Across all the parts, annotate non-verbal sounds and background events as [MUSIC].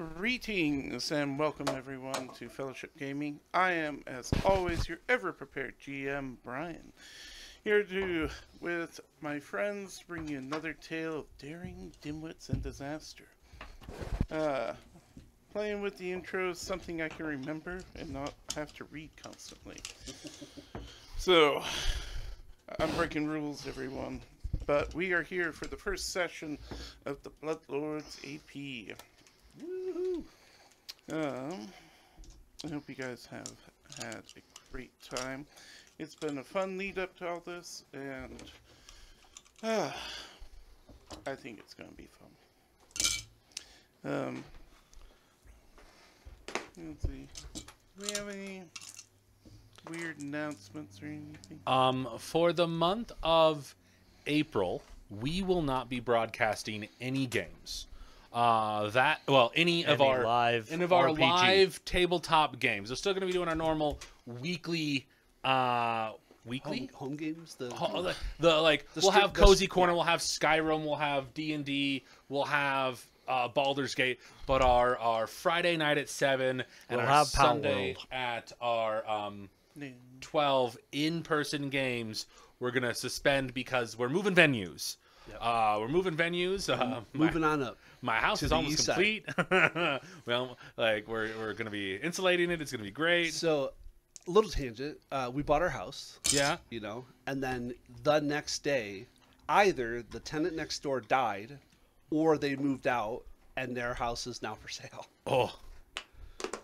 Greetings and welcome everyone to Fellowship Gaming. I am, as always, your ever prepared GM, Brian. Here to, with my friends, bring you another tale of daring, dimwits, and disaster. Uh, playing with the intro is something I can remember and not have to read constantly. [LAUGHS] so, I'm breaking rules, everyone. But we are here for the first session of the Bloodlords AP. Um, I hope you guys have had a great time. It's been a fun lead up to all this, and uh, I think it's going to be fun. Um, let's see. Do we have any weird announcements or anything? Um, for the month of April, we will not be broadcasting any games. Uh, that well, any, of Any our live any of our RPG. live tabletop games. We're still going to be doing our normal weekly, uh, weekly. home, home games. The Ho- the, the, like The we'll stri- have cozy s- corner we'll have skyrim we'll have d&d we'll have uh, Baldur's Gate, but our, our Friday night at seven and We'll our have Sunday World. at our um, 12 in-person games we're gonna suspend because we're moving venues. Uh, we're moving venues. Uh, my, moving on up. My house is almost complete. [LAUGHS] well, like we're we're gonna be insulating it. It's gonna be great. So, little tangent. Uh, we bought our house. Yeah. You know, and then the next day, either the tenant next door died, or they moved out, and their house is now for sale. Oh,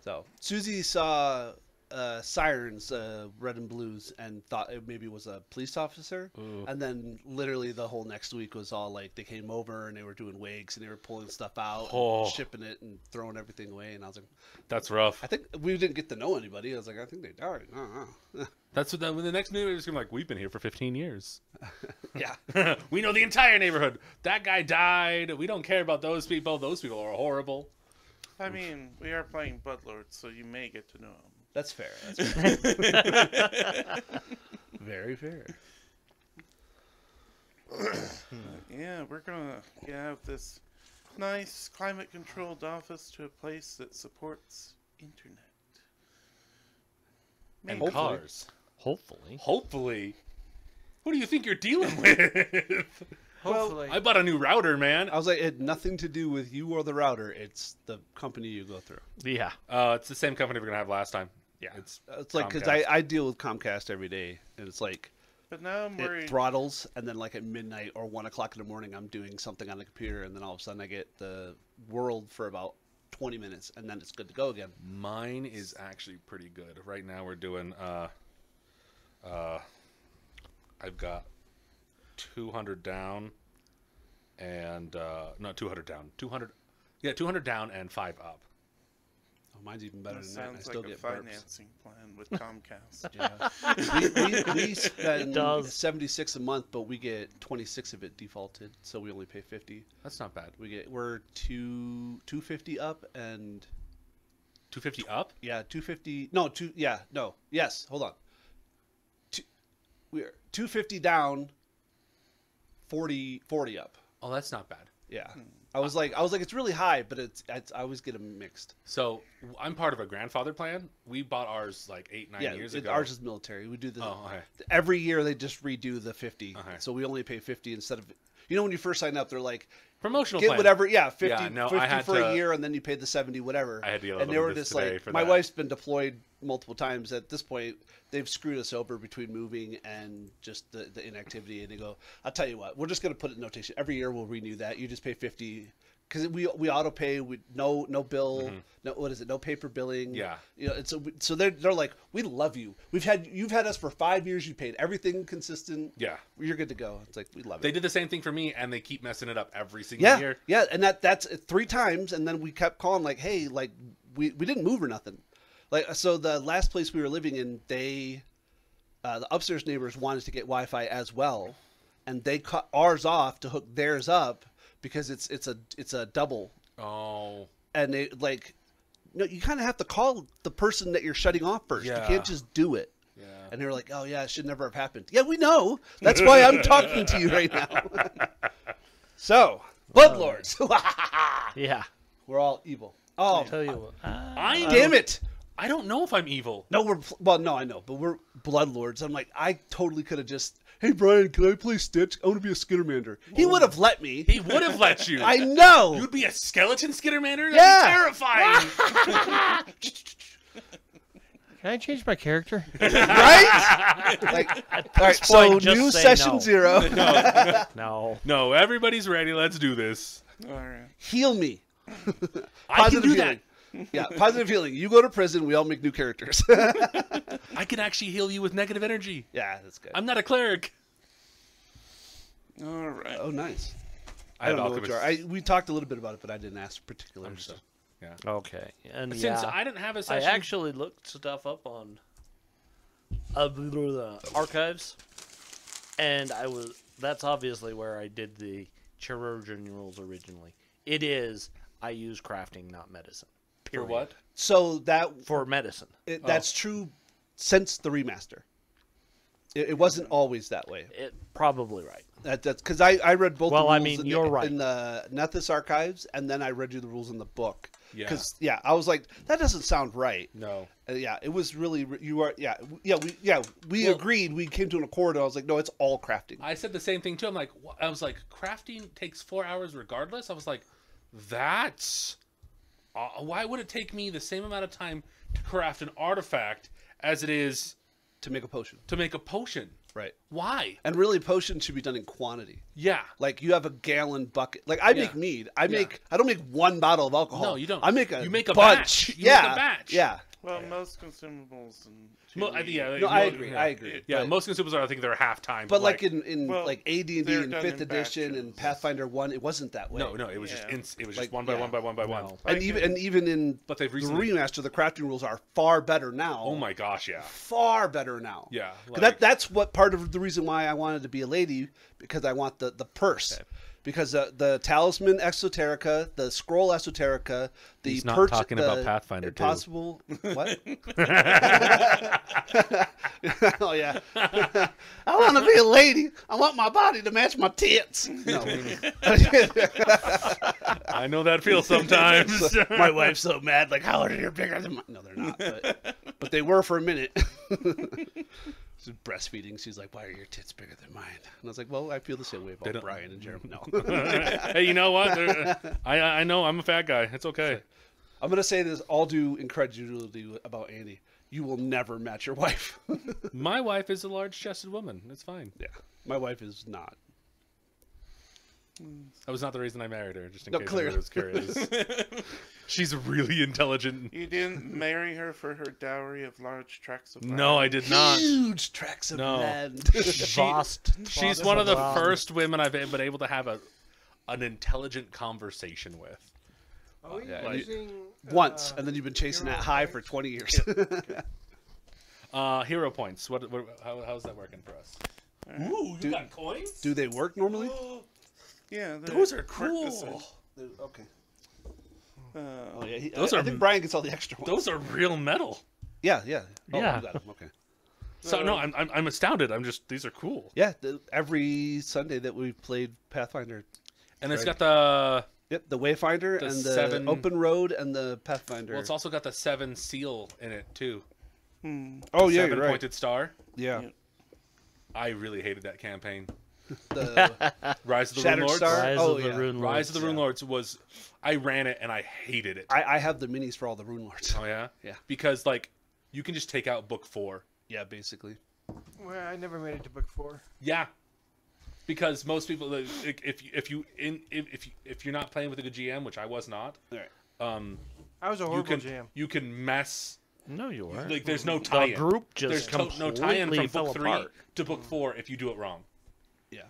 So Susie saw uh, sirens, uh, red and blues, and thought it maybe was a police officer. And then literally the whole next week was all like they came over and they were doing wigs and they were pulling stuff out, Oh. and shipping it and throwing everything away. And I was like, that's rough. I think we didn't get to know anybody. I was like, I think they died. I don't know. [LAUGHS] That's what the, when the next neighbor is gonna be like. We've been here for 15 years. [LAUGHS] yeah. [LAUGHS] we know the entire neighborhood. That guy died. We don't care about those people. Those people are horrible. I mean, we are playing Bloodlords, so you may get to know them. That's fair. That's [LAUGHS] fair. [LAUGHS] Very fair. Yeah, we're gonna have this nice climate controlled office to a place that supports internet. And Maybe. cars. Hopefully. Hopefully. Who do you think you're dealing [LAUGHS] with? Hopefully. I bought a new router, man. I was like, it had nothing to do with you or the router. It's the company you go through. Yeah. Uh, it's the same company we're gonna have last time. Yeah. It's It's like because I, I deal with Comcast every day, and it's like But now I'm worried. it throttles, and then like at midnight or one o'clock in the morning, I'm doing something on the computer, and then all of a sudden I get the world for about twenty minutes, and then it's good to go again. Mine is actually pretty good. Right now we're doing uh uh I've got 200 down and uh not 200 down. 200 Yeah, 200 down and 5 up. Oh, mine's even better that than that. and I still like a get burps. financing plan with [LAUGHS] Comcast. Yeah. we, we, we [LAUGHS] spend 76 a month, but we get 26 of it defaulted, so we only pay 50. That's not bad. We get we're two 250 up and 250 up? yeah 250 no two yeah no yes hold on. Two, we're 250 down, 40 40 up. Oh, that's not bad. Yeah. Hmm. I was like I was like it's really high, but it's, it's I always get them mixed. So, I'm part of a grandfather plan. We bought ours like 8 9 yeah, years it- ago. ours is military. We do the Oh, okay. every year they just redo the 50. Okay. So we only pay 50 instead of you know when you first sign up they're like Promotional get plan. whatever yeah 50, Yeah, no, 50 for to- a year and then you pay the 70 whatever. I had to yell and they were this just like my that. wife's been deployed multiple times. At this point they've screwed us over between moving and just the, the inactivity. And they go i'll tell you what we're just going to put it in notation. Every year we'll renew that. You just pay 50 because we we auto pay with no no bill no what is it no paper billing Mm-hmm. Yeah. you know and so so they're they're like we love you we've had you've had us for five years you paid everything consistent Yeah. you're good to go it's like we love it They did the same thing for me and they keep messing it up every single yeah, year. yeah, and that that's three times, and then we kept calling like, hey, like we we didn't move or nothing. Like so, the last place we were living in, they uh, the upstairs neighbors wanted to get Wi-Fi as well, and they cut ours off to hook theirs up because it's it's a it's a double, Oh. and they like. No, you kind of have to call the person that you're shutting off first. Yeah. You can't just do it. Yeah. And they were like, "Oh yeah, it should never have happened." Yeah, we know. That's why I'm [LAUGHS] talking to you right now. [LAUGHS] so, bloodlords. [LAUGHS] Yeah. We're all evil. Oh, Tell you what. ah, I damn it! I don't know if I'm evil. No, we're well. No, I know, but we're bloodlords. I'm like, I totally could have just. Hey, Brian, can I play Stitch? I want to be a Skittermander. He would have let me. He would have let you. [LAUGHS] I know. You'd be a skeleton Skittermander? That'd Yeah. be terrifying. [LAUGHS] Can I change my character? [LAUGHS] right? like, all right. So new session no. zero. no. no, everybody's ready. Let's do this. All right. Heal me. I can do healing. that. Yeah, positive healing. You go to prison. We all make new characters. [LAUGHS] I can actually heal you with negative energy. yeah, that's good. I'm not a cleric. All right. oh, nice. I I don't know what you are. I, we talked a little bit about it, but I didn't ask particulars. I'm just so. yeah. Okay. And Since yeah, I didn't have a I session, actually looked stuff up on uh, blah, blah, blah, archives, and I was. That's obviously where I did the chirurgeon rules originally. It is I use crafting, not medicine. For Period. what? So that For medicine. it, Oh. that's true since the remaster. It, it wasn't always that way. It probably right. That, that's because I, I read both. Well, the I rules mean, in you're the, right. in the Nethys archives, and then I read you the rules in the book. Yeah. Because yeah, I was like, that doesn't sound right. No. Uh, yeah, it was really you are yeah w- yeah we yeah we Well- agreed. We came to an accord. And I was like, no, it's all crafting. I said the same thing too. I'm like, wh- I was like, crafting takes four hours regardless. I was like, that's uh, why would it take me the same amount of time to craft an artifact as it is to make a potion, to make a potion? right? Why? And really, potions should be done in quantity. Yeah. Like you have a gallon bucket. Like I make Yeah. mead. I make. I don't make one bottle of alcohol. No, you don't. I make a. You make a bunch. batch. You make yeah. a batch. Yeah. Well, most consumables and Mo- I- yeah, No, I agree. yeah. I agree. Yeah, But- most consumables are. I think they're half time. But like, in, in Well, like AD and D they're and Fifth in Edition and. Pathfinder One, it wasn't that way. no, no, it was just Yeah. ins- it was Like, just one by yeah. one by one by one. And Like even and even in But they've the remaster, the crafting rules are far better now. oh my gosh, yeah, far better now. Yeah, like- that that's what part of the reason why I wanted to be a lady because I want the the purse. Okay. Because uh, the talisman esoterica, the scroll esoterica, the He's not perch, talking the about Pathfinder, too. Impossible. What? [LAUGHS] oh yeah. I want to be a lady. I want my body to match my tits. [LAUGHS] No. [LAUGHS] I know that feel sometimes. my wife's so mad. Like, how are you bigger than my? No, they're not. But, but they were for a minute. Breastfeeding. She's like, "Why are your tits bigger than mine?" And I was like, "Well, I feel the same way about Brian and Jeremy." No, [LAUGHS] hey, you know what? They're- I I know I'm a fat guy. It's okay. I'm gonna say this all due incredulity about Andy. You will never match your wife. [LAUGHS] My wife is a large-chested woman. It's fine. yeah, my wife is not. That was not the reason I married her. Just in No, case clearly. anybody was curious. [LAUGHS] She's really intelligent. You didn't marry her for her dowry of large tracts of land. No, I did not. Huge tracts of No. land. [LAUGHS] Vast. She's one of the first women I've been able to have a an intelligent conversation with. Are we Yeah, you- using Once, uh, and then you've been chasing that high points? for 20 years. [LAUGHS] Uh, hero points. What? what how, how's that working for us? Ooh, you Do- got coins? Do they work normally? Yeah, Those are cool. Okay. Uh, Oh yeah, he, Those I, I think Brian gets all the extra ones. Those are real metal. Yeah, yeah. Oh, Yeah. you got 'em, Okay. So no, I'm, I'm I'm astounded. I'm just these are cool. Yeah, the, every Sunday that we've played Pathfinder. And it's Right. got the Yep, the Wayfinder The and the seven- Open Road and the Pathfinder. well, it's also got the seven seal in it too. hmm. oh The yeah, seven you're right. pointed star. Yeah, Yeah. I really hated that campaign. The [LAUGHS] Rise of the Shattered Rune Lords. Star? Rise Oh, of the yeah. Rune Rise of the Lords, Rune yeah. Lords was I ran it and I hated it. I, I have the minis for all the Rune Lords. oh yeah, [LAUGHS] Yeah. Because like you can just take out book four. Yeah, basically. Well, I never made it to book four. Yeah. Because most people, like, if you- if you in if if, you, if you're not playing with a good GM, which I was not, All right. um, I was a you horrible can jam. you can mess No, you weren't. like there's no tie-in. group just There's completely no tie-in from book three apart. to book four if you do it wrong. Yeah.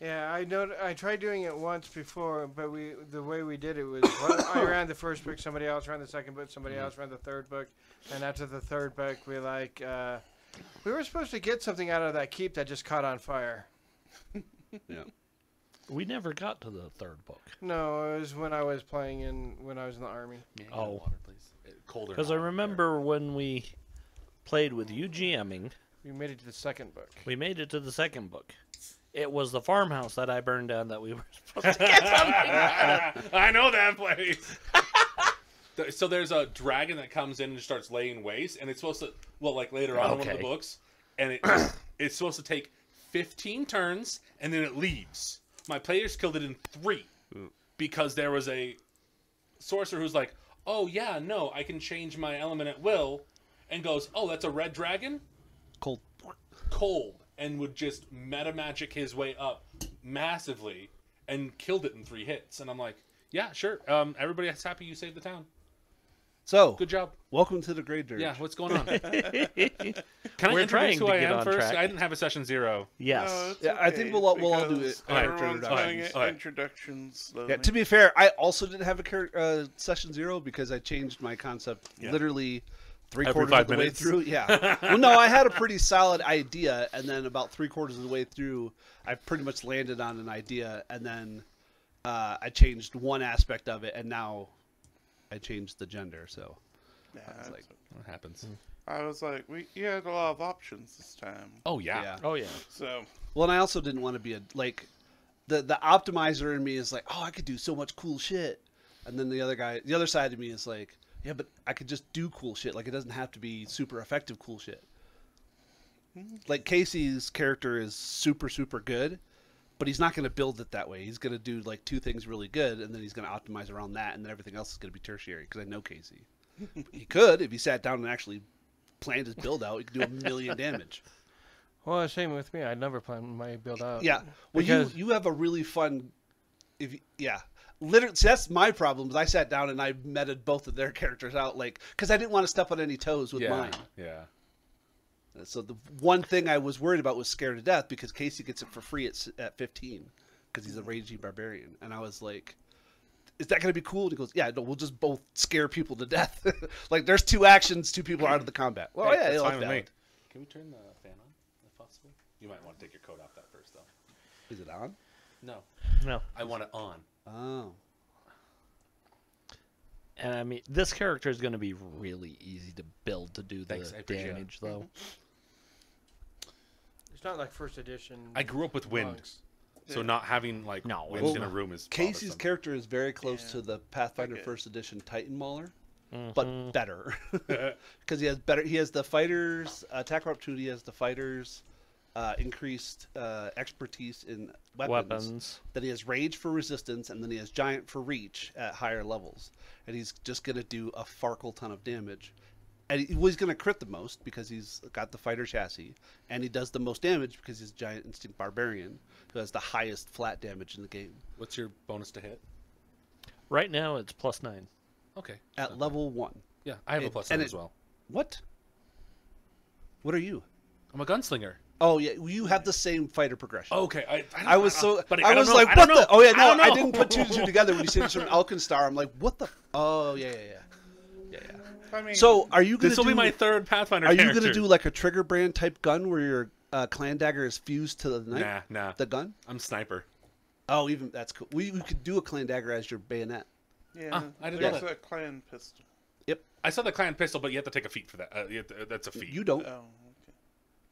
Yeah, I know. I tried doing it once before, but we the way we did it was [COUGHS] well, I ran the first book, somebody else ran the second book, somebody else ran the third book, and after the third book, we like uh, we were supposed to get something out of that keep that just caught on fire. [LAUGHS] Yeah. We never got to the third book No, it was when I was playing in when I was in the army. Yeah, Oh. water, please. Uh, Colder. because I now. remember when we played with you GMing, We made it to the second book. we made it to the second book. It was the farmhouse that I burned down that we [LAUGHS] were supposed to get something. [LAUGHS] I know that place. [LAUGHS] So there's a dragon that comes in and starts laying waste, and it's supposed to well, like later on in one of the books, and it [CLEARS THROAT] it's supposed to take 15 turns, and then it leaves. My players killed it in three because there was a sorcerer who's like, "Oh yeah, no, I can change my element at will," and goes, "Oh, that's a red dragon." Cold. cold and would just meta magic his way up massively and killed it in three hits. And I'm like, yeah, sure. Um, everybody's happy you saved the town. So, Good job. welcome to the Great Dirge. Yeah, what's going [LAUGHS] on? Can I We're introduce trying who to I get am on first? track. I didn't have a session zero. Yes. No, it's Yeah, I think we'll all- we'll all do it. Everyone's alright, doing it. alright. Introductions. Slowly. Yeah, to be fair, I also didn't have a uh, session zero because I changed my concept Yeah. literally three Every quarters five of the minutes. way through. Yeah. [LAUGHS] well, no, I had a pretty solid idea, and then about three quarters of the way through, I pretty much landed on an idea, and then uh, I changed one aspect of it, and now I changed the gender. So Yeah, It's it's- like- What happens? I was like, we you had a lot of options this time. Oh yeah. yeah. Oh yeah. So Well, and I also didn't want to be a like the the optimizer in me is like, oh, I could do so much cool shit, and then the other guy, the other side of me is like, yeah, but I could just do cool shit. Like it doesn't have to be super effective cool shit. Like Casey's character is super super good, but he's not going to build it that way. He's going to do like two things really good, and then he's going to optimize around that, and then everything else is going to be tertiary. Because I know Casey, [LAUGHS] he could if he sat down and actually planned his build out, he could do a million damage. Well, same with me. I never planned my build out. Yeah. Well, Because- you you have a really fun. If you, yeah, literally, see, that's my problem. Is I sat down and I meted both of their characters out, like because I didn't want to step on any toes with Yeah. mine. Yeah. So the one thing I was worried about was scared to death because Casey gets it for free at at 15 because he's a raging barbarian, and I was like. Is that going to be cool? And he goes, "Yeah, no, we'll just both scare people to death. [LAUGHS] like, there's two actions, two people are out of the combat. Well, Hey, yeah, that's it'll fine with me. Can we turn the fan on, if possible? You might want to take your coat off that first, though. Is it on? No, No. I want it on. Oh, And I mean, this character is going to be really easy to build to do the Thanks, I appreciate it. damage, though. It's not like first edition. I grew up with wind, monks. so not having like No, wind it's in a room is Casey's bothersome. character is very close Yeah. to the Pathfinder Okay. First Edition Titan Mauler, Mhm. but better [LAUGHS] because he has better. He has the fighters attack opportunity. He has the fighters uh, increased uh, expertise in weapons. Weapons. Then he has rage for resistance, and then he has giant for reach at higher levels. And he's just gonna do a farkle ton of damage. And he, well, he's gonna crit the most because he's got the fighter chassis, and he does the most damage because he's a giant instinct barbarian who has the highest flat damage in the game What's your bonus to hit? Right now, it's plus nine. Okay. at level one. Yeah, I have a It- plus and one it- as well. What? What are you? I'm a gunslinger. Oh yeah, you have the same fighter progression. Okay, I I, don't- I was so but I, don't was know- like, I what the? Oh yeah, no, don't I, didn't put two and two together when you said it's from Alkenstar. I'm like, what the? Oh yeah, yeah, yeah, yeah, yeah. I mean, So are you gonna This will do? be my third Pathfinder. are you gonna do like a trigger brand type gun where your uh, clan dagger is fused to the knife? Nah, nah. The gun? I'm sniper. Oh, even that's cool. We, we could do a clan dagger as your bayonet. yeah, Ah, I didn't know there's that. a clan pistol. Yep. I saw the clan pistol, but you have to take a feat for that. Uh, you have to- that's a feat. You don't. Oh,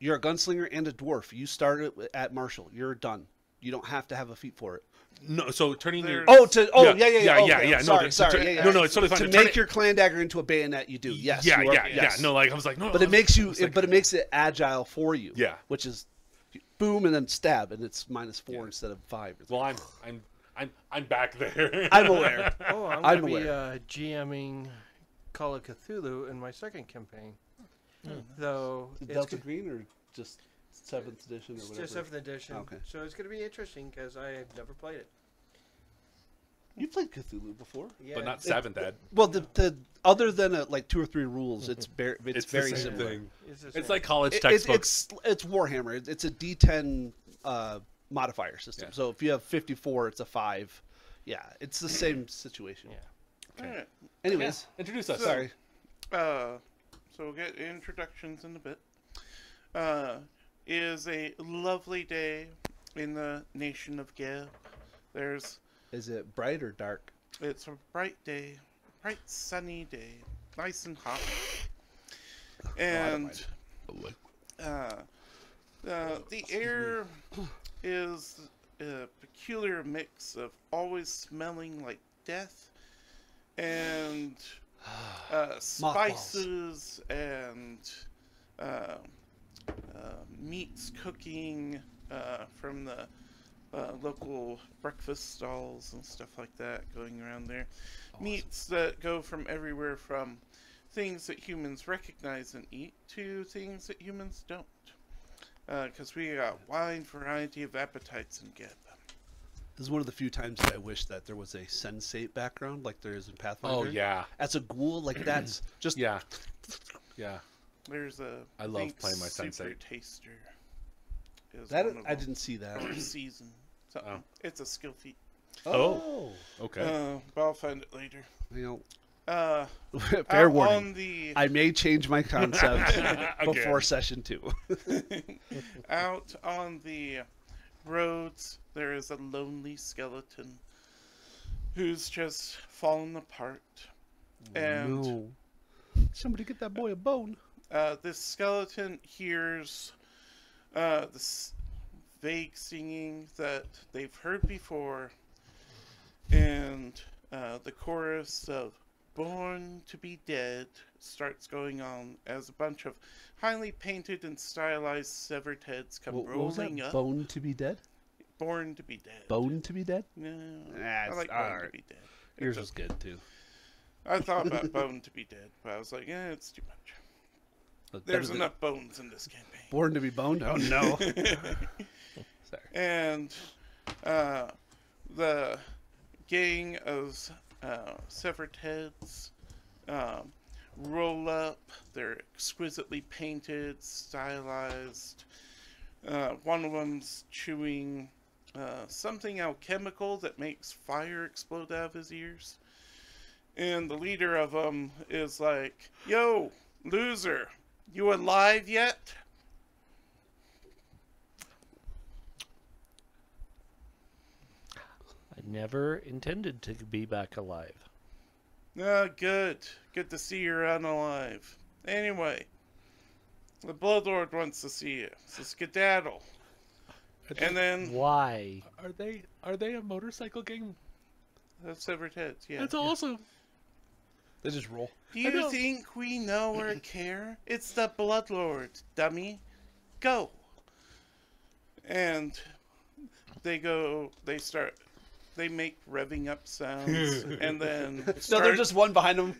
You're a gunslinger and a dwarf. You started at martial. You're done. You don't have to have a feat for it. no, so turning your Oh, to oh Yeah, yeah yeah yeah yeah, okay. yeah, yeah, no, Sorry, sorry. to- yeah, yeah. no, no, it's totally fine To to make it- your clan dagger into a bayonet, you do. Yes. yeah, you are- yeah, yes. yeah. No, like I was like, no, But it makes you. I like- but it makes it agile for you. Yeah. Which is, boom and then stab, and it's minus four instead of five. Well, I'm, I'm, I'm, I'm back there. [LAUGHS] I'm aware. Oh, I'm, I'm gonna be aware. uh, GMing Call of Cthulhu in my second campaign. Though it's, Delta go- Green or just seventh edition or it's whatever. just seventh edition. Okay. So it's going to be interesting because I have never played it. You played Cthulhu before. Yeah, but not seventh ed. Well, the, the other than uh like two or three rules, it's [LAUGHS] very it's, It's, the very same similar. thing. It's, the It's like college It- it's, textbooks. it's it's Warhammer. It's a D10 uh, modifier system. Yeah. So if you have 54, it's a five. Yeah, it's the same situation. Yeah. Okay. alright. Anyways, Introduce us. sorry. Uh, so we'll get introductions in a bit. Uh, is a lovely day in the nation of Geb. There's, Is it bright or dark? it's a bright day, bright sunny day, nice and hot. And uh, uh, the air is a peculiar mix of always smelling like death and [SIGHS] uh, spices and uh, uh, meats cooking uh, from the uh, local breakfast stalls and stuff like that going around there. Meats that go from everywhere from things that humans recognize and eat to things that humans don't. Because we got a wide variety of appetites in Geb. This is one of the few times that I wish that there was a sensate background like there is in Pathfinder. Oh yeah, As a ghoul, like that's [CLEARS THROAT] just yeah, yeah. There's a. I love playing my Super Sensei. Taster. Is that. I didn't see that. [CLEARS THROAT] Season. Something. Oh. It's a skill feat. Oh. Okay. Uh, but I'll find it later. You know, Uh, know, [LAUGHS] fair out warning. the I may change my concept [LAUGHS] before session two. [LAUGHS] out on the roads, there is a lonely skeleton who's just fallen apart. And No. Somebody get that boy a bone. uh, this skeleton hears uh, this vague singing that they've heard before, and uh, the chorus of Born to be Dead starts going on as a bunch of highly painted and stylized severed heads come What, what was that? rolling up. Bone to be dead. Born to be Dead. Bone to be dead. No, Nah, I it's- like Bone to alright. be Dead. Yours It's was good too. I thought about [LAUGHS] Bone to be Dead, but I was like, yeah, it's too much. But There's better than- enough bones in this campaign. Born to be boned. Oh no. [LAUGHS] Sorry. and uh, the gang of uh, severed heads um, roll up. They're exquisitely painted, stylized. Uh, one of them's chewing uh, something alchemical that makes fire explode out of his ears. And the leader of them is like, Yo, loser, you alive yet? I never intended to be back alive. Ah, good. Good to see you're unalive. Anyway, the Bloodlord wants to see you. So skedaddle. And then Why? Are they are they a motorcycle gang? That's severed heads. Yeah. That's awesome. They just roll. Do you think we know or [CLEARS THROAT] care? It's the Bloodlord, dummy. Go. And they go. They start. They make revving up sounds, [LAUGHS] and then No, start, there's just one behind them.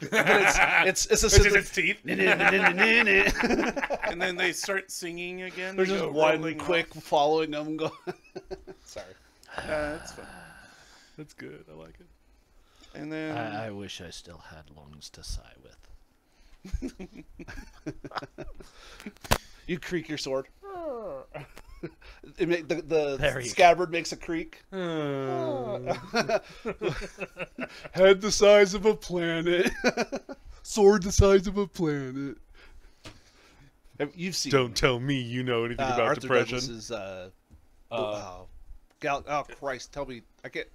it's it's, it's a It's just its teeth. [LAUGHS] and then they start singing again. There's just one quick off. following them. Go. [LAUGHS] Sorry. Uh, it's fun. That's good. I like it. And then I, I wish I still had lungs to sigh with. You creak your sword. [LAUGHS] It make, the the There you go. scabbard makes a creak. [LAUGHS] Head the size of a planet. [LAUGHS] Sword the size of a planet. You've seen Don't tell me you know anything uh, about Arthur depression. Douglas's uh, Uh, oh, Gal- oh Christ, tell me I get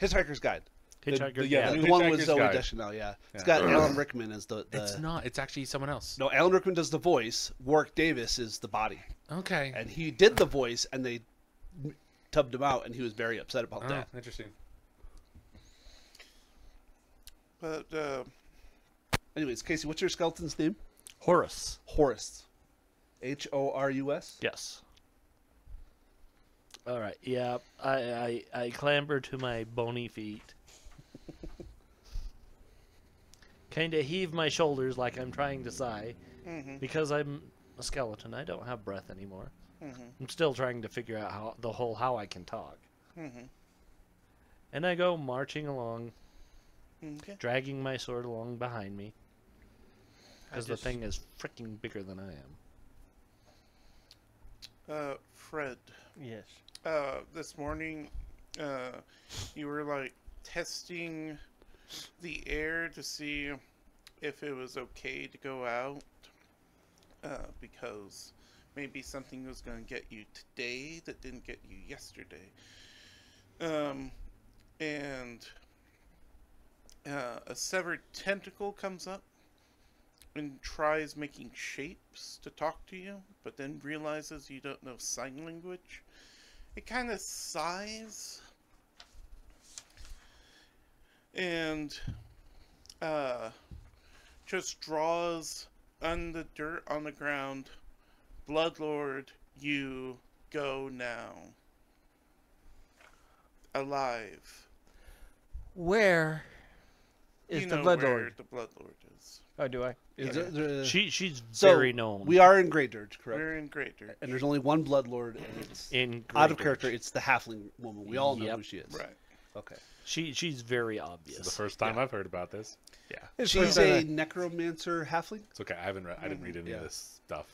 Hitchhiker's Guide. The, Hitchhiker the- yeah, Guide. the one with Hitchhiker's Zoe Guide. Deschanel. Yeah, it's Yeah. got Alan Rickman as the, the it's not. It's actually someone else. no Alan Rickman does the voice. Warwick Davis is the body, Okay. and he did the voice, and they tubbed him out, and he was very upset about Oh, that. interesting. But uh, Anyways, Casey, what's your skeleton's name? Horus. Horus. H O R U S. Yes. All right. Yeah. I, I I clamber to my bony feet. Kind of heave my shoulders like I'm trying to sigh mhm, because I'm a skeleton. I don't have breath anymore. mhm, I'm still trying to figure out how the whole how I can talk. mhm. And I go marching along, Okay. dragging my sword along behind me. Because the thing is freaking bigger than I am. Uh, Fred, Yes. uh, this morning, uh, you were like testing the air to see if it was okay to go out, uh, because maybe something was going to get you today that didn't get you yesterday. Um, and uh, a severed tentacle comes up and tries making shapes to talk to you, but then realizes you don't know sign language. It kind of sighs. And uh, just draws on the dirt on the ground. Bloodlord, you go now. Alive. Where is you the know Blood where Lord? the Bloodlord is. Oh, do I? Is Yeah. it- there- She she's so very known. We are in Great Dirge, correct? We're in Great Dirt. And there's only one Bloodlord, and it's in out of Great character. It's the Halfling woman. We all know Yep. who she is. Right. Okay. She she's very This obvious. is the first time I've heard about this. yeah. It's She's like a necromancer halfling. It's okay. I haven't read. I didn't read any Yeah. of this stuff.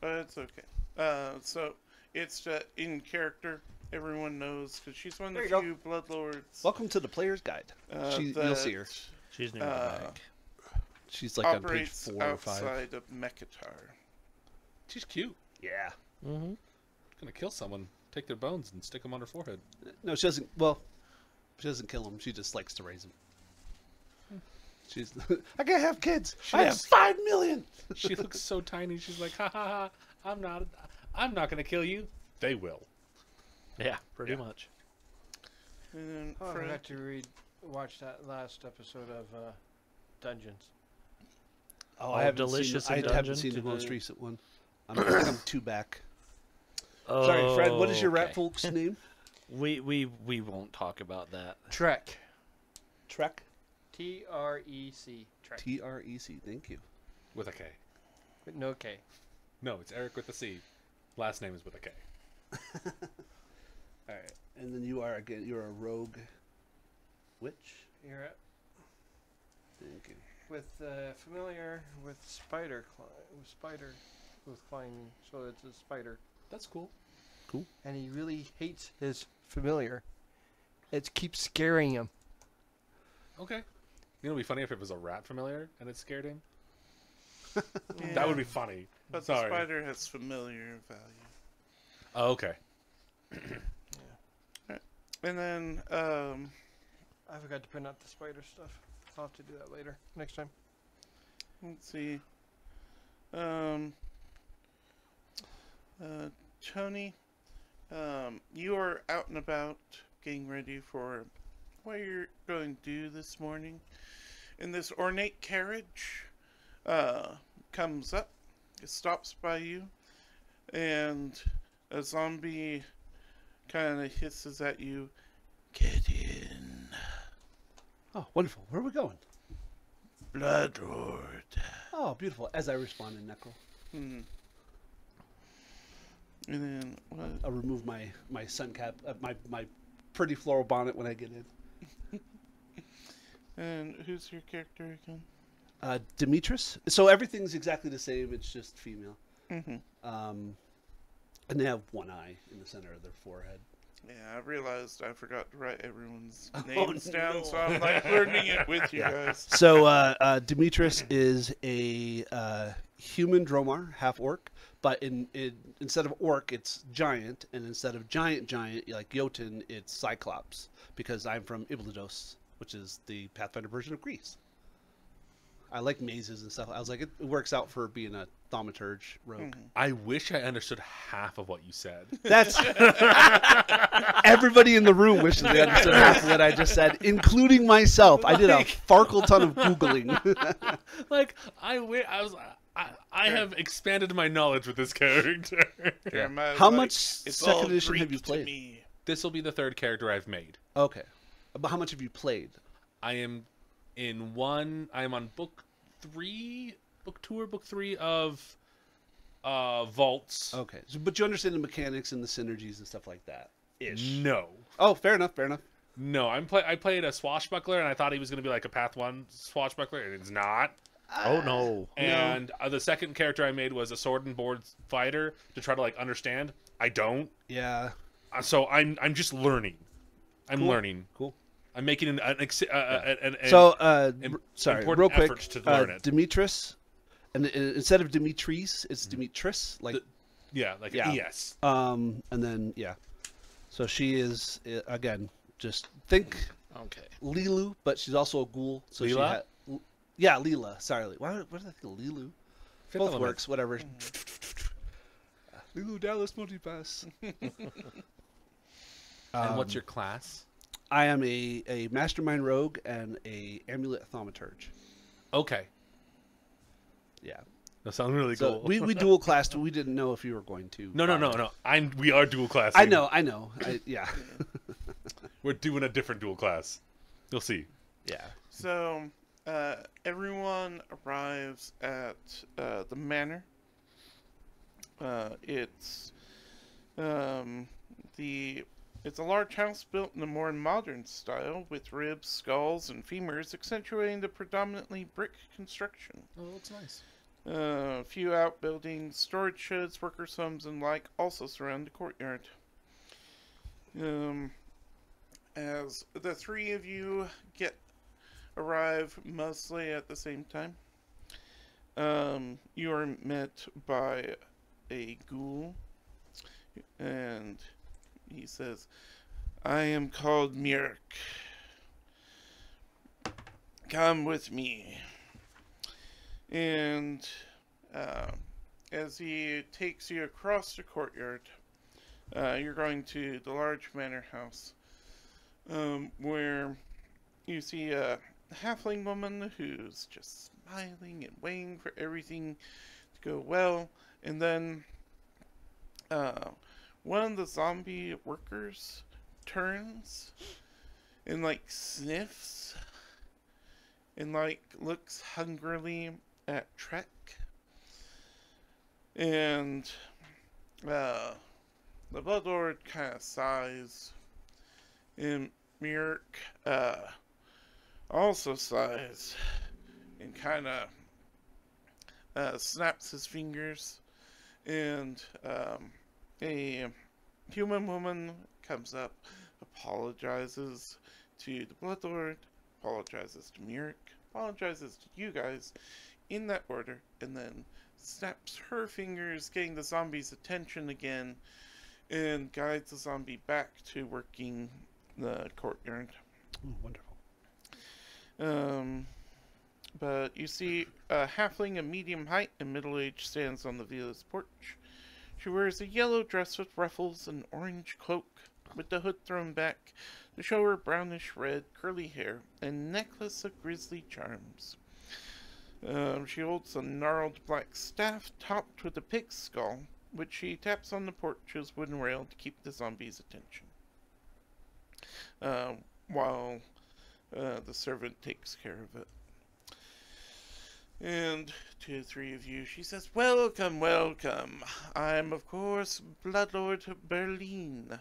But it's okay. Uh, so it's uh, in character. Everyone knows because she's one of There the you few Bloodlords. Welcome to the player's guide. uh, she, that you'll see her. She's near Uh, the back. She's like on page four or five. outside of Mechitar. She's cute. Yeah. Mm-hmm. Gonna kill someone, take their bones, and stick them on her forehead. No, she doesn't. Well, she doesn't kill him. She just likes to raise them. She's. [LAUGHS] I can't have kids. I have five million. [LAUGHS] She looks so tiny. She's like, ha ha ha. I'm not. I'm not gonna kill you. They will. Yeah, pretty Yeah. much. And then Oh, I Fred, had to read, watch that last episode of uh, Dungeons. Oh, Oh, I haven't Delicious seen. and I haven't seen the most recent one. I'm, I think I'm two back. Oh, [COUGHS] Sorry, Fred. What is your rat folk's name? [LAUGHS] We we we won't talk about that. Trek. Trek. T R E C. Trek. T R E C. Thank you. With a K. With no K. No, it's Eric with a C. Last name is with a K. [LAUGHS] All right. And then you are again. You're a rogue. Witch. You're at, Thank you. with uh, familiar with spider cli- with spider with climbing, so it's a spider, That's cool. And he really hates his familiar. It keeps scaring him. Okay. You know, it'd be funny if it was a rat familiar and it scared him. Yeah. [LAUGHS] That would be funny. But Sorry. the spider has familiar value. Oh, okay. And then, um, I forgot to print out the spider stuff. I'll have to do that later next time. let's see. Um, uh, Tony, um, you are out and about getting ready for what you're going to do this morning. And this ornate carriage uh, comes up, it stops by you, and a zombie kind of hisses at you. Get in, Oh, wonderful. Where are we going? Blood Lord. Oh, beautiful. As I respond in Necril, Hmm. And then what? I'll remove my my sun cap, uh, my my pretty floral bonnet when I get in. And who's your character again? Uh, Demetris. So everything's exactly the same. It's just female. Mm-hmm. Um, and they have one eye in the center of their forehead. Yeah, I realized I forgot to write everyone's [LAUGHS] Oh, names down, so. I'm like learning it with you guys. So uh, uh, Demetris is a uh, human Dromaar, half orc, but in, in instead of orc, it's giant, and instead of giant giant like Jotun, it's Cyclops because I'm from Iblydos, which is the Pathfinder version of Greece. I like mazes and stuff. I was like, it, it works out for being a thaumaturge rogue. I wish I understood half of what you said. [LAUGHS] That's [LAUGHS] everybody in the room wishes they understood half of what I just said, including myself. I did a [LAUGHS] farkle ton of googling. like I, I was. I, I have expanded my knowledge with this character. Jeremiah's How like, much second all edition have you played? this will be the third character I've made. okay, but how much have you played? I am in one. I am on book three, book two or book three of uh vaults. Okay, so, but you understand the mechanics and the synergies and stuff like that. Ish. No, Oh, fair enough. Fair enough. no. I'm play. I played a swashbuckler, and I thought he was going to be like a Path One swashbuckler, and it's not. Oh no. And uh, the second character I made was a sword and board fighter to try to like understand. I don't. Yeah. Uh, So I'm I'm just learning. I'm Cool. learning. Cool. I'm making an, an, ex- uh, uh, an, an so, uh, im- sorry, real quick. efforts to uh, learn it. Demetris, and uh, instead of Demetris, it's Dimitris. Like, The- yeah, like Yeah. an um, and then yeah. So she is again. Just think Okay. Leeloo, but she's also a ghoul. So she Leela? had. Yeah, Leela. Sorry, why? What did I think of Leeloo? Fifth Both element. works. Whatever. [LAUGHS] Leeloo Dallas multipass. [LAUGHS] And Um, what's your class? I am a, a mastermind rogue and a amulet thaumaturge. Okay, Yeah. that sounds really So cool. we, we [LAUGHS] dual classed. We didn't know if you were going to. no, no, no, no. I'm. We are dual class. I know, I know. I, yeah, [LAUGHS] We're doing a different dual class. You'll see. yeah. So, uh, everyone arrives at uh, the manor. Uh, it's um, the it's a large house built in a more modern style, with ribs, skulls, and femurs accentuating the predominantly brick construction. Oh, that's nice. Uh, a few outbuildings, storage sheds, workers' homes, and like also surround the courtyard. Um, as the three of you get arrive mostly at the same time, um, you are met by a ghoul, and he says, "I am called Mirk. Come with me." And uh, as he takes you across the courtyard, uh, you're going to the large manor house, um, where you see a halfling woman who's just smiling and waiting for everything to go well, and then uh, one of the zombie workers turns and like sniffs and like looks hungrily at Trek. And uh, the Blood Lord kind of sighs. And Mirk uh, also sighs and kind of uh, snaps his fingers. And um, a human woman comes up, apologizes to the Blood Lord, apologizes to Mirk, apologizes to you guys in that order, and then snaps her fingers, getting the zombie's attention again, and guides the zombie back to working the courtyard. Ooh, wonderful. Um, but you see a halfling of medium height and middle age stands on the villa's porch. She wears a yellow dress with ruffles and orange cloak, with the hood thrown back to show her brownish red curly hair and necklace of grisly charms. Um, she holds a gnarled black staff topped with a pig's skull, which she taps on the porch's wooden rail to keep the zombie's attention. Uh, while uh, the servant takes care of it. And to three of you, she says, Welcome, welcome. I'm, of course, Bloodlord Berline.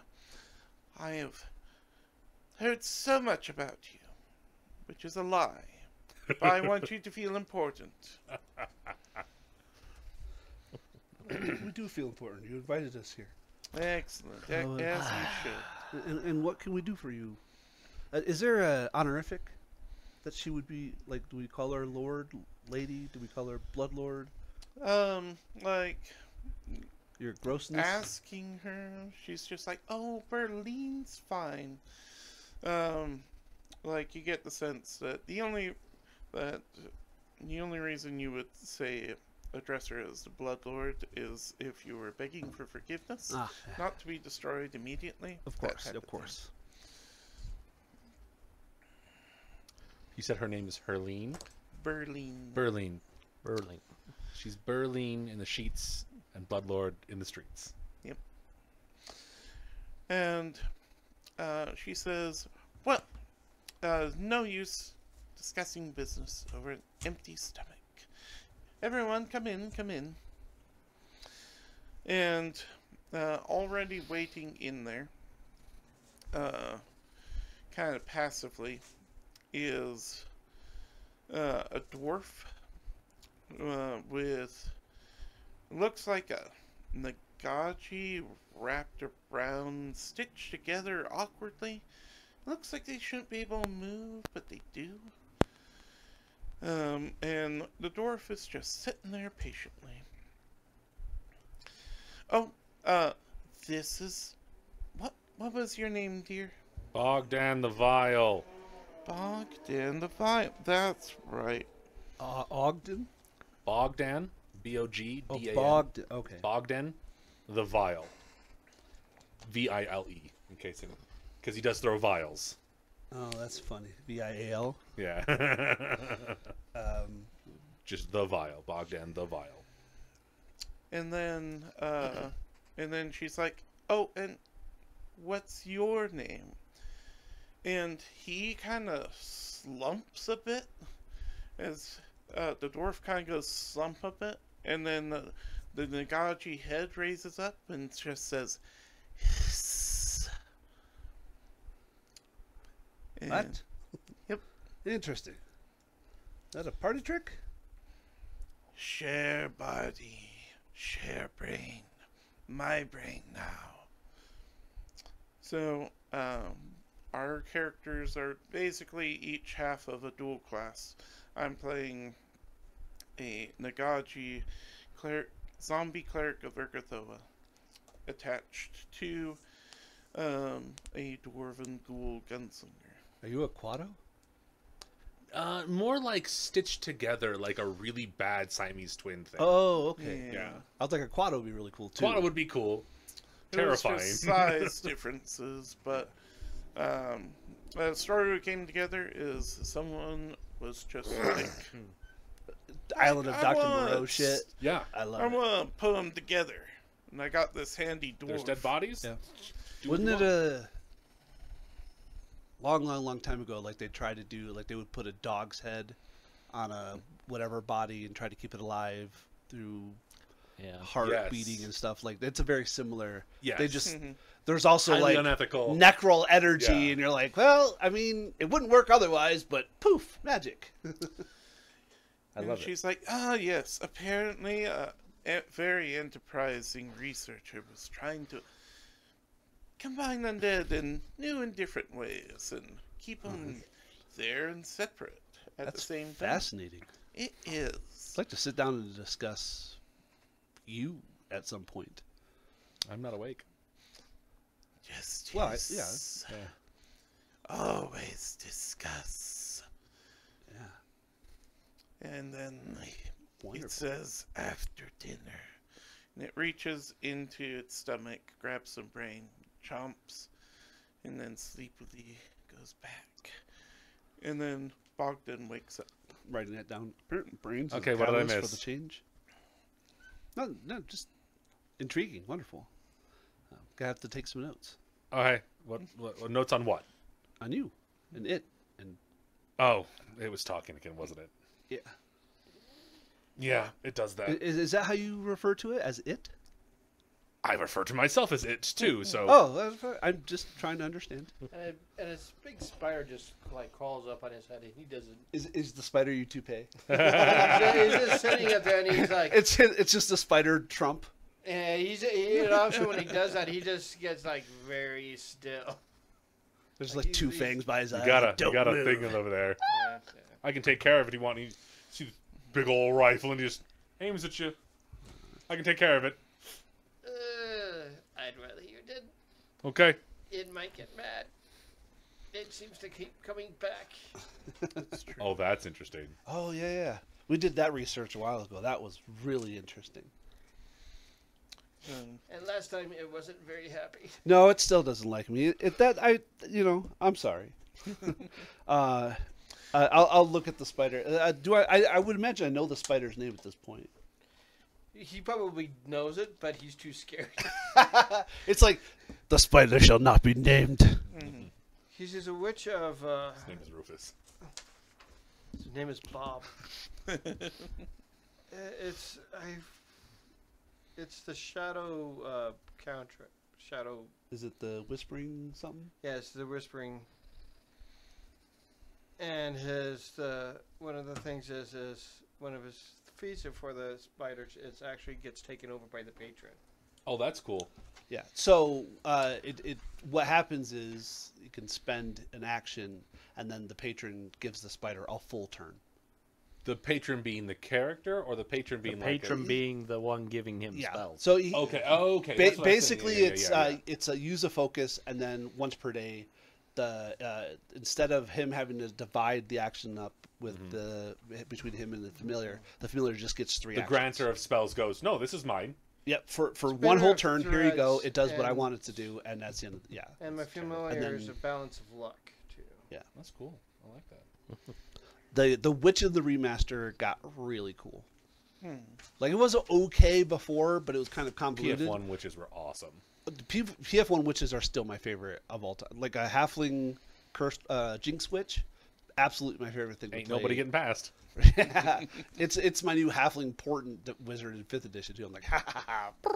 I have heard so much about you, which is a lie. But I want you to feel important. we do feel important. You invited us here. Excellent, a- Oh, as you should. And, and what can we do for you? Uh, is there a honorific that she would be like? Do we call her Lord, Lady? Do we call her Blood Lord? Um, like, Your grossness. asking her, she's just like, "Oh, Berline's fine." Um, like you get the sense that the only that the only reason you would say address her as the Blood Lord is if you were begging for forgiveness, Ah, not to be destroyed immediately. of course, type of thing. course. You said her name is Herline. Berline. Berline. Berline. She's Berline in the sheets and Bloodlord in the streets. Yep. And uh, she says, Well, uh, no use discussing business over an empty stomach. Everyone, come in, come in. And uh, already waiting in there, uh, kind of passively, is uh, a dwarf uh, with looks like a Nagaji wrapped around, stitched together awkwardly. Looks like they shouldn't be able to move, but they do. Um, and the dwarf is just sitting there patiently. Oh, uh, this is what? What was your name, dear? Bogdan the Vile. Bogdan the Vile. That's right. Uh, Ogden. Bogdan. B O G Oh, D A N. Bogdan. Okay. Bogdan the Vile. V I L E. In case it. Because he does throw vials. Oh, that's funny. V I A L. Yeah. [LAUGHS] Um, Just the vial, Bogdan the vial. And then, uh, and then she's like, "Oh, and what's your name?" And he kind of slumps a bit, as uh, the dwarf kind of goes slump a bit, and then the, the Nagaji head raises up and just says, And- what? Yep. Interesting. That a party trick? Share body, share brain, my brain now. So, um, our characters are basically each half of a dual class. I'm playing a Nagaji cleric, zombie cleric of Urgathoa, attached to um, a dwarven ghoul gunslinger. Are you a Quado? Uh, more like stitched together, like a really bad Siamese twin thing. Oh, okay. Yeah. I was like, a Quado would be really cool too. Quad would be cool. It was Terrifying. size [LAUGHS] differences, but um, the story we came together is someone was just [COUGHS] like, Island of I Dr. want- Moreau shit. yeah. I love I it. want to put them together, and I got this handy dwarf. There's dead bodies. Yeah. Do Wasn't it you a long, long, long time ago? Like they tried to do, like they would put a dog's head on a whatever body and try to keep it alive through Yeah. heart Yes. beating and stuff. Like it's a very similar. Yes. They just Mhm. there's also Highly like unethical. necral energy, Yeah. and you're like, well, I mean, it wouldn't work otherwise, but poof, magic. [LAUGHS] I and love it. she's like, ah, yes. Apparently, a a very enterprising researcher was trying to combine undead in new and different ways and keep oh, them there and separate at That's the same time. fascinating. It is. I'd like to sit down and discuss you at some point. I'm not awake. Justice. Well, I- yeah. Always discuss. Yeah. And then it says after dinner. And it reaches into its stomach, grabs some brain, chomps, and then sleepily goes back. And then Bogdan wakes up. Writing that down. Brains. Okay, what did I miss? For the change. No, no, just intriguing, wonderful. Uh, gonna have to take some notes Oh, hey. What, what, what notes on what? on you and it and Oh, it was talking again, wasn't it? yeah. Yeah, it does that. Is, is that how you refer to it as it? I refer to myself as it too. So [LAUGHS] Oh, that's. I'm just trying to understand. And, and his big spider just like crawls up on his head, and he doesn't. Is is the spider you toupee? he's, [LAUGHS] just, he's just sitting up there, and he's like, It's it's just a spider trump. and he's he, and also when he does that, he just gets like very still. There's Like, like two he's- fangs by his you eye. got a you got a move. thing over there. Yeah, [LAUGHS] yeah. I can take care of it. if You want? You see this big old rifle and he just aims at you. I can take care of it. Uh, I'd rather you did. Okay. It might get mad. It seems to keep coming back. [LAUGHS] that's Oh, that's interesting. Oh yeah, yeah. We did that research a while ago. That was really interesting. And And last time it wasn't very happy. [LAUGHS] No, it still doesn't like me. It, it- that I, you know, I'm sorry. [LAUGHS] uh, uh, I'll, I'll look at the spider. Uh, do I, I? I would imagine I know the spider's name at this point. He probably knows it, but he's too scared. [LAUGHS] [LAUGHS] It's like the spider shall not be named. He's just a witch of. Uh, His name is Rufus. his name is Bob. [LAUGHS] It's I. It's the shadow uh, counter. Shadow. Is it the whispering something? Yes, the whispering. And his uh, one of the things is is one of his feats for the spider It actually gets taken over by the patron. Oh, that's cool. Yeah. So uh, it, it what happens is you can spend an action, and then the patron gives the spider a full turn. The patron being the character, or the patron being The being patron like being the one giving him Yeah. spells. So he. Okay. Oh, okay. Ba- that's what I basically. Yeah, yeah, it's yeah, uh, it's a use a focus, and then once per day, the uh, instead of him having to divide the action up with the between him and the familiar, the familiar just gets three. the actions. granter of spells goes. No, this is mine. Yep. For for Spinner one whole turn, here you go. It does what I and- want it to do, and that's the end. Of, yeah. And my familiar then- is a balance of luck too. Yeah, that's cool. I like that. [LAUGHS] The the Witch of the remaster got really cool. Hmm. Like it was okay before, but it was kind of convoluted. PF1 witches were awesome. The P- PF1 witches are still my favorite of all time. Like a halfling cursed uh, jinx witch, absolutely my favorite thing. to Ain't play. nobody getting past. [LAUGHS] it's it's my new halfling portent wizard in fifth edition too. I'm like, [LAUGHS] ha ha ha. [LAUGHS]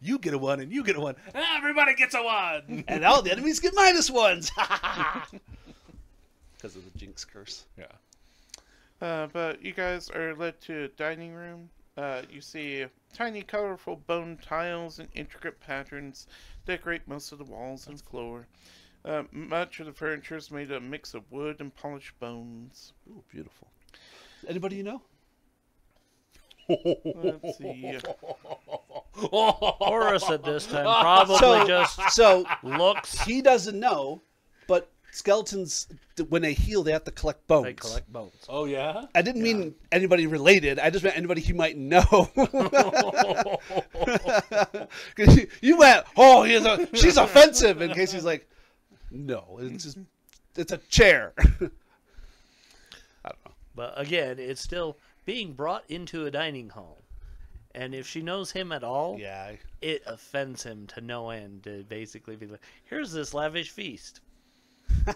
You get a one and you get a one. Everybody gets a one. and all the enemies get minus ones. Because of the jinx curse. yeah. Uh, but you guys are led to a dining room. Uh, you see tiny, colorful bone tiles and intricate patterns decorate most of the walls and floor. Uh, much of the furniture is made of a mix of wood and polished bones. Ooh, beautiful. Anybody you know? Let's see. [LAUGHS] Horace at this time [LAUGHS] probably So- just So looks. he doesn't know, but skeletons, when they heal, they have to collect bones. They collect bones. Oh yeah. I didn't mean anybody related. I just meant anybody he might know. [LAUGHS] 'Cause you- you went, oh, he's a, she's offensive. In case he's like, no, it's just, mm-hmm. it's a chair. [LAUGHS] I don't know. But again, it's still being brought into a dining hall. And if she knows him at all, Yeah, I- it offends him to no end to basically be like, here's this lavish feast. [LAUGHS]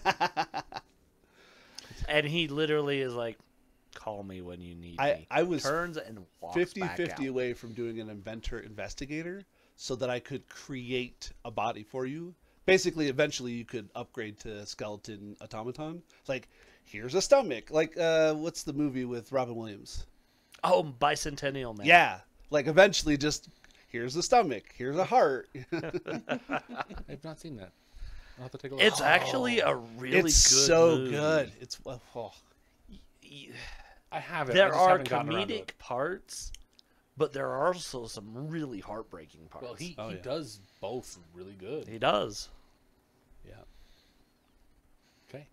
and he literally is like, call me when you need I- me. I was Turns and walks 50 back 50 out. away from doing an inventor investigator so that I could create a body for you. Basically, eventually, you could upgrade to skeleton automaton. Like, here's a stomach. Like, uh, what's the movie with Robin Williams? Oh, bicentennial man. Yeah. Like, eventually, just here's the stomach, here's a heart. [LAUGHS] I've not seen that. I'll have to take a look. It's actually a really it's good so movie. good. It's oh, oh. Y- I have it. There just are haven't gotten around to comedic it. parts, but there are also some really heartbreaking parts. Well, he, Oh, he yeah. does both really good. he does. yeah. Okay. And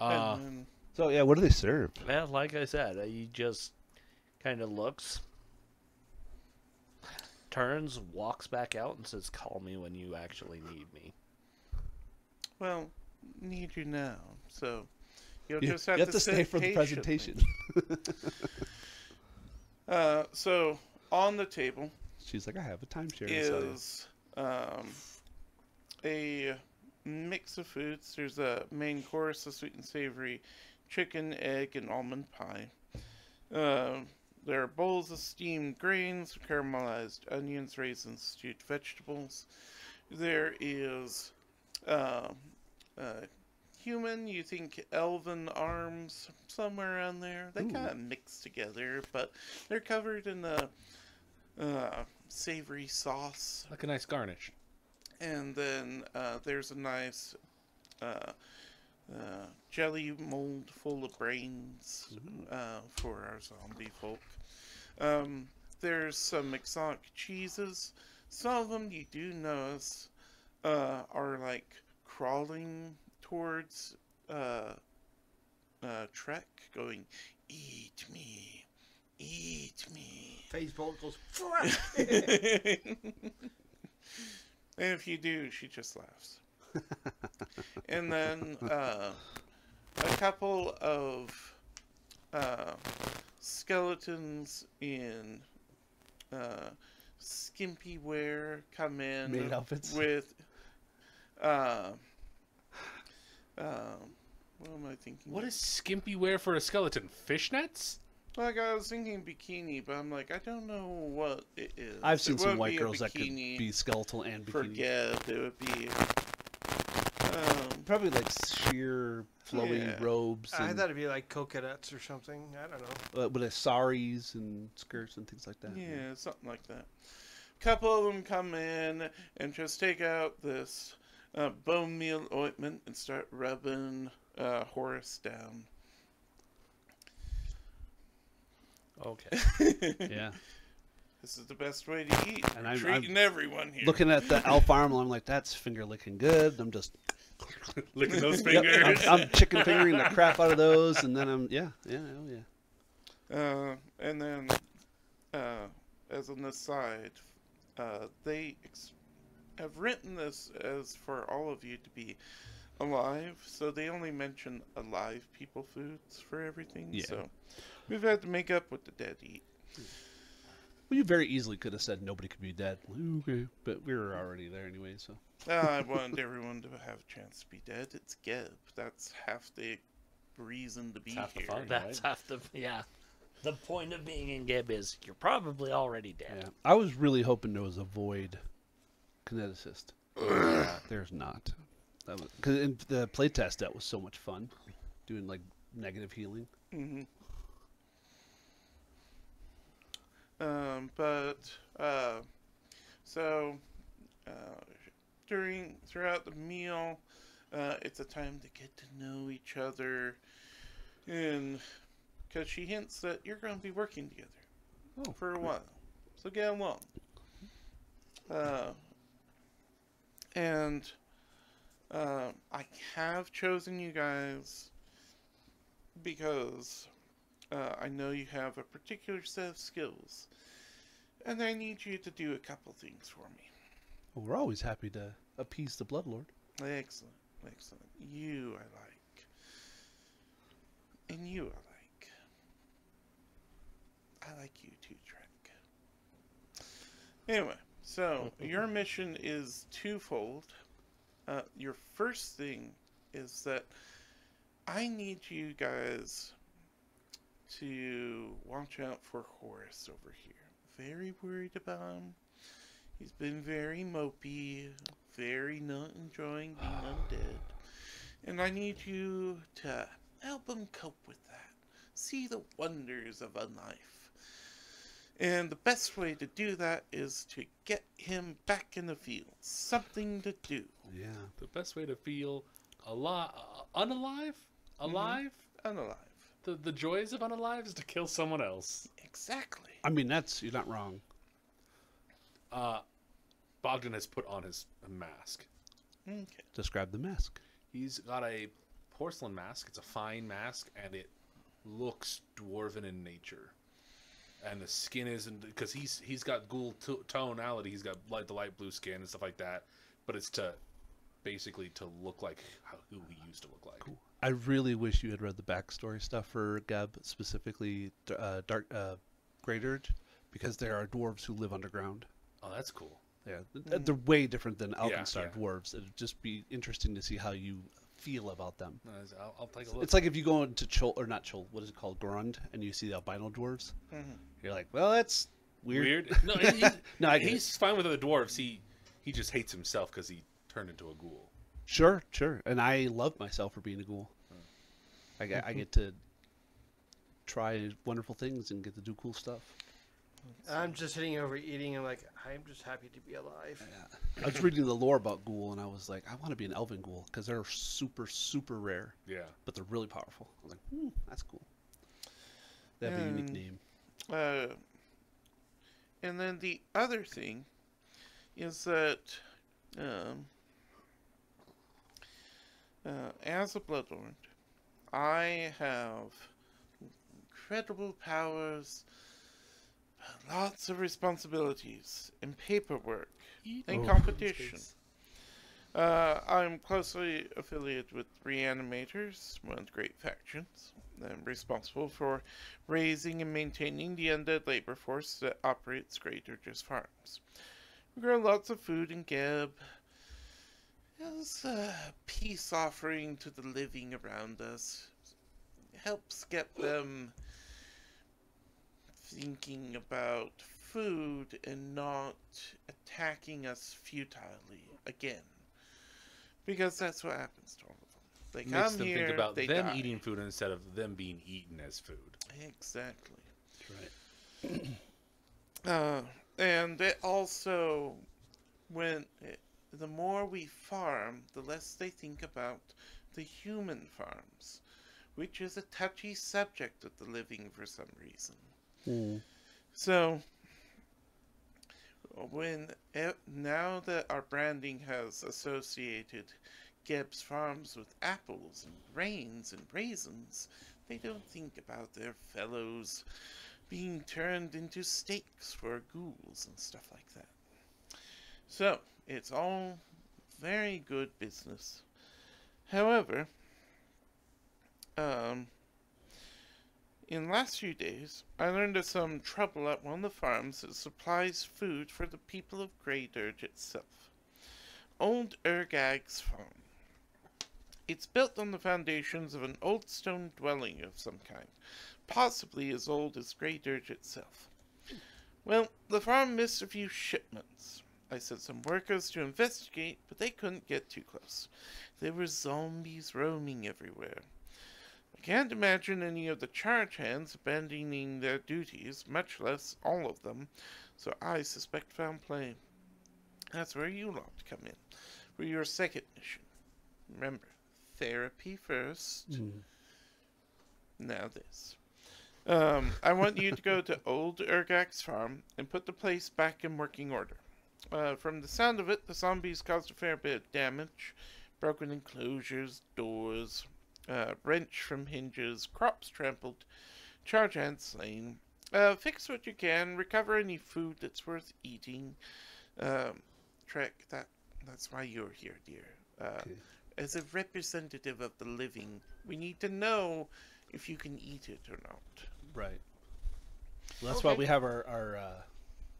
Uh, then- So yeah, what do they serve? Yeah, like I said, uh, he just kind of looks, turns, walks back out, and says, "Call me when you actually need me." well, need you now. So you'll You, just have, you have to, sit stay for the presentation. [LAUGHS] Uh, so on the table She's like, I have a timeshare. to sell is um, a mix of foods. There's a main course, a sweet and savory chicken, egg, and almond pie. Uh, there are bowls of steamed grains, caramelized onions, raisins, stewed vegetables. There is uh, uh, human, you think elven arms somewhere around there. They kind of mix together, but they're covered in a uh, savory sauce. like a nice garnish. And then uh, there's a nice uh, uh, jelly mold full of brains uh, for our zombie folk. Um, there's some exotic cheeses. Some of them you do notice uh, are like crawling towards uh, uh, Trek, going, "Eat me, eat me." Facebook goes. [LAUGHS] [LAUGHS] And if you do, she just laughs. and then uh, a couple of uh, skeletons in uh, skimpy wear come in Maid outfits? with. Uh, um, what am I thinking? What is skimpy wear for a skeleton? Fishnets? Like I was thinking bikini, but I'm like I don't know what it is. I've seen It some white girls that could be skeletal and bikini. forget it would be um, Probably like sheer flowy Yeah. robes I thought it'd be like coconuts or something. I don't know. uh, with a saris and skirts and things like that. yeah something like that couple of them come in and just take out this uh, bone meal ointment and start rubbing uh, Horace down Okay. [LAUGHS] Yeah. this is the best way to eat And We're I'm- treating everyone here Looking at the alpha armor, I'm like, that's finger licking good. I'm just [LAUGHS] Licking those Yep, fingers. I'm, I'm chicken fingering the crap out of those, and then I'm yeah, yeah, oh yeah. Uh, and then, uh, as an aside, uh, they ex- have written this as for all of you to be alive, so they only mention alive people foods for everything. Yeah. So we've had to make up what the dead eat. Well, you very easily could have said nobody could be dead. Okay, but we were already there anyway, so. Uh, I [LAUGHS] wanted everyone to have a chance to be dead. It's Geb. That's half the reason to be half the here. fun. That's Right. half the yeah. The point of being in Geb is you're probably already dead. Yeah, I was really hoping there was a void kineticist. [COUGHS] There's not. That was because in the playtest that was so much fun, doing like negative healing. hmm Um, but uh, so uh, during throughout the meal, uh, it's a time to get to know each other, and because she hints that you're going to be working together Oh, for a while, so get along. Uh, and uh, I have chosen you guys because uh, I know you have a particular set of skills, and I need you to do a couple things for me. Well, we're always happy to appease the Bloodlord. Excellent, excellent. You I like, and you I like. I like you too, Trek. Anyway, so [LAUGHS] your mission is twofold. Uh, your first thing is that I need you guys to watch out for Horace over here. Very worried about him. He's been very mopey, very not enjoying being undead. And I need you to help him cope with that. See the wonders of a life. And the best way to do that is to get him back in the field. Something to do. Yeah. The best way to feel alive, unalive, alive. Unalive. The the joys of unalive is to kill someone else. Exactly. I mean, that's you're not wrong. Uh, Bogdan has put on his mask. Okay. Describe the mask. He's got a porcelain mask. It's a fine mask, and it looks dwarven in nature. And the skin isn't because he's he's got ghoul to- tonality. He's got light the light blue skin and stuff like that. But it's to basically to look like how, who he used to look like. I really wish you had read the backstory stuff for Geb, specifically uh, Dark uh, Graydirge, because there are dwarves who live underground. Oh, that's cool. Yeah, th- they're way different than Yeah, yeah. dwarves. It'd just be interesting to see how you feel about them. I'll, I'll take a look. It's like if you go into Chol or not Chol, what is it called, Grund, and you see the albino dwarves. Mhm. You're like, well, that's weird. weird. [LAUGHS] No, he's, [LAUGHS] No, I get he's fine with other dwarves. He he just hates himself because he turned into a ghoul. Sure, sure. And I love myself for being a ghoul. I get, I [LAUGHS] get to try wonderful things and get to do cool stuff. I'm just sitting over eating and like I'm just happy to be alive. Yeah. I was reading the lore about ghoul, and I was like, I want to be an elven ghoul because they're super, super rare, Yeah. but they're really powerful. I was like, hmm, that's cool. They have a unique name. Uh, and then the other thing is that um, uh, as a Bloodlord, I have incredible powers, lots of responsibilities, and paperwork, and Oh. competition. Uh, I'm closely affiliated with Reanimators, one of the great factions. I'm responsible for raising and maintaining the undead labor force that operates Graydirge's Farms. We grow lots of food and geb as a peace offering to the living around us. Helps get them thinking about food and not attacking us futilely again. Because that's what happens to all of them. They Makes come them here, think about they them die. eating food instead of them being eaten as food. Exactly. That's right. [CLEARS THROAT] Uh, and it also, when it, the more we farm, the less they think about the human farms, which is a touchy subject with the living for some reason. Mm. So, when e- now that our branding has associated Geb's Farms with apples and grains and raisins, they don't think about their fellows being turned into steaks for ghouls and stuff like that. So, it's all very good business. However, um, in the last few days, I learned of some trouble at one of the farms that supplies food for the people of Graydirge itself. Old Ergag's farm. It's built on the foundations of an old stone dwelling of some kind, possibly as old as Graydirge itself. Well, the farm missed a few shipments. I sent some workers to investigate, but they couldn't get too close. There were zombies roaming everywhere. I can't imagine any of the charge hands abandoning their duties, much less all of them, so I suspect foul play. That's where you lot come in, for your second mission. Remember, therapy first. Now this. Um, I want you to go to Old Ergax farm and put the place back in working order. Uh, from the sound of it, the zombies caused a fair bit of damage. Broken enclosures, doors, uh, wrench from hinges, crops trampled, charge hands slain. Uh, fix what you can, recover any food that's worth eating. Um, Trek, that that's why you're here, dear. Uh, Okay. As a representative of the living, we need to know if you can eat it or not. Right. Well, that's why we have our our uh,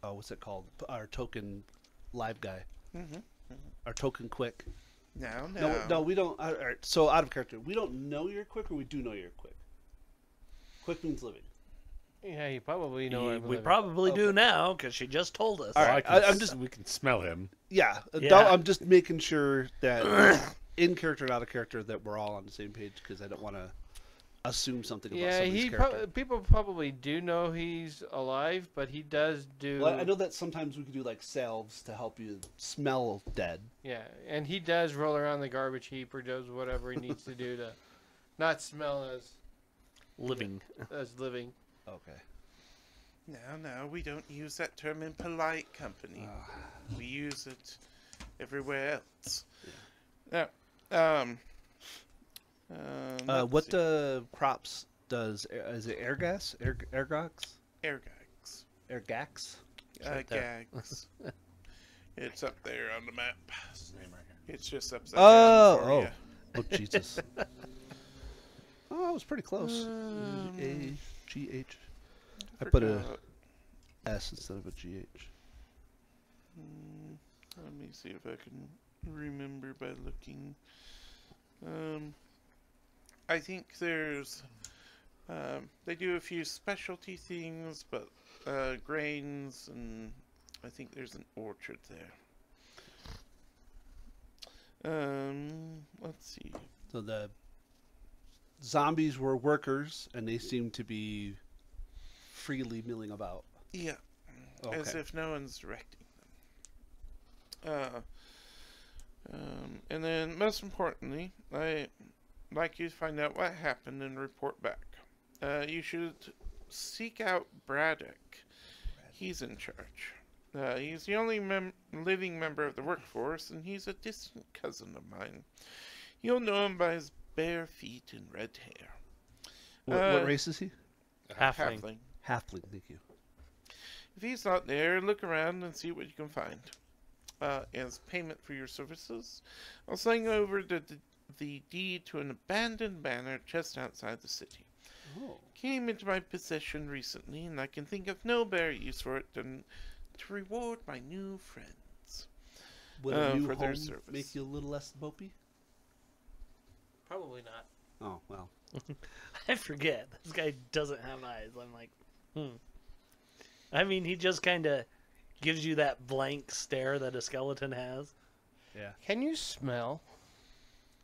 oh, what's it called? Our token live guy. Mm-hmm. Our token quick. Now, now. No, no, we don't. Uh, all right, so out of character, we don't know you're quick, or we do know you're quick. Quick means living. Yeah, you probably know. Ye- I'm we living. probably do Okay. now because she just told us. All Well, I can I- I'm just- we can smell him. Yeah, uh, Yeah. I'm just making sure that in character and out of character that we're all on the same page because I don't want to assume something about Yeah, somebody's he character. prob- people probably do know he's alive, but he does do. Well, I know that sometimes we can do like salves to help you smell dead. Yeah, and he does roll around the garbage heap or does whatever he needs to do to [LAUGHS] not smell as Living. as living. Okay. No, no, we don't use that term in polite company. We use it everywhere else. Now, um, um, Uh, what see. uh, crops does is it air gas? Air airgox? air gags? Air gax? Uh, right gags. [LAUGHS] it's up there on the map. His name right here. It's just upside Oh, down for oh. ya. Oh Jesus! [LAUGHS] oh, I was pretty close. Um, A G H. I put a S instead of a G H. Mm, Let me see if I can remember by looking. Um, I think there's. Um, they do a few specialty things, but uh, grains, and I think there's an orchard there. Um, let's see. So the zombies were workers, and they seem to be freely milling about. Yeah, as if no one's directing them. Uh, um, and then, most importantly, I like you to find out what happened and report back. Uh, you should seek out Braddock. He's in charge. Uh, he's the only mem- living member of the workforce, and he's a distant cousin of mine. You'll know him by his bare feet and red hair. What, Uh, what race is he? Halfling. Halfling. Halfling. Thank you. If he's not there, look around and see what you can find. Uh, as payment for your services, I'll send over to the, the deed to an abandoned manor just outside the city. Oh. Came into my possession recently, and I can think of no better use for it than to reward my new friends. Would Uh, a new for their home service. make you a little less mopey? Probably not. Oh well. [LAUGHS] I forget. This guy doesn't have eyes. I'm like, hmm. I mean, he just kind of gives you that blank stare that a skeleton has. Yeah. Can you smell?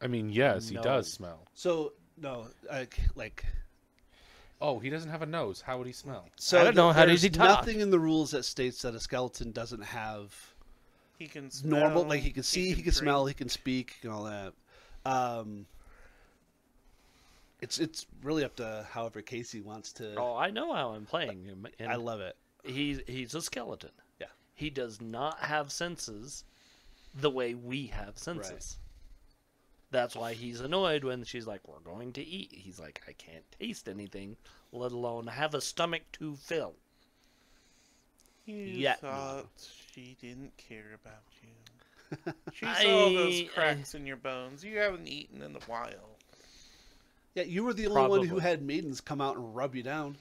I mean, yes, he No. does smell. So no, like like Oh, he doesn't have a nose. How would he smell? so. I don't know, how does he talk? Nothing in the rules that states that a skeleton doesn't have He can smell, normal. Like he can see, he can, smell, he can speak, and all that. Um. It's it's really up to however Casey wants to. Oh, I know how I'm playing him. And I love it. he's he's a skeleton. Yeah. He does not have senses the way we have senses. That's why he's annoyed when she's like, "We're going to eat." He's like, "I can't taste anything, let alone have a stomach to fill." You Yeah. thought she didn't care about you. [LAUGHS] She I- saw those cracks in your bones. You haven't eaten in a while. Yeah, you were the only one who had maidens come out and rub you down.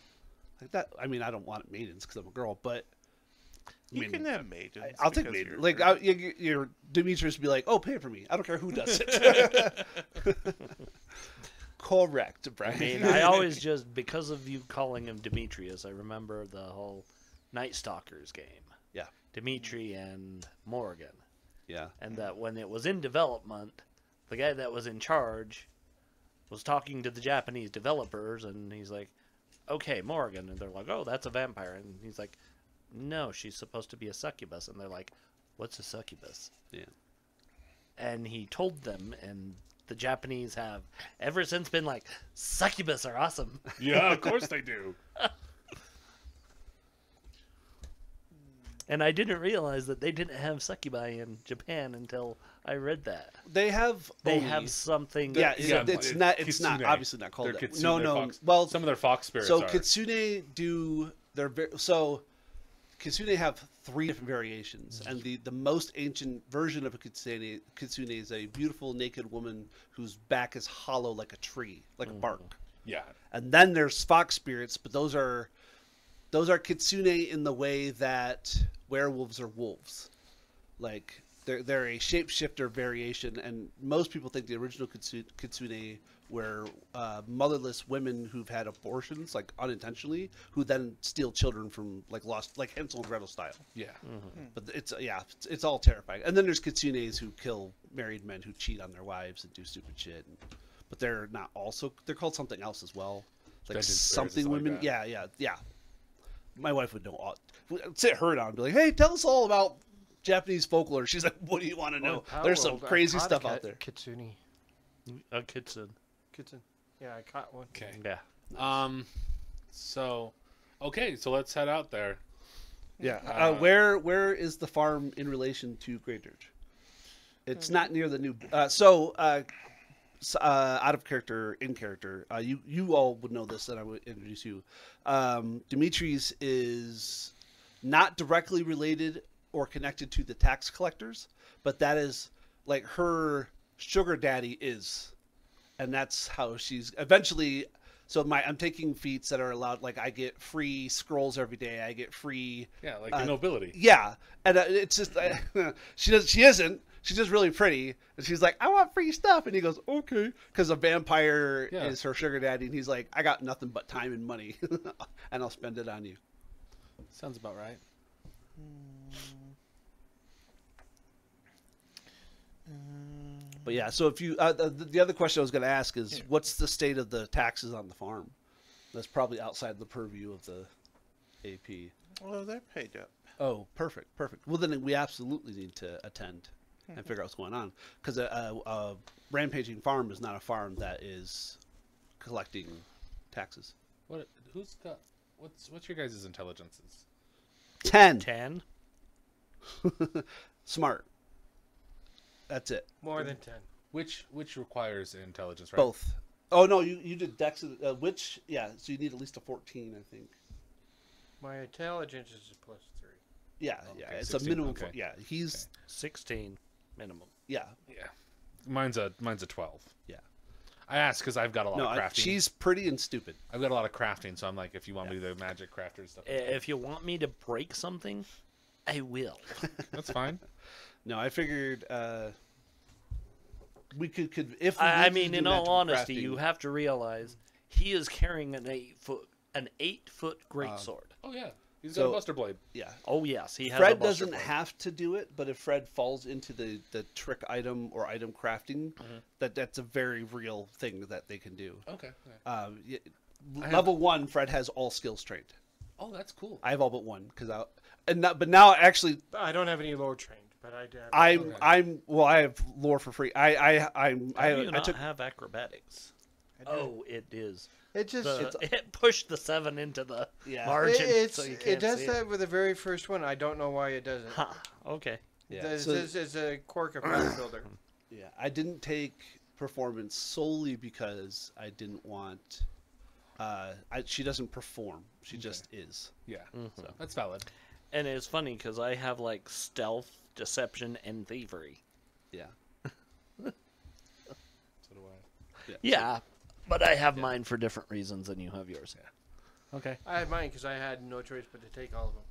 Like that. I mean, I don't want maidens because I'm a girl, but I You can have maidens. I- I'll take maidens. Like. I, you- your Demetrius would be like, "Oh, pay for me. I don't care who does it." [LAUGHS] Correct, Brian. I mean, [LAUGHS] I always just because of you calling him Demetrius, I remember the whole Night Stalkers game. Yeah. Dimitri and Morgan, yeah. and that when it was in development, the guy that was in charge was talking to the Japanese developers, and he's like, "Okay, Morgan," and they're like, "Oh, that's a vampire," and he's like, "No, she's supposed to be a succubus," and they're like, "What's a succubus?" Yeah. and he told them, and the Japanese have ever since been like, "Succubus are awesome." Yeah, of [LAUGHS] course they do. And I didn't realize that they didn't have succubi in Japan until I read that. They have. They only- have something. Yeah, Yeah, it's it- not. It's not obviously not called They're that. kitsune, No, no. fox- Well, some of their fox spirits so are. kitsune do they're very so kitsune have three different variations and the the most ancient version of a kitsune kitsune is a beautiful naked woman whose back is hollow like a tree like a mm. bark. Yeah, and then there's fox spirits but those are those are kitsune in the way that werewolves are wolves. Like they're they're a shapeshifter variation and most people think the original kitsu- kitsune were uh, motherless women who've had abortions like unintentionally who then steal children from like lost like Hansel and Gretel style. Yeah. but it's yeah it's, it's all terrifying. And then there's kitsunes who kill married men who cheat on their wives and do stupid shit. But they're not also they're called something else as well. Like Dungeon something stuff like women yeah yeah yeah. My wife would know all sit her down and be like hey tell us all about japanese folklore. She's like what do you want to know? Well, there's some Power World, I crazy stuff out there. Kitsune. A kitsune. Kitsune. Yeah, I caught one. Okay. Yeah. Um, so, okay, so let's head out there. yeah uh, Uh, where where is the farm in relation to Graydirge it's not near the new uh, so uh uh, out of character, in character. Uh, you you all would know this, and I would introduce you. Um, Demetrius is not directly related or connected to the tax collectors, but that is like her sugar daddy is, and that's how she's eventually. So my I'm taking feats that are allowed. Like I get free scrolls every day. I get free Yeah, like Uh, the nobility. yeah, and uh, it's just uh, [LAUGHS] she does. She isn't. She's just really pretty, and she's like, "I want free stuff," and he goes, "Okay," because a vampire Yeah. is her sugar daddy, and he's like, "I got nothing but time and money, [LAUGHS] and I'll spend it on you." Sounds about right. But yeah, so if you uh, the, the other question I was going to ask is, what's the state of the taxes on the farm? That's probably outside the purview of the AP. Well, they're paid up. Oh, perfect, perfect. Well, then we absolutely need to attend and figure out what's going on because a, a, a rampaging farm is not a farm that is collecting taxes. What? Who's got? What's what's your guys' intelligences? Ten, Ten. [LAUGHS] smart. That's it. More than ten. Which which requires intelligence, right? Both. Oh no, you you did Dex, uh, which yeah. So you need at least a fourteen, I think. My intelligence is a plus three. Yeah, yeah. Okay, It's 16, a minimum. okay. Yeah, he's Sixteen minimum. yeah. Yeah. Mine's a mine's a twelve. Yeah. I asked because I've got a lot No, of I, crafting. she's pretty and stupid. I've got a lot of crafting, so I'm like, if you want me to do the magic crafter and stuff, I- If you want me to break something, I will. [LAUGHS] that's fine. No, I figured uh, we could could if we I, I mean, in all honesty, crafting- you have to realize he is carrying an eight foot an eight foot greatsword. Oh yeah, he's got So- a Buster Blade. yeah. oh yes, he has. a Fred Buster doesn't Blade. have to do it, but if Fred falls into the, the trick item or item crafting, Mm-hmm. that that's a very real thing that they can do. Okay. Um, y- I have- level one, Fred has all skills trained. Oh, that's cool. I have all but one because I and not, but now actually I don't have any lore trained, but I do. I'm Okay. I'm well I have lore for free. I I I'm do I, you I not took have acrobatics? I do. Oh, it is. it just The, it, [LAUGHS] it pushed the seven into the Yeah. margin, it's so you it can't it does see that with the very first one. I don't know why it doesn't. Ha, okay. yeah. This so- is it's a quirk of Pathfinder. [COUGHS] Yeah, I didn't take performance solely because I didn't want. Uh, I, she doesn't perform; she just is. Yeah, Mm-hmm. so that's valid. And it's funny because I have like stealth, deception, and thievery. Yeah. [LAUGHS] So do I. Yeah, but I have mine for different reasons than you have yours. Yeah. Okay. I had mine because I had no choice but to take all of them.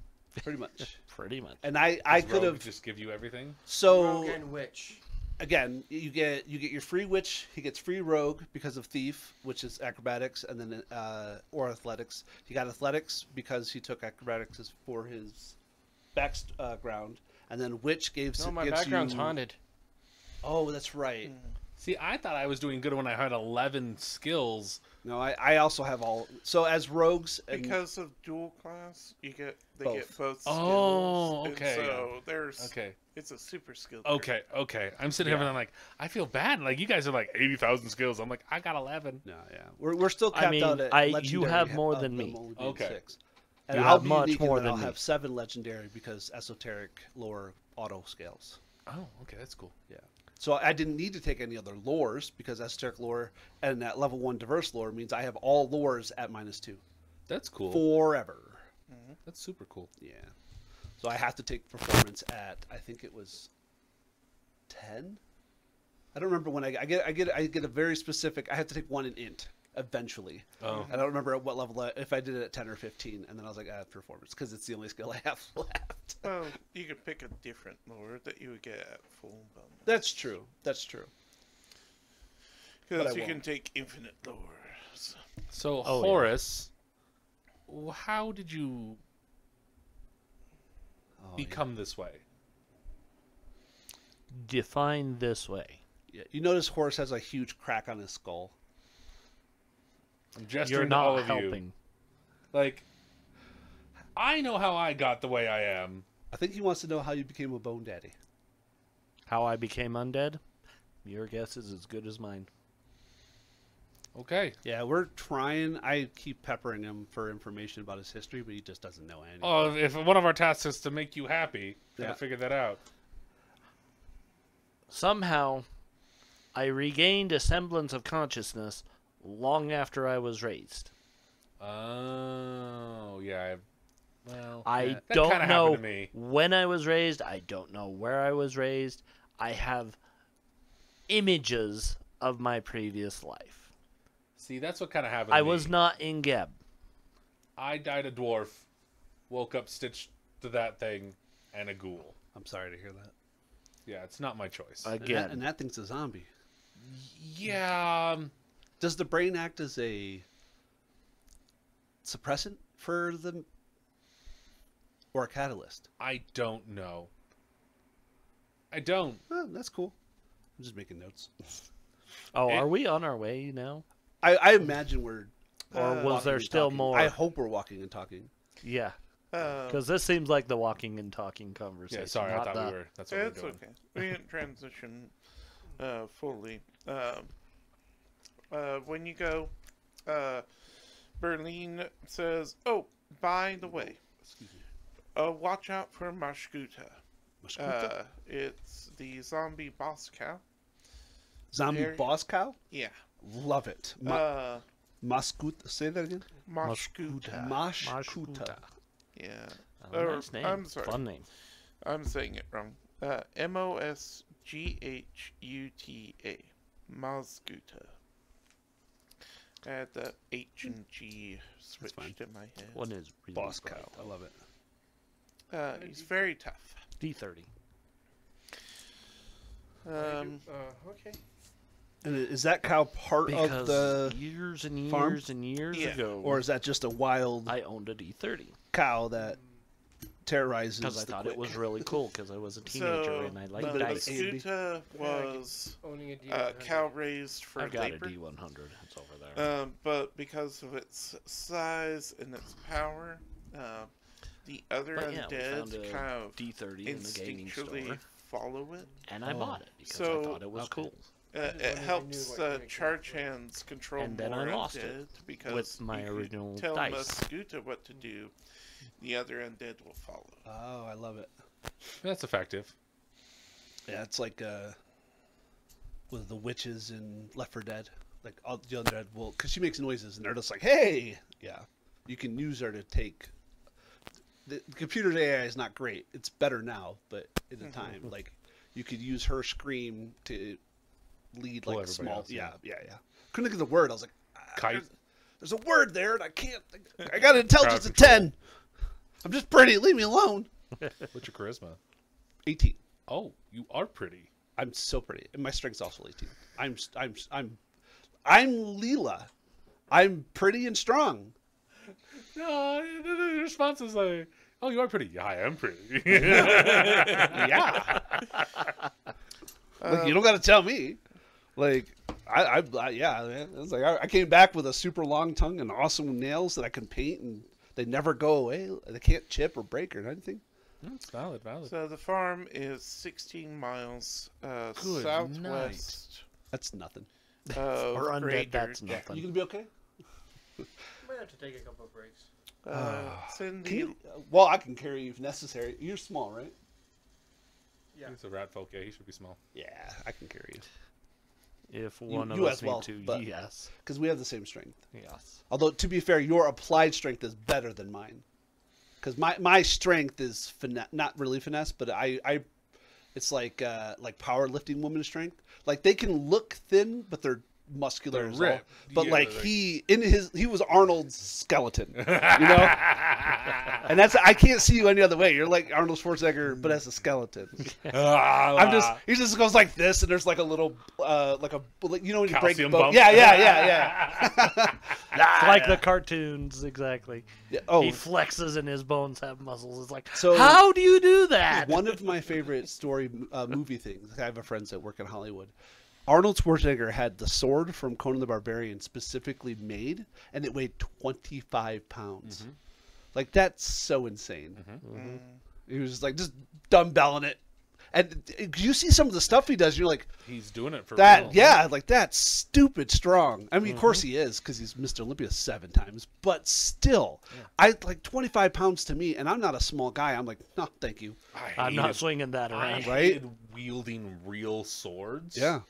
Pretty much. [LAUGHS] Pretty much. And I, I could have. just give you everything. So Rogue and Witch. again, you get you get your free witch. He gets free rogue because of thief, which is acrobatics, and then uh, or athletics. He got athletics because he took acrobatics for his background, and then which gives. No, my gives background's you- haunted. Oh, that's right. Mm. See, I thought I was doing good when I had 11 skills. No, I, I also have all. So as rogues, and, Because of dual class, you get they Both. get both oh, skills. Oh, and okay. so there's Okay. it's a super skill. tree. Okay. Okay. I'm sitting here Yeah. and I'm like, I feel bad. Like you guys are like 80,000 skills. I'm like, I got 11. no, yeah, we're, we're still I capped mean, out at. I- you have more than me. Okay. Six. And You I'll have much more than I'll me. have seven legendary because esoteric lore auto scales. Oh, okay. That's cool. Yeah. So I didn't need to take any other lores because esoteric lore and that level one diverse lore means I have all lores at minus two That's cool. forever. Mm-hmm. That's super cool. Yeah. So I have to take performance at I think it was ten. I don't remember when I, I get I get I get a very specific. I have to take one in int eventually. Oh. I don't remember at what level I- if I did it at ten or fifteen, and then I was like, ah, performance because it's the only skill [LAUGHS] I have left. Well, you could pick a different lore that you would get at full bonus. That's true. That's true. Because you can won't. take infinite lores. So Oh, yeah. Horace, w how did you Oh, yeah. become this way? Define this way. Yeah. You notice Horace has a huge crack on his skull. I'm gesturing You're not all of helping. you. Like, I know how I got the way I am. I think he wants to know how you became a bone daddy. How I became undead? Your guess is as good as mine. Okay. Yeah, we're trying. I keep peppering him for information about his history, but he just doesn't know anything. Oh, if one of our tasks is to make you happy, gotta Yeah. figure that out. Somehow, I regained a semblance of consciousness long after I was raised. Oh, yeah. I've, well, I yeah, don't know to me. when I was raised. I don't know where I was raised. I have images of my previous life. See, that's what kind of happened. I to was me. not in Geb. I died a dwarf, woke up stitched to that thing, and a ghoul. I'm sorry to hear that. Yeah, it's not my choice. I- And that, Again. and that thing's a zombie. yeah. um, Does the brain act as a suppressant for the or a catalyst? I don't know. I don't. Oh, that's cool. I'm just making notes. [LAUGHS] Oh, It- are we on our way now? I, I imagine we're Or Uh, was there still talking. more? I hope we're walking and talking. Yeah, Uh, because this seems like the walking and talking conversation. Yeah, sorry, I thought the- we were. That's what we were it's doing. okay. We didn't transition uh, fully. Um, uh, when you go, uh, Berline says, "Oh, by the way, Excuse me. uh, watch out for Mashkuta. Maskuta? Uh, it's the zombie boss cow. Zombie there- boss cow? Yeah. Love it. Ma- Uh, Maskuta. Say that again. Mashkuta. Mashkuta. Yeah. Oh, Or- nice name. I'm sorry. Fun name. I'm saying it wrong. Uh, M O S G H U T A. Mazguta. I had the H and G switched in my head. One is really Boss cow. I love it. Uh, he's very tough. D thirty. Um, Uh, okay. And is that cow part Because of the, years and years farm? and years Yeah. ago, or is that just a wild I owned a D thirty cow that terrorizes? because I the thought quick? it was really cool because I was a [LAUGHS] teenager so and I the liked bit of dice. A and was Owning a D. uh, cow raised for I've got labor. a D one hundred. It's over there. Um, but because of its size and its power, uh, the other But yeah, undead kind of D thirty in the gaming instinctually store, follow it. and I Oh. bought it because So- I thought it was okay. cool. Uh, it wondered if you helps knew what uh, charge hands control And then more I lost it undead because with my you could original tell dice. Maskuta what to do. The other undead will follow. Oh, I love it. That's effective. Yeah, it's like uh, with the witches in Left 4 Dead. Like all the undead will, because she makes noises and they're just like, "Hey!" Yeah, you can use her to take the computer's AI is not great. It's better now, but at the time, like you could use her scream to lead Pull like everybody small. else, yeah, yeah. yeah, yeah. Couldn't think of the word. I was like, ah, Kite. There's, there's a word there, and I can't. I got an intelligence of ten. I'm just pretty. Leave me alone. [LAUGHS] What's your charisma? Eighteen. Oh, you are pretty. I'm so pretty, and my strength's also eighteen. I'm I'm I'm I'm Leeloo. I'm pretty and strong. No, the response is like, "Oh, you are pretty." Yeah, I am pretty. [LAUGHS] Yeah. like you don't got to tell me. Like I, I, I yeah, man. It's like I, I came back with a super long tongue and awesome nails that I can paint, and they never go away. They can't chip or break or anything. It's valid, valid. So the farm is 16 miles uh, Good southwest That's nothing. of Or undead, Grey that's Dirt. nothing. You gonna be okay? [LAUGHS] Might have to take a couple of breaks. Uh, it's in Can the you, well, I can carry you if necessary. You're small, right? Yeah. He's a rat folk. Yeah, he should be small. Yeah, I can carry you If one of you us as well, need to, but- yes, because we have the same strength. yes. Although to be fair, your applied strength is better than mine. Because my, my strength is finesse, not really finesse, but I, I it's like uh, like powerlifting woman strength. Like they can look thin, but they're muscular They're as well. But Yeah, like he in his he was Arnold's skeleton, [LAUGHS] you know. And that's I can't see you any other way. You're like Arnold Schwarzenegger, but as a skeleton. [LAUGHS] I'm just he just goes like this, and there's like a little uh like a you know when you break a bone. bump. Yeah, yeah, yeah, yeah. [LAUGHS] [LAUGHS] like the cartoons, exactly. Yeah, Oh, He flexes and his bones have muscles. It's like, So- how do you do that? One of my favorite story uh, movie things. I have a friends that work in Hollywood. Arnold Schwarzenegger had the sword from Conan the Barbarian specifically made, and it weighed 25 pounds. Like that's so insane. Mm-hmm. Mm-hmm. He was just like just dumbbelling it, and you see some of the stuff he does. You're like He's doing it for that, real. yeah, like that's stupid strong. I mean, of course mm-hmm. he is because he's Mr. Olympia seven times, but still, I like 25 pounds to me, and I'm not a small guy. I'm like, no, thank you. I I'm not swinging that I around. Right? wielding real swords. Yeah.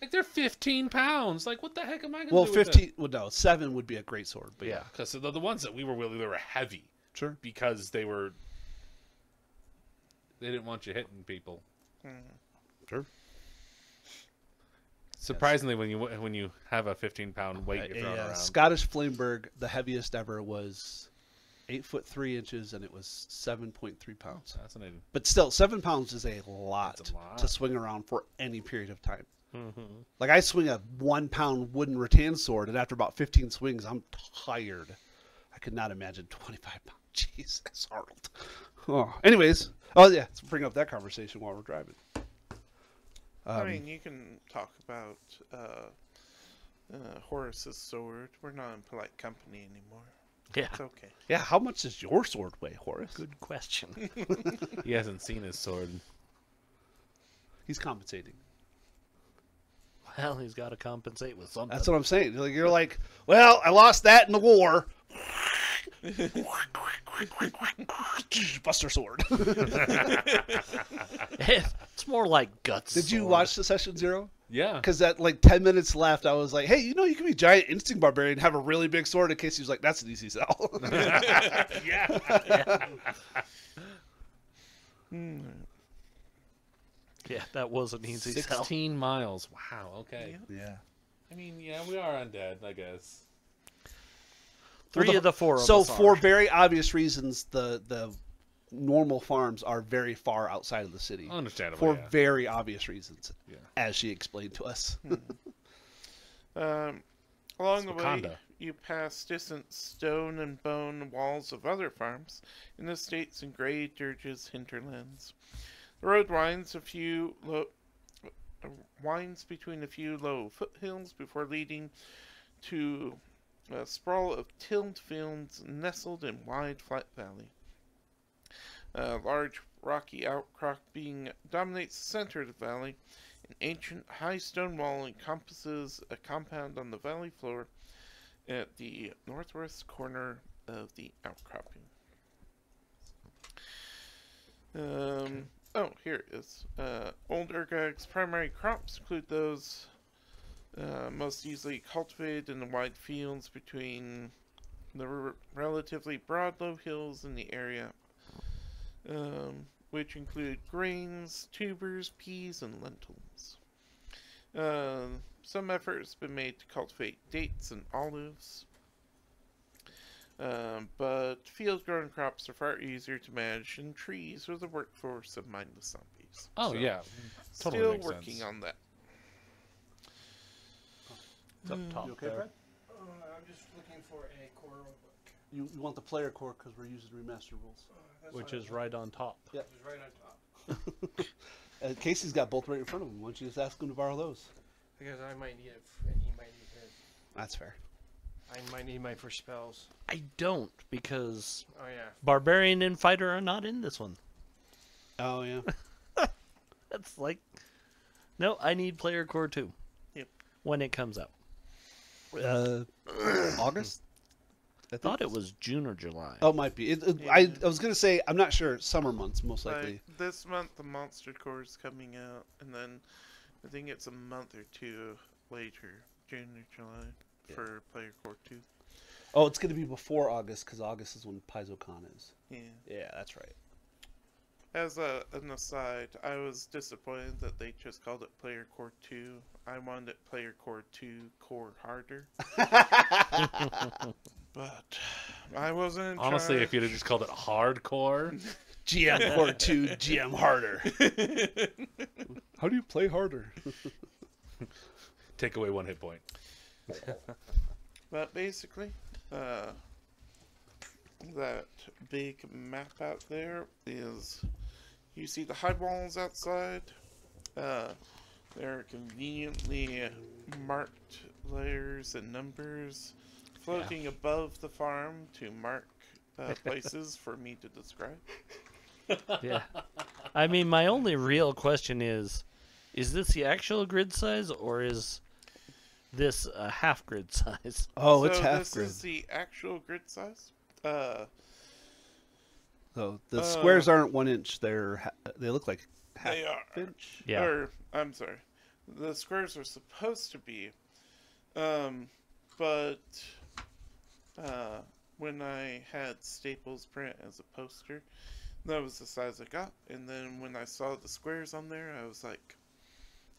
Like they're 15 pounds. Like what the heck am I gonna Well, do? with 15. Well, no, seven would be a great sword, but yeah, Yeah, because the, the ones that we were wielding, they were heavy sure. because they were. They didn't want you hitting people. Sure. Surprisingly, when you when you have a 15 pound weight you're A, throwing uh, around, Scottish Flamberge, the heaviest ever, was eight foot three inches, and it was 7.3 pounds. fascinating. But still, seven pounds is a lot, a lot. to swing around for any period of time. Mm-hmm. Like I swing a one pound wooden rattan sword, and after about 15 swings, I'm tired. I could not imagine 25 pounds. [LAUGHS] Jesus, Arnold. Oh, anyways, oh yeah, let's bring up that conversation while we're driving. I Um, mean, you can talk about uh, uh, Horace's sword. We're not in polite company anymore. Yeah, It's okay. yeah, how much does your sword weigh, Horace? good question. [LAUGHS] [LAUGHS] He hasn't seen his sword. He's compensating. Well, he's got to compensate with something. That's what I'm saying. Like you're like, well, I lost that in the war. [LAUGHS] Buster sword. [LAUGHS] [LAUGHS] it's more like guts. Did you sword. watch the session zero? Yeah. Because at like ten minutes left, I was like, hey, you know, you can be giant instinct barbarian, and have a really big sword. In case he was like, that's an easy sell. yeah. Yeah, hmm. [LAUGHS] that was an easy sell. 16 miles. Wow. Okay. yeah. I mean, yeah, we are undead, I guess. Three Well, the- of the four. Of So us for are. very obvious reasons, the the normal farms are very far outside of the city. Understandable. for yeah. very obvious reasons, Yeah. as she explained to us. [LAUGHS] Um, along the way, you pass distant stone and bone walls of other farms in the states and Graydirge's hinterlands. The road winds a few winds between a few low foothills before leading to a sprawl of tilled fields nestled in wide flat valley. A large rocky outcrop being dominates the center of the valley. An ancient high stone wall encompasses a compound on the valley floor at the northwest corner of the outcropping. Um, Oh, here it is. Uh, Old Urgag's primary crops include those uh, most easily cultivated in the wide fields between the relatively broad low hills in the area um, which include grains, tubers, peas, and lentils. Um, some effort has been made to cultivate dates and olives. Um, but field grown crops are far easier to manage than trees with a workforce of mindless zombies. Oh So, yeah, totally Still makes working sense. on that. It's up top You okay, there. Brad? Uh, I'm just looking for a core book. You, you want the player core because we're using remaster rules. Which is right on top. Yeah. It's [LAUGHS] right on top. Uh, Casey's got both right in front of him. Why don't you just ask him to borrow those? Because I might need it, and he might need his. That's fair. I might need my first spells. I don't because Oh yeah. barbarian and fighter are not in this one. Oh yeah. [LAUGHS] That's like, no, I need player core two. Yep. When it comes out, uh, [COUGHS] August. I thought it was June or July. Oh, it might be. It, it, Yeah. I, I was gonna say I'm not sure. Summer months most Like likely. this month, the Monster Core is coming out, and then I think it's a month or two later, June or July, for Player Core Two. Oh, it's gonna be before August because August is when PaizoCon is. Yeah. Yeah, that's right. As a, an aside, I was disappointed that they just called it Player Core Two. I wanted it Player Core Two Core Harder. [LAUGHS] but I wasn't. in Honestly, if you'd have just called it hardcore, [LAUGHS] GM Core Two, GM Harder. [LAUGHS] How do you play harder? take away one hit point. [LAUGHS] But basically, uh, that big map out there is you see the high walls outside. Uh, there are conveniently marked layers and numbers floating above the farm to mark uh, [LAUGHS] places for me to describe. yeah. I mean, my only real question is, is this the actual grid size or is this a half grid [LAUGHS] size? Oh, it's so half this grid. is the actual grid size. Uh, So the Uh, squares aren't one inch. They're ha- they look like half They are. inch. Yeah. Or I'm sorry, the squares are supposed to be, um, but uh, when I had Staples print as a poster, that was the size I got. And then when I saw the squares on there, I was like,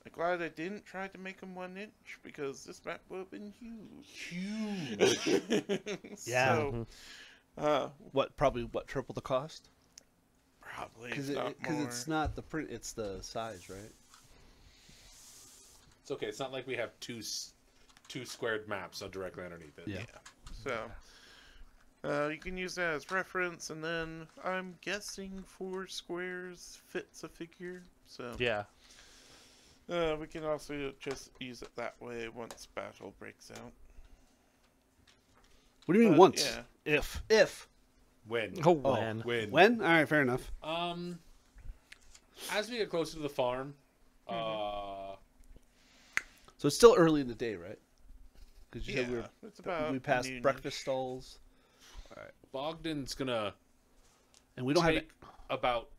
I'm glad I didn't try to make them one inch because this map would have been huge. Huge. [LAUGHS] Yeah. So, uh, What probably what triple the cost? probably Because not it, because it's not the print. It's the size, right? It's okay. It's not like we have two two squared maps directly underneath it. Yeah. So, uh, you can use that as reference, and then I'm guessing four squares fits a figure. So, Yeah. Uh, we can also just use it that way once battle breaks out. What do you mean But, once? yeah. If if When? Oh, Oh. when? When? when? All right, fair enough. Um, as we get closer to the farm, uh, So it's still early in the day, right? Because you Yeah, said we were it's about we passed noonish. breakfast stalls, All right. Bogdan's gonna and we don't have take about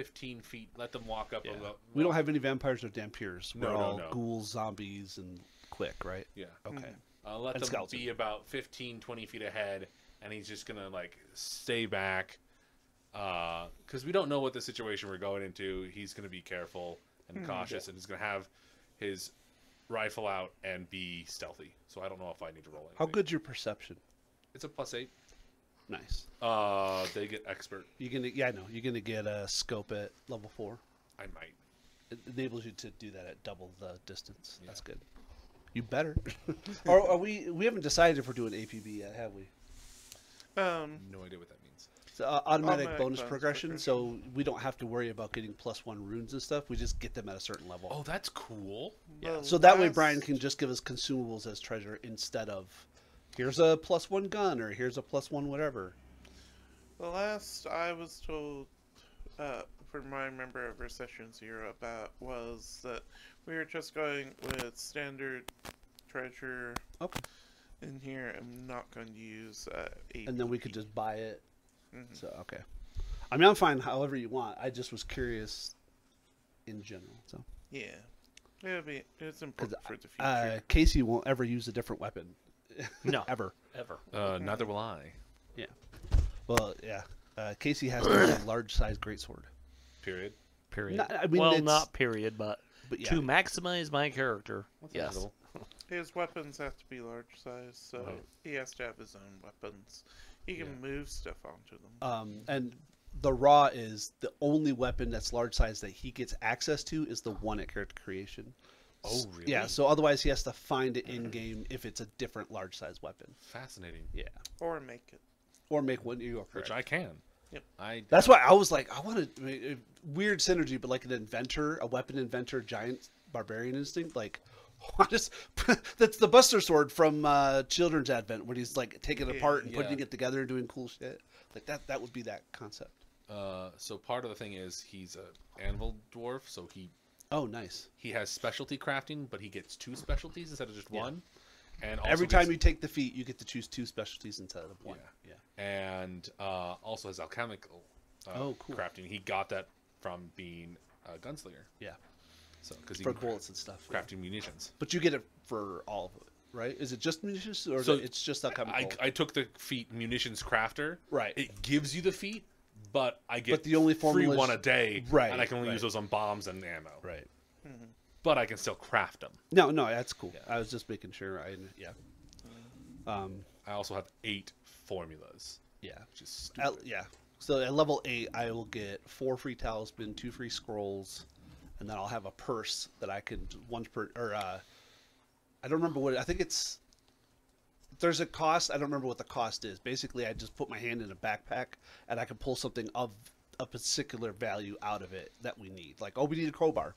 fifteen feet. Let them walk up. Yeah. A lo- we don't have any vampires or dhampirs. We're No, no, all no. ghouls, zombies, and quick, right? Yeah. Okay. Uh, let And them scouts. be about 15, 20 feet ahead, and he's just gonna like stay back, because we don't know what the situation we're going into. He's gonna be careful and cautious, and he's gonna have his rifle out and be stealthy. So I don't know if I need to roll anything. How good's your perception? It's a plus eight. Nice. Uh, they get expert. You're gonna, yeah, I know. You're gonna get a scope at level four. I might. It enables you to do that at double the distance. That's good. You better. [LAUGHS] or are we? We haven't decided if we're doing APB yet, have we? Um, No idea what that means. It's uh, automatic, Automatic bonus bonus progression, so we don't have to worry about getting plus one runes and stuff. We just get them at a certain level. Oh, that's cool. yeah. the So that way, Brian can just give us consumables as treasure instead of here's a plus one gun or here's a plus one whatever. The last I was told, uh, from my member of Recession Zero about was that we were just going with standard treasure Okay. in here. I'm not going to use uh, And then we could just buy it. Mhm. So okay. I mean, I'm fine however you want. I just was curious in general. So yeah, it'll be it's important for the future. uh, Casey won't ever use a different weapon. No. [LAUGHS] ever. Ever. Uh, neither will I. Yeah. Well, yeah. uh, Casey has to have a large size greatsword. Period. Period. Not- I mean, well, it's- not period, but, But yeah, to maximize my character. That's yes. [LAUGHS] His weapons have to be large size, so Right. he has to have his own weapons. He can Yeah. move stuff onto them. um, and the raw is the only weapon that's large size that he gets access to is the one at character creation. Oh, really? Yeah. So otherwise, he has to find it in game if it's a different large size weapon. Fascinating. Yeah. Or make it. Or make one. You are Which. I can. Yep. I. That's why I was like, I wanted I mean, weird synergy, but like an inventor, a weapon inventor, giant barbarian instinct. Like, [LAUGHS] just [LAUGHS] that's the Buster Sword from uh, Children's Advent, when he's like taking it apart and Yeah. putting it together and doing cool shit. Like that. That would be that concept. Uh, so part of the thing is he's a anvil dwarf, so he Oh, nice. he has specialty crafting, but he gets two specialties instead of just Yeah. one. And also Every time gets- you take the feat, you get to choose two specialties instead of one. Yeah. Yeah. and uh, also his alchemical uh, Oh, cool. crafting. He got that from being a gunslinger. Yeah. So because For bullets and stuff. yeah. crafting munitions. But you get it for all of it, right? Is it just munitions or is So it, it's just alchemical? I, I took the feat munitions crafter. Right. It gives you the feat, but I get But the only free one a day. Right, And I can only right. use those on bombs and ammo. right. But I can still craft them. No, no, that's cool. I was just making sure. I yeah. Um, I also have eight formulas, yeah. which is. At, yeah. So at level eight, I will get four free talisman, two free scrolls, and then I'll have a purse that I can one per or uh, I don't remember what I think it's. There's a cost. I don't remember what the cost is. Basically, I just put my hand in a backpack and I can pull something of a particular value out of it that we need. Like, oh, we need a crowbar.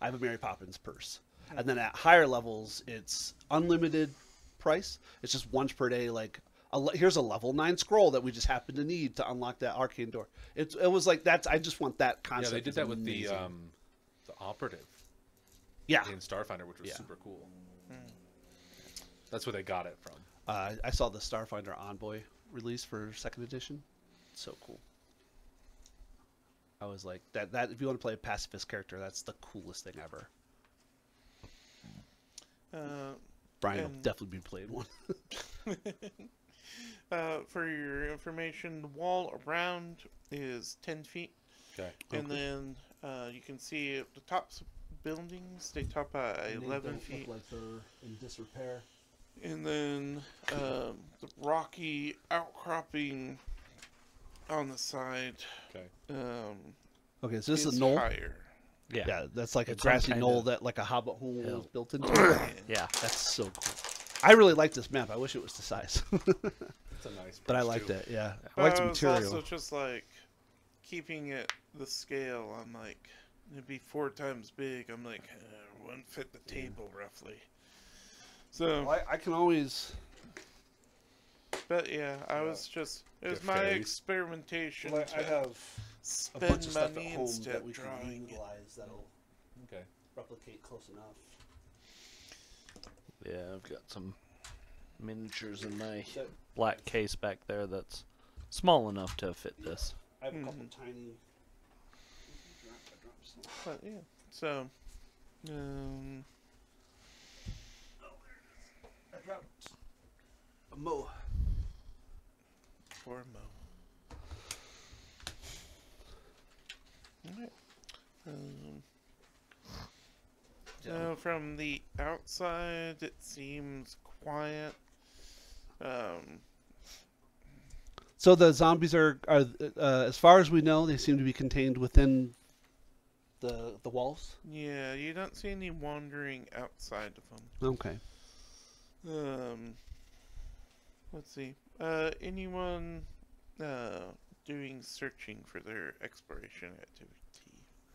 I have a Mary Poppins purse. And then at higher levels, it's unlimited price. It's just once per day. Like, a, here's a level nine scroll that we just happen to need to unlock that arcane door. It, it was like that's. I just want that concept. yeah, concept. they did It's that with the um, the operative yeah. in Starfinder, which was Yeah. super cool. That's where they got it from. Uh, I saw the Starfinder Envoy release for second edition. So cool. I was like that. That if you want to play a pacifist character, that's the coolest thing ever. Uh, Brian will definitely be playing one. [LAUGHS] uh, for your information, the wall around is 10 feet. Okay. And then uh, you can see the tops buildings, they top at 11 feet. like they're in disrepair. And then um, the rocky outcropping on the side Okay. um, Okay, so this is is a knoll. higher. Yeah. Yeah, that's like a It's some grassy knoll of that like a hobbit hole hill. was built into. [COUGHS] Yeah. That's so cool. I really like this map. I wish it was the size, [LAUGHS] It's a nice. but I liked too. it. Yeah, I But liked the I was material. also just like keeping it the scale. I'm like, it'd be four times big. I'm like, uh, wouldn't fit the table roughly. So, Well, I, I can always. but yeah, I was just it was my fairies. experimentation Like, I to have a spend bunch of stuff at home that we can drawing it. utilize that'll Okay. replicate close enough. Yeah, I've got some miniatures in my So, black case back there that's small enough to fit this. I have a couple Mhm. tiny. But yeah, so um, I a mo. for Mo. Alright. Um, so from the outside, it seems quiet. Um, So the zombies are are uh, as far as we know, they seem to be contained within the the walls. yeah, you don't see any wandering outside of them. Okay. Um, let's see. Uh, anyone uh, doing searching for their exploration activity?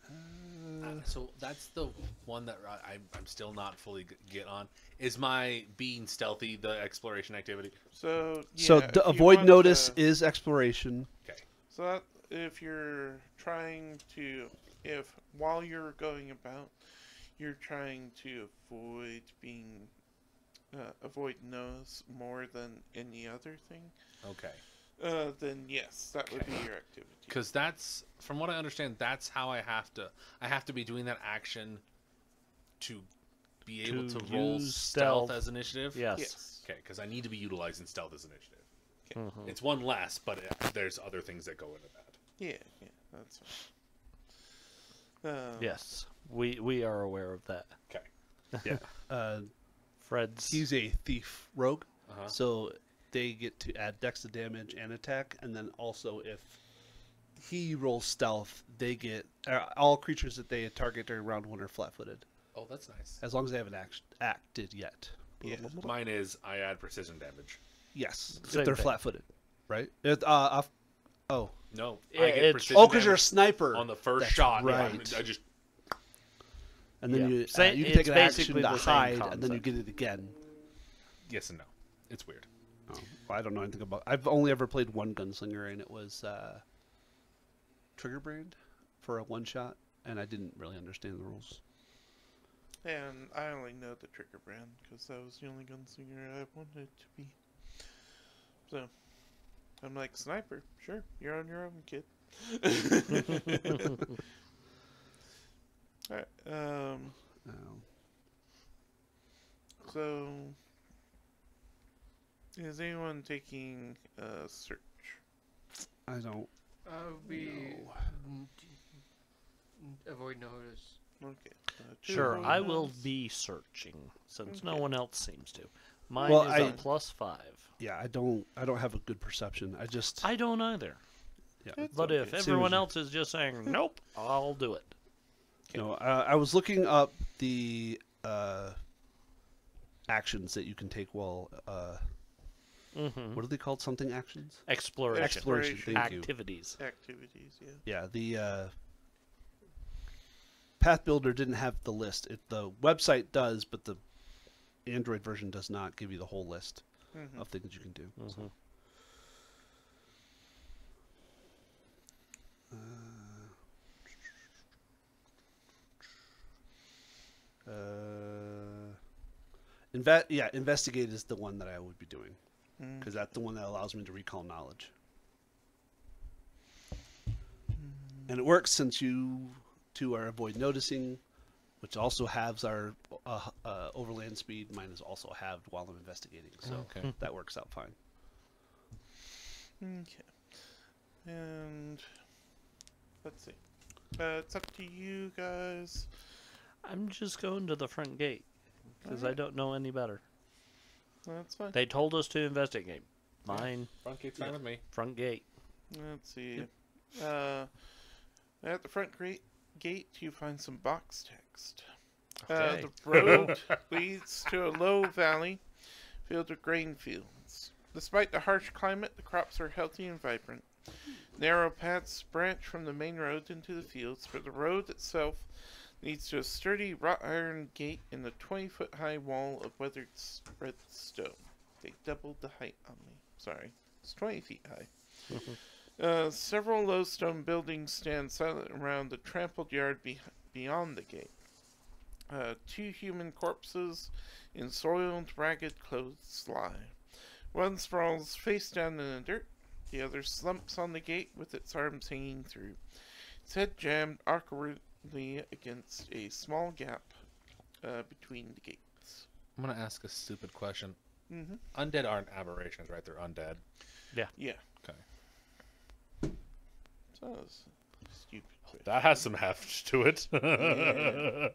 Uh, so that's the one that I, I'm- I'm still not fully get on. Is my being stealthy the exploration activity? So so yeah, the if you avoid notice to- is exploration. Okay. So that if you're trying to, if while you're going about, you're trying to avoid being, uh, avoid notice more than any other thing, Okay. uh, then yes, that would be your activity. Because that's, from what I understand, that's how I have to. I have to be doing that action to be able To to roll use stealth stealth. as initiative. Yes. Yes. Okay, because I need to be utilizing stealth as initiative. Mhm. It's one less, but it, there's other things that go into that. Yeah, yeah, that's fine. Uh, Yes, we we are aware of that. Okay. [LAUGHS] Yeah. Uh, Fred's he's a thief rogue, Uh-huh. so they get to add dex to damage and attack, and then also if he rolls stealth, they get uh, all creatures that they target during round one are flat-footed, Oh, that's nice. as long as they haven't act- acted yet. Yeah. Mine is I add precision damage. Yes, Same if they're thing. flat-footed, right? It, uh, off, oh, No, Yeah, I get precision oh, because you're a sniper on the first That's shot. yeah, right? I just and then Yeah. you uh, you can take an action to the same hide, and then you get it again. yes and no. It's weird. Oh, I don't know anything about. I've only ever played one gunslinger, and it was uh, Trigger Brand for a one shot, and I didn't really understand the rules. And I only know the trigger brand because that was the only gunslinger I wanted to be. So, I'm like, sniper, sure, you're on your own, kid. [LAUGHS] [LAUGHS] [LAUGHS] Alright, um, Um, so. Is anyone taking a search? I don't. I would be know. n- n- avoid notice. Okay. Uh, sure. I will be searching since no one else seems to. Mine Well, is I- a plus five. Yeah, I don't. I don't have a good perception. I just. I don't either. yeah. It's But if everyone Same else is just saying nope, I'll do it. No, uh, I was looking up the uh, actions that you can take while. Uh, hmm what are they called? Something actions. Exploration, Exploration. Thank you. activities. Activities, yeah. Yeah, the uh, Path Builder didn't have the list. It, the website does, but the Android version does not give you the whole list Mhm. of things you can do. so. Uh, inve- yeah, investigate is the one that I would be doing Mm. because that's the one that allows me to recall knowledge. And it works since you two are avoid noticing, which also halves our uh, uh, overland speed. Mine is also halved while I'm investigating, so Okay. that works out fine. Okay. And let's see. Uh, it's up to you guys. I'm just going to the front gate because I don't know any better. That's fine. They told us to investigate. Mine Front gate's fine with me. front gate. Let's see. Uh, at the front great gate, you find some box text. Uh, Okay. the road [LAUGHS] leads to a low valley filled with grain fields. Despite the harsh climate, the crops are healthy and vibrant. Narrow paths branch from the main road into the fields, but the road itself leads to a sturdy wrought iron gate and a 20 foot high wall of weathered red stone. They doubled the height on me. Sorry, it's 20 feet high. [LAUGHS] Uh, several low stone buildings stand silent around the trampled yard be- beyond the gate. Uh, two human corpses in soiled, ragged clothes lie. One sprawls face down in the dirt, the other slumps on the gate with its arms hanging through, its head jammed awkwardly against a small gap uh, between the gates. I'm gonna ask a stupid question. Mm-hmm. Undead aren't aberrations, right? They're undead. Yeah. Yeah. Okay. So that was stupid. question. That has some heft to it. [LAUGHS] Yeah.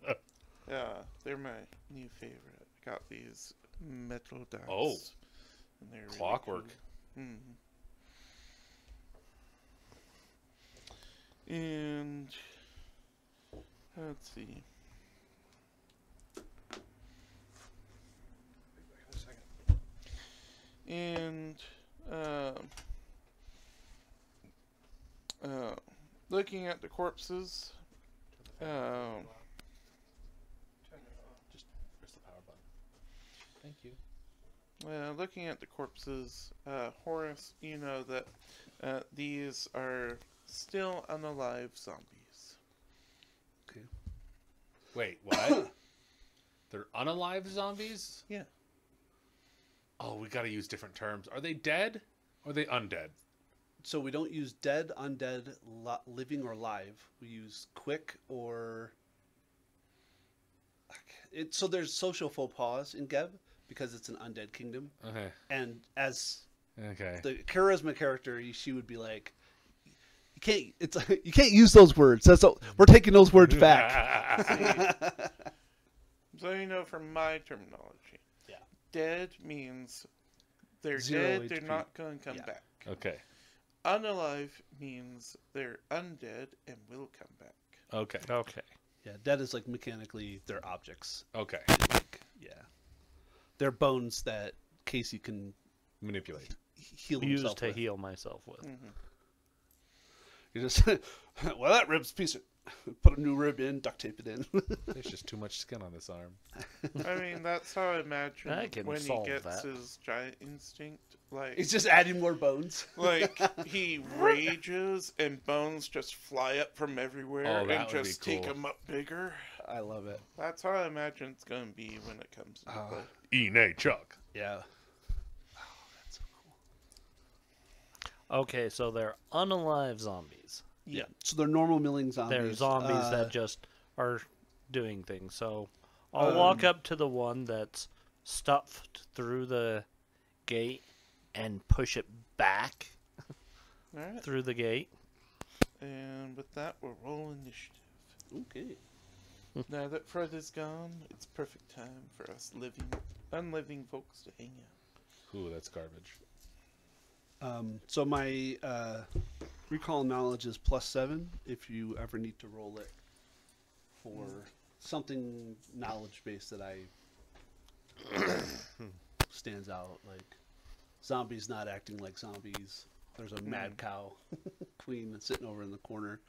Yeah, they're my new favorite. I got these metal dice. Oh. and they're really Clockwork. cool. Mhm. And let's see. And um uh, looking at the corpses, um, Just press the power button. Thank you. Uh, looking at the corpses, uh, Horace, you know that uh, these are still unalive zombies. Wait, what? [COUGHS] They're unalive zombies? Yeah. Oh, we gotta use different terms. Are they dead? Or are they undead? So we don't use dead, undead, li- living, or live. We use quick or. It, so there's social faux pas in Geb because it's an undead kingdom, Okay. and as. Okay. the charisma character, she would be like, "You can't. It's [LAUGHS] you can't use those words. That's all, we're taking those words back." [LAUGHS] So you know from my terminology. Yeah. Dead means they're Zero dead, they're not going to come Yeah. back. okay. Unalive means they're undead and will come back. Okay. Okay. yeah, dead is like mechanically they're objects. Okay. Like, yeah, they're bones that Casey can Manipulate. he- heal Used himself to with. heal myself with. Mm-hmm. You just [LAUGHS] well, that rib's a piece of. [LAUGHS] Put a new rib in, duct tape it in. [LAUGHS] There's just too much skin on this arm. I mean, that's how I imagine I can when he gets that. his giant instinct. Like, He's just adding more bones. like he rages and bones just fly up from everywhere Oh, and would be just take cool. him up bigger. I love it. That's how I imagine it's going to be when it comes into Ah. play. Ene Chuck. Yeah. Okay, so they're unalive zombies. Yeah. So they're normal milling zombies. They're zombies Uh, that just are doing things. So I'll walk Um, up to the one that's stuffed through the gate and push it back [LAUGHS] All right, through the gate. and with that, we'll roll initiative. Okay. Now that Fred is gone, it's perfect time for us living, unliving folks to hang out. Ooh, that's garbage. Um, so my uh, recall knowledge is plus seven if you ever need to roll it for something knowledge based that I [COUGHS] stands out like zombies not acting like zombies. There's a mad cow [LAUGHS] queen that's sitting over in the corner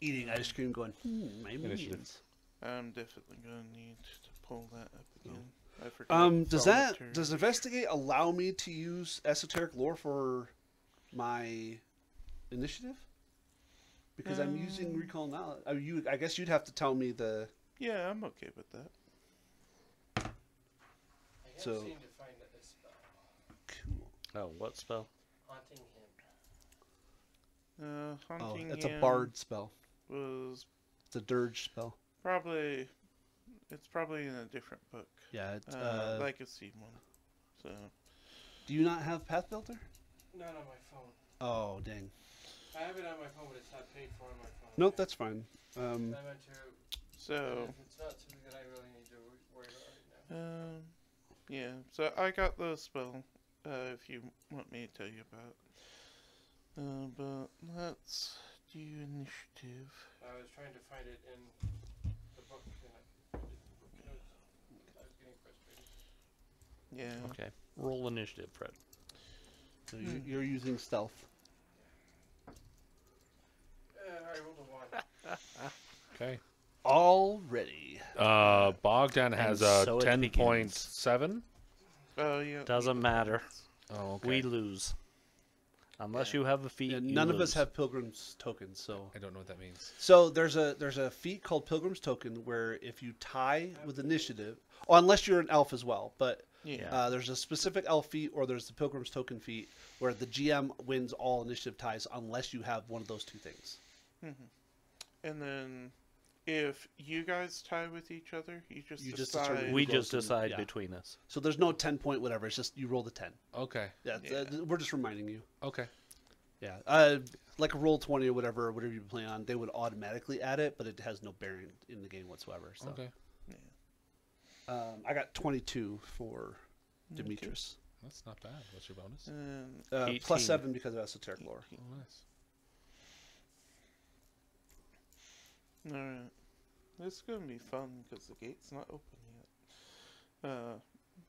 eating ice cream, going, "Hmm, my Initiative. minions." I'm definitely going to need to pull that up again. I forgot Um, does that solitaire. does investigate allow me to use esoteric lore for my initiative? Because I'm using Um, recall knowledge. I, you, I guess you'd have to tell me the. Yeah, I'm okay with that. I So- seem to find a spell. Cool. Oh, what spell? Haunting Hymn. Uh, Oh, it's that's a bard spell. was It's a dirge spell. probably it's probably in a different book, Yeah. It's, uh, uh, legacy one. So do you not have Path Builder? Not on my phone. Oh dang. I have it on my phone, but it's not paid for on my phone. Nope, that's fine. Um, I meant to. so it's not something that I really need to worry about right now. um, yeah. So I got the spell. Uh, if you want me to tell you about. Uh, but let's do initiative. I was trying to find it in the book, and I, I was, I was getting frustrated. Yeah. Okay. Roll initiative, Fred. so you, you're using stealth. Uh, I rolled a one. Okay. Already. Uh, Bogdan has And a so it ten begins. point seven. Oh yeah. Doesn't matter. Oh, okay. We lose. Unless you have a feat. Yeah, you none of us have pilgrim's tokens, so I don't know what that means. So there's a there's a feat called Pilgrim's Token where if you tie with initiative, oh, unless you're an elf as well, but Yeah. uh, there's a specific elf feat or there's the Pilgrim's Token feat where the GM wins all initiative ties unless you have one of those two things. And then, if you guys tie with each other, you just You just decide. determine We just goes decide yeah. between us. So there's no ten point whatever. It's just you roll the ten. Okay. Yeah, Yeah. th- we're just reminding you. Okay. Yeah, uh, like a roll twenty or whatever, whatever you play on, they would automatically add it, but it has no bearing in the game whatsoever. So Okay. Um, I got twenty two for Demetrius, That's not bad. What's your bonus? And uh, plus seven because of esoteric lore. Oh, nice. all right, this is gonna be fun because the gate's not open yet. Uh,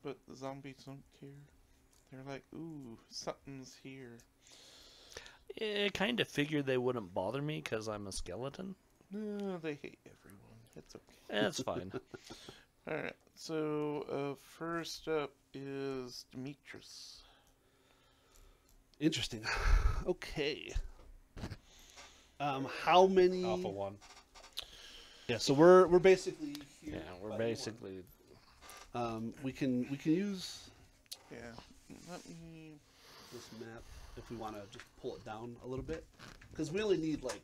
but the zombies don't care. They're like, ooh, something's here. I kind of figured they wouldn't bother me because I'm a skeleton. No, they hate everyone. It's okay. That's fine. [LAUGHS] All right. So uh, first up is Demetrius. Interesting. okay. Um, how many? Alpha one. Yeah, so we're we're basically here yeah, we're basically. Um, we can we can use Yeah. Let me. this map if we want to just pull it down a little bit, because we only need like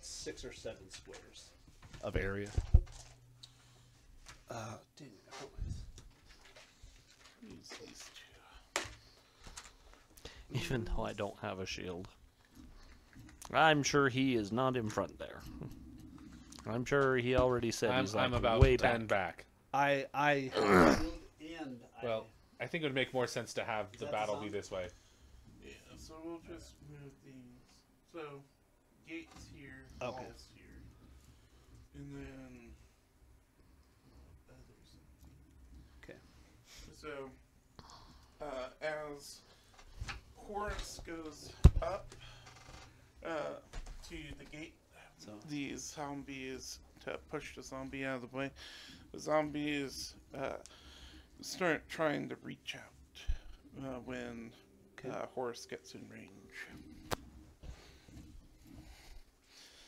six or seven squares of area. Uh, dang it, I put Use these two. even though I don't have a shield. I'm sure he is not in front there. I'm sure he already said I'm, he's like I'm about way ten back. back. I I [COUGHS] and Well, I think it would make more sense to have the that the battle be this way. Yeah, so we'll just move these. So, gates here, Okay. walls here. And then. Others. Okay. So, uh, as Horace goes up uh, to the gate, So these zombies to push the zombie out of the way. The zombies uh, start trying to reach out uh, when uh, Horace gets in range.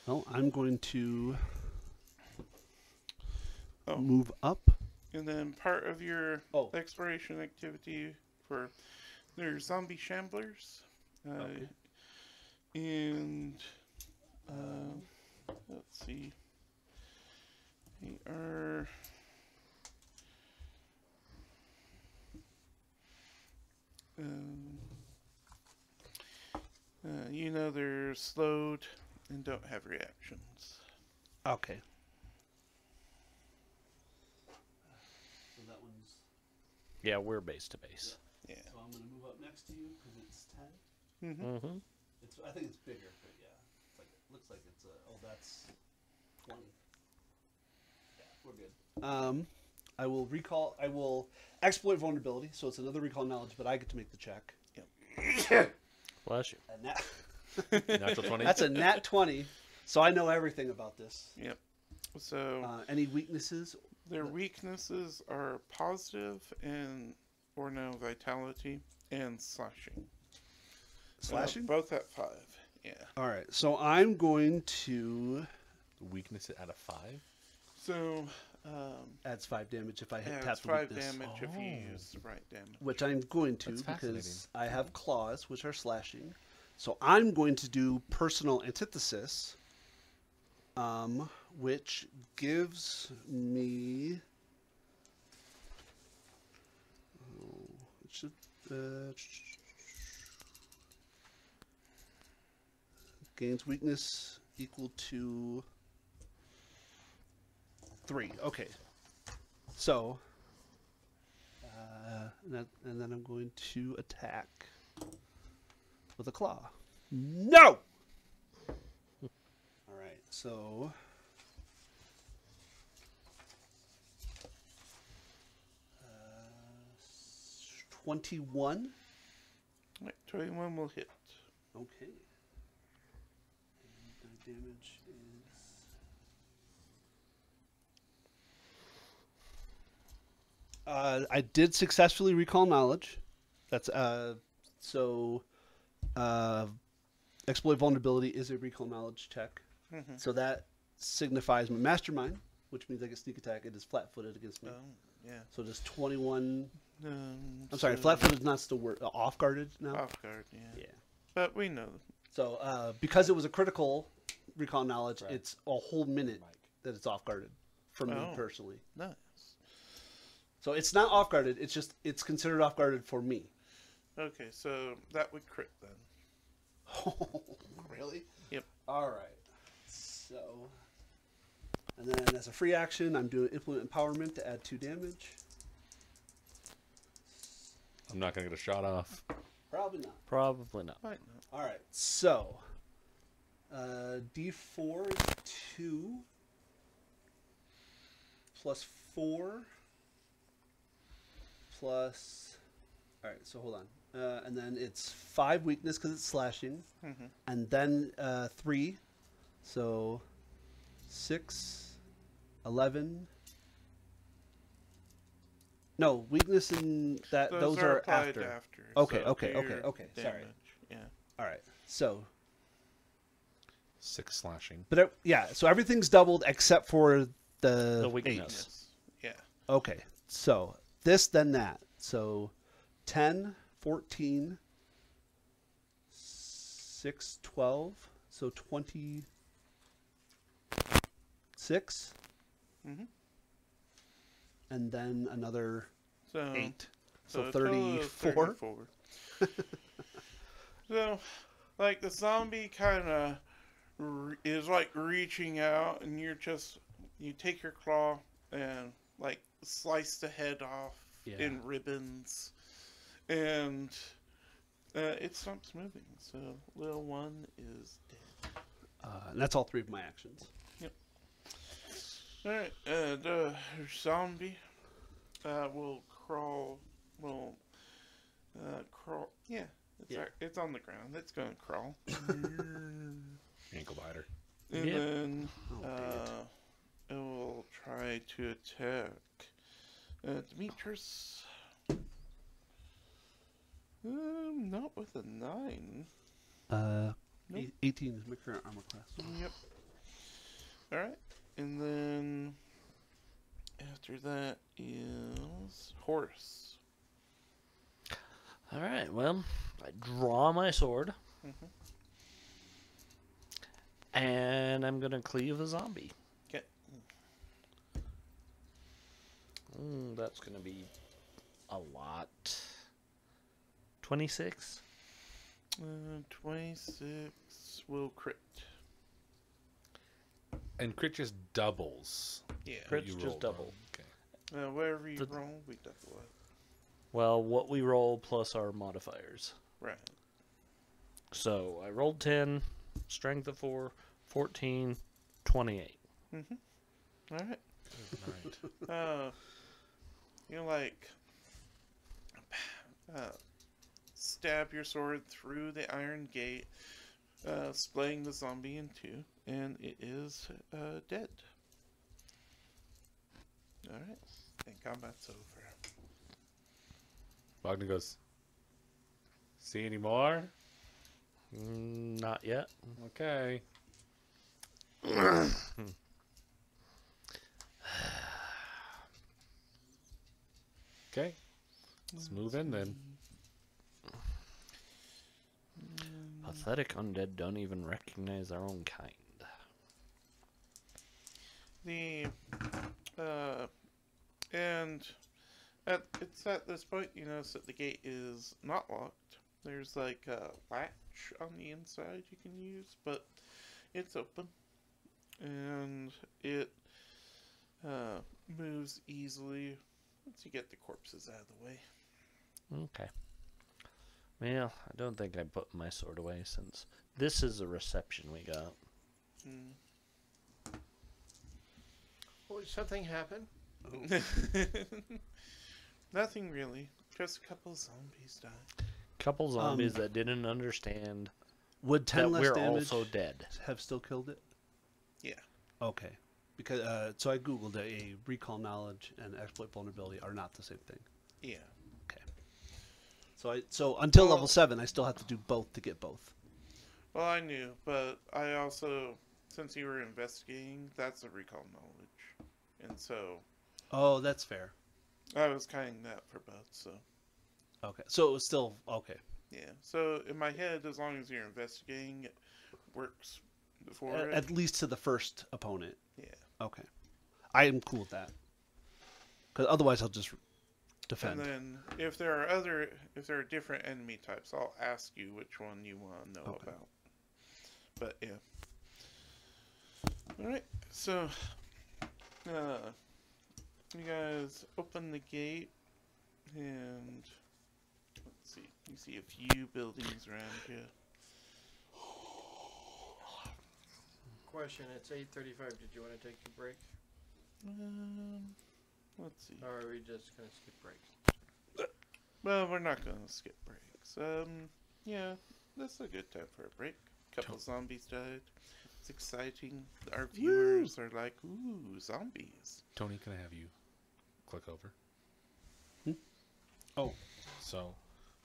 well, I'm going to Oh. move up. And then part of your Oh. exploration activity for there's zombie shamblers. Uh, Okay. And uh, let's see. They are. Um, uh, you know they're slowed and don't have reactions. Okay. So that one's. Yeah, we're base to base. Yeah. So I'm going to move up next to you because it's ten. Mm-hmm. Mm-hmm. It's I think it's bigger, but yeah, it's like it looks like it's a, oh that's twenty. Yeah, we're good. Um, I will recall. I will exploit vulnerability, so it's another recall knowledge, but I get to make the check. [COUGHS] Bless you. And that, [LAUGHS] Natural twenty. that's a nat twenty, so I know everything about this. Yep. So. Uh, any weaknesses? Their weaknesses are positive and or no vitality and slashing. Uh, Slashing. both at five. Yeah. All right, so I'm going to Weakness it out of five. So um, adds five damage if I hit yeah, tap it's the five weakness, damage if you Oh. use the right damage. which I'm going to That's because I have claws, which are slashing. So I'm going to do personal antithesis, um, which gives me. Oh, it should, uh, gains weakness equal to three. Okay. So, uh, and, that, and then I'm going to attack with a claw. No! [LAUGHS] All right, so. Uh, 21. Right, Twenty-one will hit. Okay. And the damage is. Uh, I did successfully recall knowledge. That's uh, so. Uh, exploit vulnerability is a recall knowledge check. Mhm. So that signifies my mastermind, which means I get sneak attack. It is flat-footed against me. Oh, yeah. So does twenty-one. Um, I'm sorry, so- flat-footed is not still word. Uh, off-guarded now. Off guard. Yeah. Yeah. But we know. So uh, because it was a critical recall knowledge, Right. it's a whole minute that it's off guarded for me Oh. personally. Nice. So it's not off guarded. It's just it's considered off guarded for me. Okay, so that would crit then. [LAUGHS] really? Yep. All right. So, and then as a free action, I'm doing implement empowerment to add two damage. I'm not gonna get a shot off. Probably not. Probably not. Might not. All right. So, uh, D4 is two plus four plus. All right. So hold on, uh, and then it's five weakness because it's slashing, Mhm. and then uh, three, so six, eleven. No weakness in that Those, those, are, are, after. after. Okay, so okay, do okay, your okay, sorry. Yeah. All right. So Six slashing. But it, yeah, so everything's doubled except for the, The eight. weakness. Yes. Yeah. Okay, so this then that. So 10, 14, 6, 12, so 26, Mhm. And then another So 8. So So, a total of 34. 34. [LAUGHS] So, like the zombie kind of is like reaching out, and you're just you take your claw and like slice the head off Yeah. in ribbons, and uh, it stops moving. So little one is dead. Uh, and that's all three of my actions. All right, uh, the zombie uh, will crawl. Will uh, crawl. Yeah, it's Yeah. ar- it's on the ground. It's gonna crawl. [LAUGHS] Ankle biter. And Yep. then Oh, it. uh, it will try to attack uh, Demetrius. Um, not with a nine. Uh, Nope. 18 is my current armor class. Yep. All right, and then after that is horse. All right. Well, I draw my sword, Mhm. and I'm gonna cleave a zombie. Okay. Mm, that's gonna be a lot. Twenty-six. Uh, Twenty-six will crit. And crit just doubles. Yeah. Crit- You just rolled double. Okay. Uh, wherever you The- roll, we double it. Well, what we roll plus our modifiers. Right. So I rolled 10, strength of 4, 14, 28. Mm-hmm. All right. Right. [LAUGHS] Uh, you like uh, stab your sword through the iron gate, uh, splitting the zombie in two, and it is uh, dead. All right, and combat's over. Wagner goes. See any more? Mm, not yet. Okay. [SIGHS] okay. Let's move in then. Pathetic undead don't even recognize their own kind. The uh, and at it's at this point you notice that the gate is not locked. There's like a latch on the inside you can use, but it's open, and it uh, moves easily once you get the corpses out of the way. Okay. Well, I don't think I put my sword away since this is a reception we got. Hmm. Oh, something happened. [LAUGHS] Nothing really. Just a couple zombies died. Couple zombies Um, that didn't understand Would 10 that less we're damage also dead. have still killed it? Yeah. Okay. Because uh, so I googled it, a recall knowledge and exploit vulnerability are not the same thing. Yeah. Okay. So I so until Well- level seven, I still have to do both to get both. Well, I knew, but I also, since you were investigating, that's a recall knowledge, and so Oh, that's fair. I was counting that for both. So Okay, so it was still okay. yeah. So in my head, as long as you're investigating, it works for At, it. at least to the first opponent. yeah. Okay, I am cool with that. Because otherwise, I'll just defend. And then if there are other, if there are different enemy types, I'll ask you which one you want to know Okay. about. But yeah. All right. So, uh, you guys open the gate, and let's see. You see a few buildings around here. Question: It's eight thirty-five. Did you want to take a break, Um, let's see. or are we just gonna skip breaks? Well, we're not gonna skip breaks. Um, yeah, that's a good time for a break. couple zombies died. It's exciting. Our viewers are like, "Ooh, zombies!" Tony, can I have you click over? Hmm? Oh. So,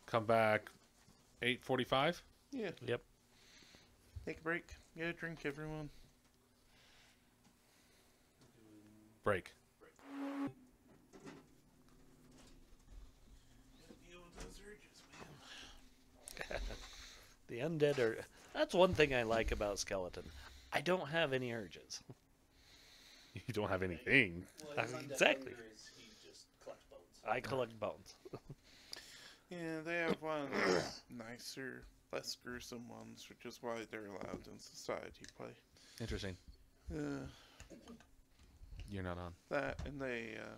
come back. Eight forty-five. Yeah. Yep. Take a break. Get a drink, everyone. Break. Deal with those urges, [LAUGHS] man. The undead are. That's one thing I like about skeleton. I don't have any urges. [LAUGHS] You don't have anything. exactly. I collect bones. [LAUGHS] Yeah, they have one of those [COUGHS] nicer, less gruesome ones, which is why they're allowed in society play. Interesting. Uh, You're not on. that and they uh,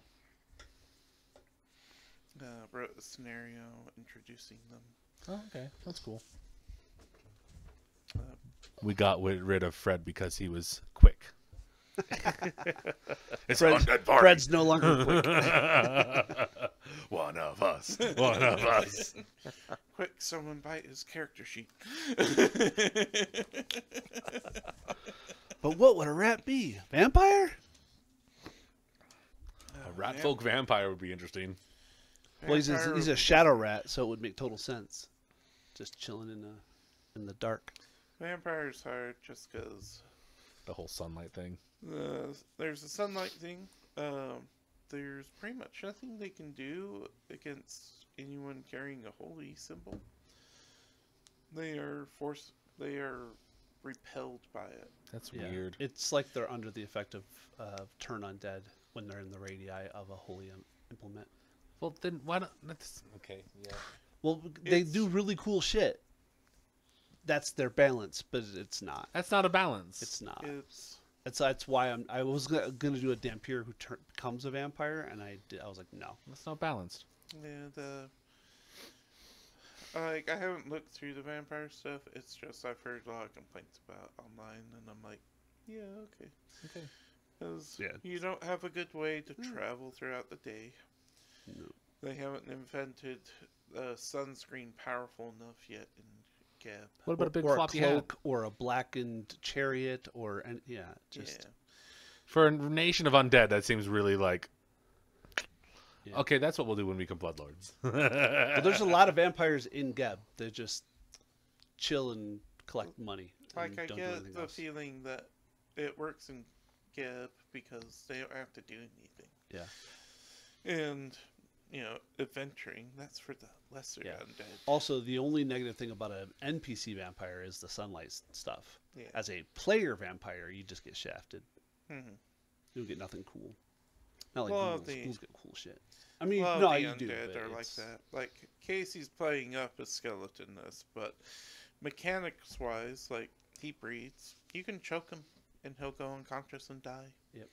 uh, wrote a scenario introducing them. Oh, okay. That's cool. We got rid of Fred because he was quick. [LAUGHS] it's Fred's, undead party. Fred's no longer [LAUGHS] quick. [LAUGHS] One of us. One of us. quick, someone bite his character sheet. But what would a rat be? Vampire? A rat folk vampire would be interesting. Well, he's a, he's a shadow rat, so it would make total sense. Just chilling in the in the dark. Vampire's are just because The whole sunlight thing. uh, there's a sunlight thing. Um, there's pretty much nothing they can do against anyone carrying a holy symbol. They are forced. They are repelled by it. That's Yeah. weird. It's like they're under the effect of uh, turn undead when they're in the radii of a holy im- implement. Well, then why not? That's, okay. Yeah. Well, they It's- do really cool shit. That's their balance, but it's not. That's not a balance. It's not. It's That's that's why I'm. I was gonna, gonna do a dhampir who tur- becomes a vampire, and I did, I was like, no. That's not balanced. yeah the. Like I haven't looked through the vampire stuff. It's just I've heard a lot of complaints about online, and I'm like, yeah, okay. Okay. Because Yeah. you don't have a good way to travel throughout the day. No. They haven't invented uh, sunscreen powerful enough yet in Geb. What about a big or a floppy hat? or a blackened chariot, or an, yeah, just yeah. For a nation of undead, that seems really like. Yeah. Okay, that's what we'll do when we become bloodlords. [LAUGHS] But there's a lot of vampires in Geb. They just chill and collect money. Like I get the else. feeling that it works in Geb because they don't have to do anything. Yeah. And you know, adventuring that's for the lesser Yeah. undead. Also, the only negative thing about an NPC vampire is the sunlight stuff. Yeah. As a player vampire, you just get shafted. Mhm. You get nothing cool. Not like Well, the- Ghouls get cool shit. I mean, Well, no, the you undead do. but are like that. Like Casey's playing up a skeleton this, but mechanics wise, like he breathes, you can choke him and he'll go unconscious and die. Yep.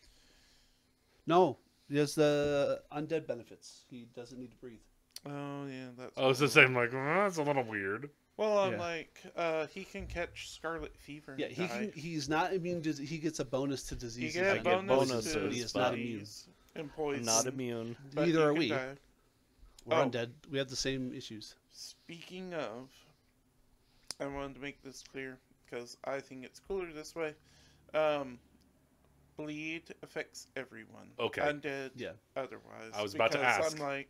No, he has the undead benefits. He doesn't need to breathe. Oh yeah, that's. I was cool. just saying, like, well, that's a little weird. Well, I'm Yeah. like, uh, he can catch scarlet fever. Yeah, he can. He's not immune. To, he gets a bonus to He diseases. can I have get bonus bonuses, to but he is not immune. disease and poison. I'm not immune. Neither are we. die. We're Oh. undead. We have the same issues. Speaking of, I wanted to make this clear because I think it's cooler this way. Um, bleed affects everyone. Okay. Undead. Yeah. Otherwise, I was about to ask. I'm like,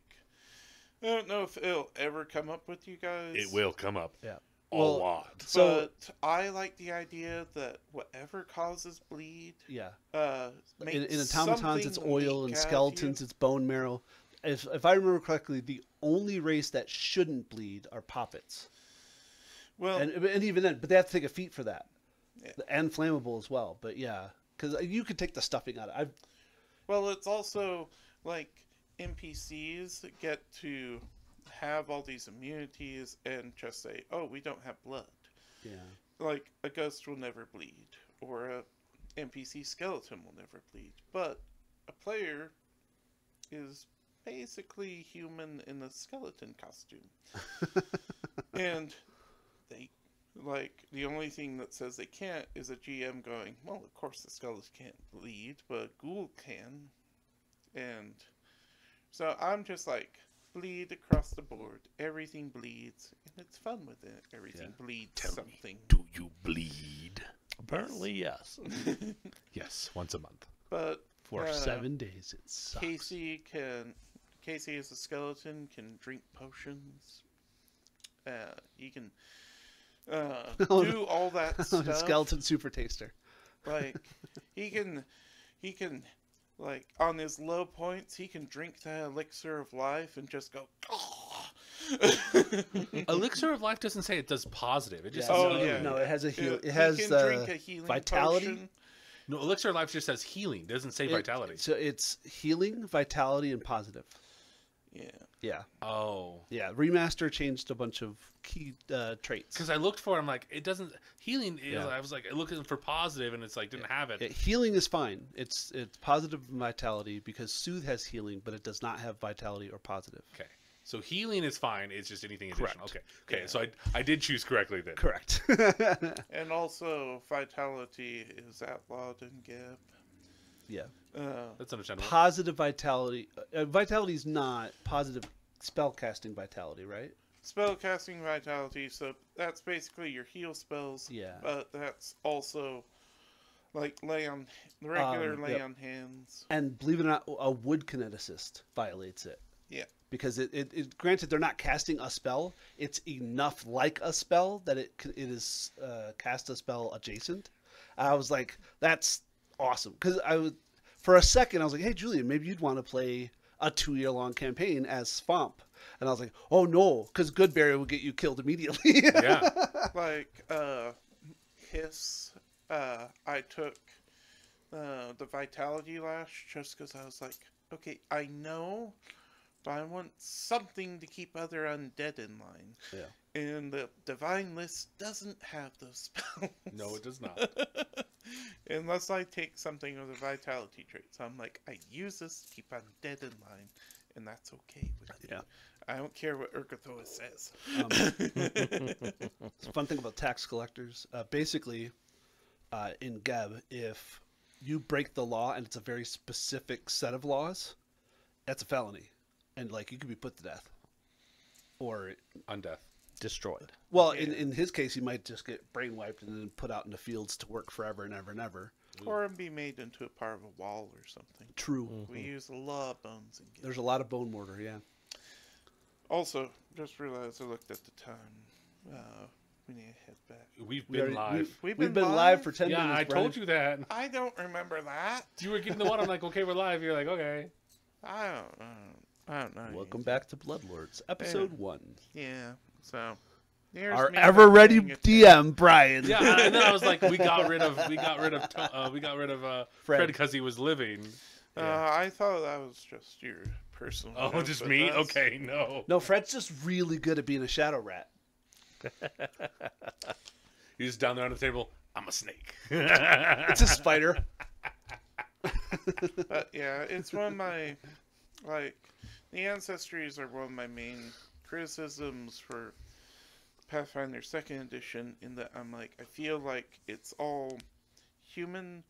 I don't know if it'll ever come up with you guys. It will come up Yeah. a Well, lot. So but I like the idea that whatever causes bleed, yeah, uh, in, makes in automatons it's oil, leak and skeletons it's bone marrow. If if I remember correctly, the only race that shouldn't bleed are poppets, Well, and and even then, but they have to take a feat for that, Yeah. and flammable as well. But yeah, because you could take the stuffing out. of I've Well, it's also like NPCs get to have all these immunities and just say, "Oh, we don't have blood." yeah. Like a ghost will never bleed, or a NPC skeleton will never bleed, but a player is basically human in a skeleton costume, [LAUGHS] and they like the only thing that says they can't is a GM going, "Well, of course the skeleton can't bleed, but a ghoul can," and so I'm just like bleed across the board. Everything bleeds, and it's fun with it. Everything bleeds Tell me. something. Do you bleed? Apparently, yes. [LAUGHS] Yes, once a month. But For uh, seven days, it sucks. Casey can. Casey is a skeleton can drink potions. Uh, he can uh, [LAUGHS] do all that [LAUGHS] stuff. Skeleton super taster. Like he can, he can, like on his low points, he can drink that elixir of life and just go. [LAUGHS] Elixir of Life doesn't say it does positive. It just Yeah, says Oh, no, yeah. no, it has a heal. He It has can uh, drink a healing vitality. potion. no. Elixir of Life just says healing. Doesn't say it- vitality. So it's healing, vitality, and positive. Yeah. Yeah, Oh. yeah. Remaster changed a bunch of key uh, traits. Because I looked for it, I'm like, it doesn't healing. Is, Yeah. I was like looking for positive, and it's like didn't have it. Yeah, healing is fine. It's it's positive vitality because soothe has healing, but it does not have vitality or positive. Okay, so healing is fine. It's just anything additional. Correct. Okay, okay. So I I did choose correctly then. Correct. [LAUGHS] And also, vitality is outlawed in Geb. yeah. Uh, That's understandable. Positive vitality. Uh, vitality is not positive spell casting vitality, right? spell casting vitality, so that's basically your heal spells. Yeah. But that's also like lay on the regular Um, lay yep. on hands. And believe it or not, a wood kineticist violates it. Yeah. Because it, it, it granted they're not casting a spell, it's enough like a spell that it it is uh, cast a spell adjacent. I was like, that's awesome because I was for a second I was like, hey Julian, maybe you'd want to play a two year long campaign as Swamp, and I was like, oh no, because Goodberry will get you killed immediately. yeah. [LAUGHS] like uh hiss uh i took uh the vitality lash just because i was like okay i know but i want something to keep other undead in line Yeah. and the divine list doesn't have those spells No, it does not. [LAUGHS] unless i take something with a vitality trait so i'm like i use this to keep on dead in line and that's okay with me. Yeah. i don't care what urgathoa says Um, [LAUGHS] it's a fun thing about tax collectors. Uh, basically, uh, in Geb, if you break the law and it's a very specific set of laws, that's a felony, and like you could be put to death. Or, Undeath. Destroyed. well, in, in his case, he might just get brain wiped and then put out in the fields to work forever and ever and ever. or be made into a part of a wall or something True. We use a lot of bones and There's a lot of bone mortar. Yeah. Also, just realized I looked at the time. Uh, we need to head back. We've We been already- live. We, We've have been been, live live? for ten yeah, minutes. I Brian. told you that. I don't remember that. You were getting the water. I'm like, okay, we're live. You're like, okay. I don't know. I don't know. Welcome back to Bloodlords, episode one. Yeah. So. Here's Our ever ready playing a tank. DM, Brian. [LAUGHS] Yeah, and then I was like, we got rid of, we got rid of, uh, we got rid of uh, Fred. Fred because he was living. Uh, I thought that was just your personal. Oh, note, just me? that's- Okay, no. No, Fred's just really good at being a shadow rat. [LAUGHS] He's down there on the table. I'm a snake. [LAUGHS] It's a spider. But yeah, it's one of my like the ancestries are one of my main criticisms for Pathfinder Second Edition. In that I'm like I feel like it's all human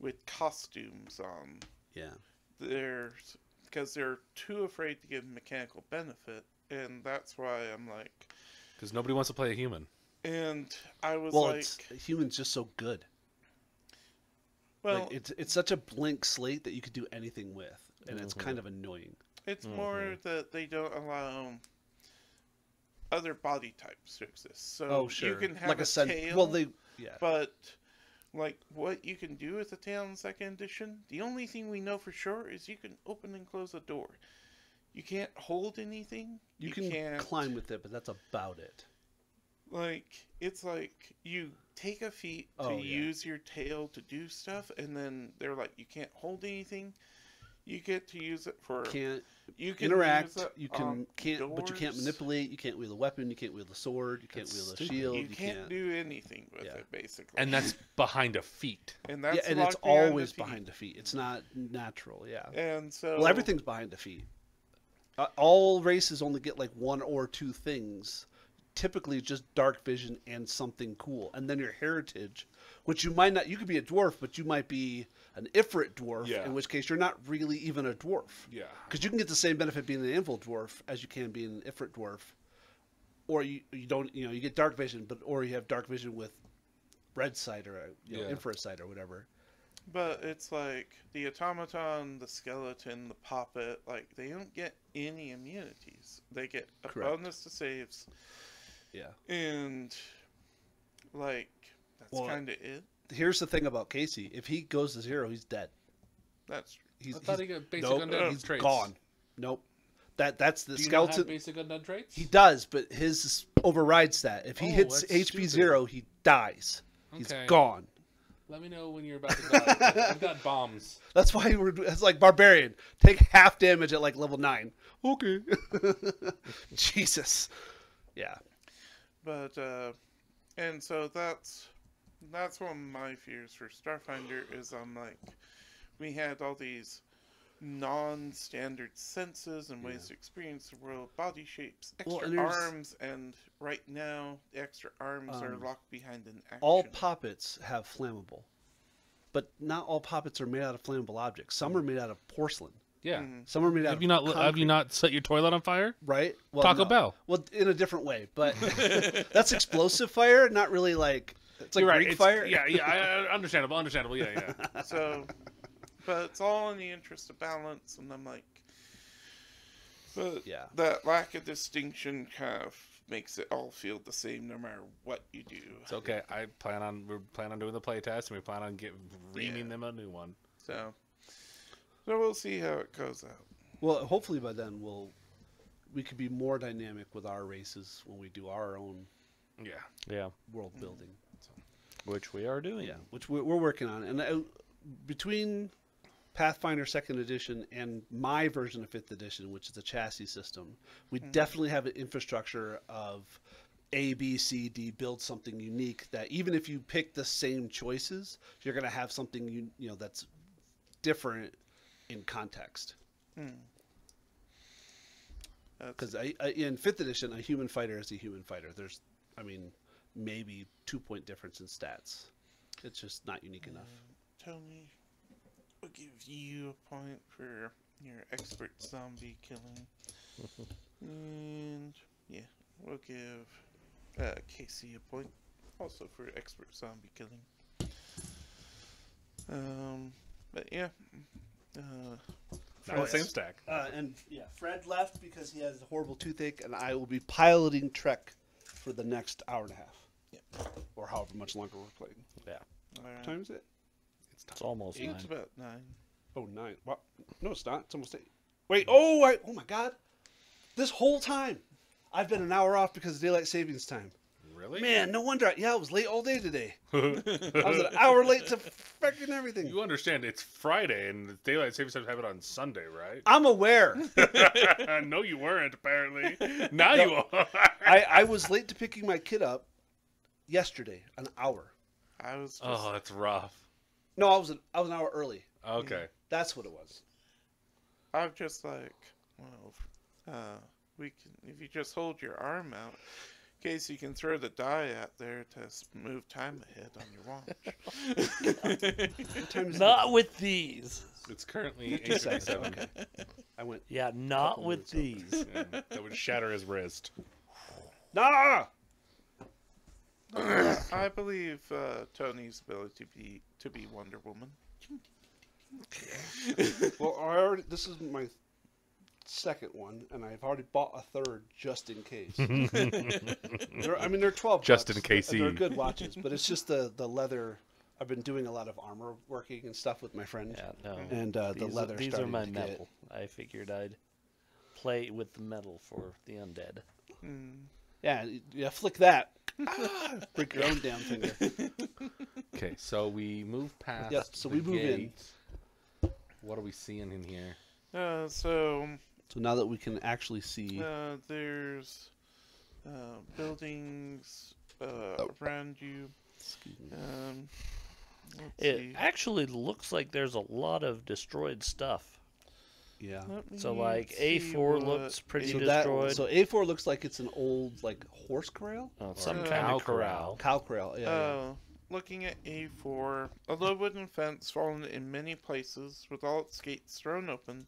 with costumes on. Yeah. There's because they're too afraid to give mechanical benefit, and that's why I'm like. Because nobody wants to play a human. And I was Well, like, it's humans just so good. well, like it's it's such a blank slate that you could do anything with, and it's kind mm-hmm. of annoying. It's mm-hmm. more that they don't allow other body types to exist. So Oh, sure. you can have like a, a sen- tail, Well, they yeah. but like what you can do with a tail in second edition, the only thing we know for sure is you can open and close a door. You can't hold anything. You, can can't, climb with it, but that's about it. Like it's like you take a feat to Oh, yeah. use your tail to do stuff, and then they're like you can't hold anything. You get to use it for Can't you can interact. use it You can can't, but you can't manipulate. You can't wield a weapon. You can't wield a sword. You can't That's wield a shield. You You, can't, do anything with Yeah. it, basically. And that's [LAUGHS] behind a feet. and that's yeah, and it's locked behind the always behind the feet. It's not natural. Yeah. And so, Well, everything's behind the feet. Uh, all races only get like one or two things. Typically, just dark vision and something cool, and then your heritage, which you might not. You could be a dwarf, but you might be an Ifrit dwarf. Yeah. In which case, you're not really even a dwarf. Yeah. Because you can get the same benefit being an Anvil dwarf as you can being an Ifrit dwarf, or you you don't. You know, you get dark vision, but or you have dark vision with red sight or you know, Yeah. infrared sight or whatever. but it's like the automaton, the skeleton, the puppet. Like they don't get any immunities. They get a Correct. bonus to saves, Yeah. and like that's Well, kind of it. Here's the thing about Casey: if he goes to zero, he's dead. That's He's, I thought he's- he got basic nope, undead he's traits. gone. Nope. That that's the Do you not have skeleton. basic undead traits? He does, but his overrides that. If he Oh, hits that's HP stupid. zero, he dies. He's gone. Let me know when you're about to die. I've got bombs. [LAUGHS] That's why we're. It's like barbarian. Take half damage at like level nine. Okay. [LAUGHS] Jesus. Yeah. But uh, and so that's that's one of my fears for Starfinder is I'm like, we had all these non-standard senses and ways to experience the world, body shapes, extra there's- arms, and right now the extra arms are Um, locked behind an action. All poppets have flammable, but not all poppets are made out of flammable objects. Some are made out of porcelain. Yeah. Mhm. Some are made out Have of you not have you not set your toilet on fire? right? Well, Taco no. Bell. Well, in a different way, but [LAUGHS] that's explosive fire, not really like it's like You're right. Greek it's- fire. Yeah, yeah. I, [LAUGHS] I- understandable. Understandable. Yeah, yeah. [LAUGHS] So, but it's all in the interest of balance, and I'm like, but Yeah. that lack of distinction kind of makes it all feel the same no matter what you do. It's okay. I plan on we plan on doing the playtest, and we plan on get reaming Yeah. them a new one. So, so we'll see how it goes out. Well, hopefully by then we'll we could be more dynamic with our races when we do our own Yeah. Yeah, world building. which we are doing. Yeah, which we're, we're working on, and uh, between Pathfinder Second Edition and my version of Fifth Edition, which is a chassis system, we definitely have an infrastructure of A, B, C, D. Build something unique that even if you pick the same choices, you're going to have something you you know that's different in context. That's, Because in Fifth Edition, a human fighter is a human fighter. There's, I mean, maybe two point difference in stats. It's just not unique enough. Tony, we'll give you a point for your expert zombie killing, [LAUGHS] and yeah, we'll give uh, Casey a point also for expert zombie killing. Um, but yeah, uh, Now the same stack. Uh, and yeah, Fred left because he has a horrible toothache, and I will be piloting Trek for the next hour and a half. Yep. Or however much longer we're playing. Yeah, all right. What time is it? it's almost nine. It's about nine. Oh, nine. What? No, it's not. It's almost eight. Wait. Oh, I, oh my God! This whole time, I've been an hour off because of daylight savings time. Really? Man, no wonder. I, yeah, I was late all day today. [LAUGHS] I was an hour late to freaking everything. You understand it's Friday and daylight savings time happen on Sunday, right? I'm aware. [LAUGHS] no, you weren't. Apparently, [LAUGHS] now you are. I, I was late to picking my kid up yesterday, an hour. I was just, oh, that's rough. No, I was an, I was an hour early. Okay. That's what it was. I'm just like, well, uh, we can if you just hold your arm out, in case you can throw the die out there to move time ahead on your watch. What time is Not with these. It's currently [LAUGHS] Two seconds, 8:37. okay. I went. Yeah, not with these. Yeah, that would shatter his wrist. [SIGHS] Nah. I believe uh, Tony's ability to be to be Wonder Woman. Well, I already. This is my second one, and I've already bought a third just in case. [LAUGHS] [LAUGHS] They're- I mean, they're twelve. Just bucks, in case and They're good watches, but it's just the [LAUGHS] the leather. I've been doing a lot of armor working and stuff with my friend, Yeah, no. and uh, the leather. Are, these are my to get- metal. I figured I'd play with the metal for the undead. Mm. Yeah, yeah. Flick that. Break your own damn finger. Okay, so we move past. Yep, so the we move in. What are we seeing in here? Uh, so So now that we can actually see, uh, there's uh, buildings uh, Oh. around you. Um, let's It see. actually looks like there's a lot of destroyed stuff. yeah. So like A4 what looks pretty So A- that destroyed. so A4 looks like it's an old like horse corral, Oh, some Or kind cow of corral. cow corral. Yeah, yeah. Uh, looking at A4, a low wooden fence fallen in many places, with all its gates thrown open,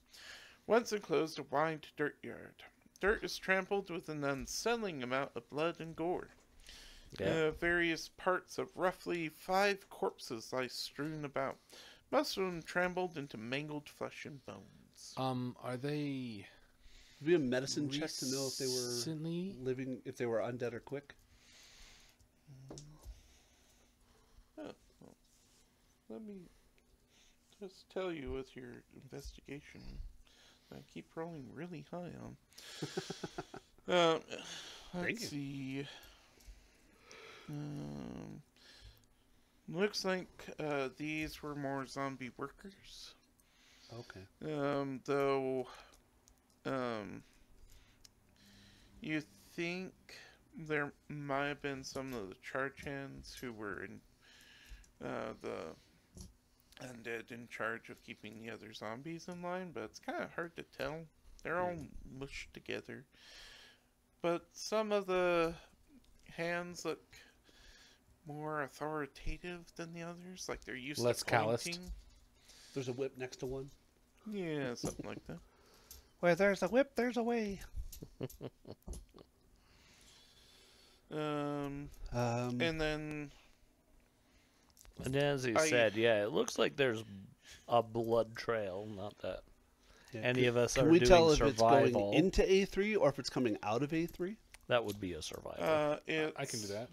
once enclosed a wide dirt yard. Dirt is trampled with an unsettling amount of blood and gore. Yeah. Uh, various parts of roughly five corpses lie strewn about, most of them trampled into mangled flesh and bones. Um, are they Did we have a medicine check to know if they were living, if they were undead or quick? Let me just tell you with your investigation. I keep rolling really high on. [LAUGHS] um, let's you. see. Um, Looks like uh, these were more zombie workers. Okay. Um, though, um, you think there might have been some of the charge hands who were in uh, the undead in charge of keeping the other zombies in line, but it's kind of hard to tell. They're all mushed together. But some of the hands look more authoritative than the others, like they're used Less to calloused. pointing. There's a whip next to one. Yeah, something like that. [LAUGHS] Where there's a whip, there's a way. [LAUGHS] Um, Um, and then And as he I- said, yeah, it looks like there's a blood trail. Not that yeah, any can- of us Can are we doing tell if survival. it's going into A3 or if it's coming out of A3? that would be a survival. uh, it's, I can do that.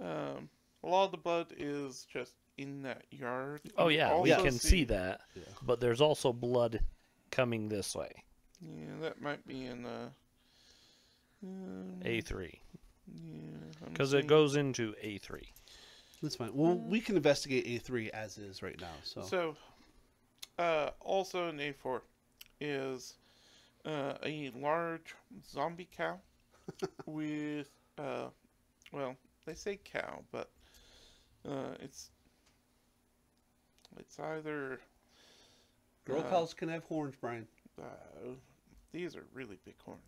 Um, a lot of the blood is just in that yard. oh yeah, we can see that. Yeah. But there's also blood coming this way. Yeah, that might be in uh, um, A3 Yeah, because it goes into A3. That's fine. Well, we can investigate A3 as is right now. So, So, uh, also in A4 is uh, a large zombie cow [LAUGHS] with, uh, well, they say cow, but uh, it's it's either girl uh, cows can have horns, Brian. uh, these are really big horns.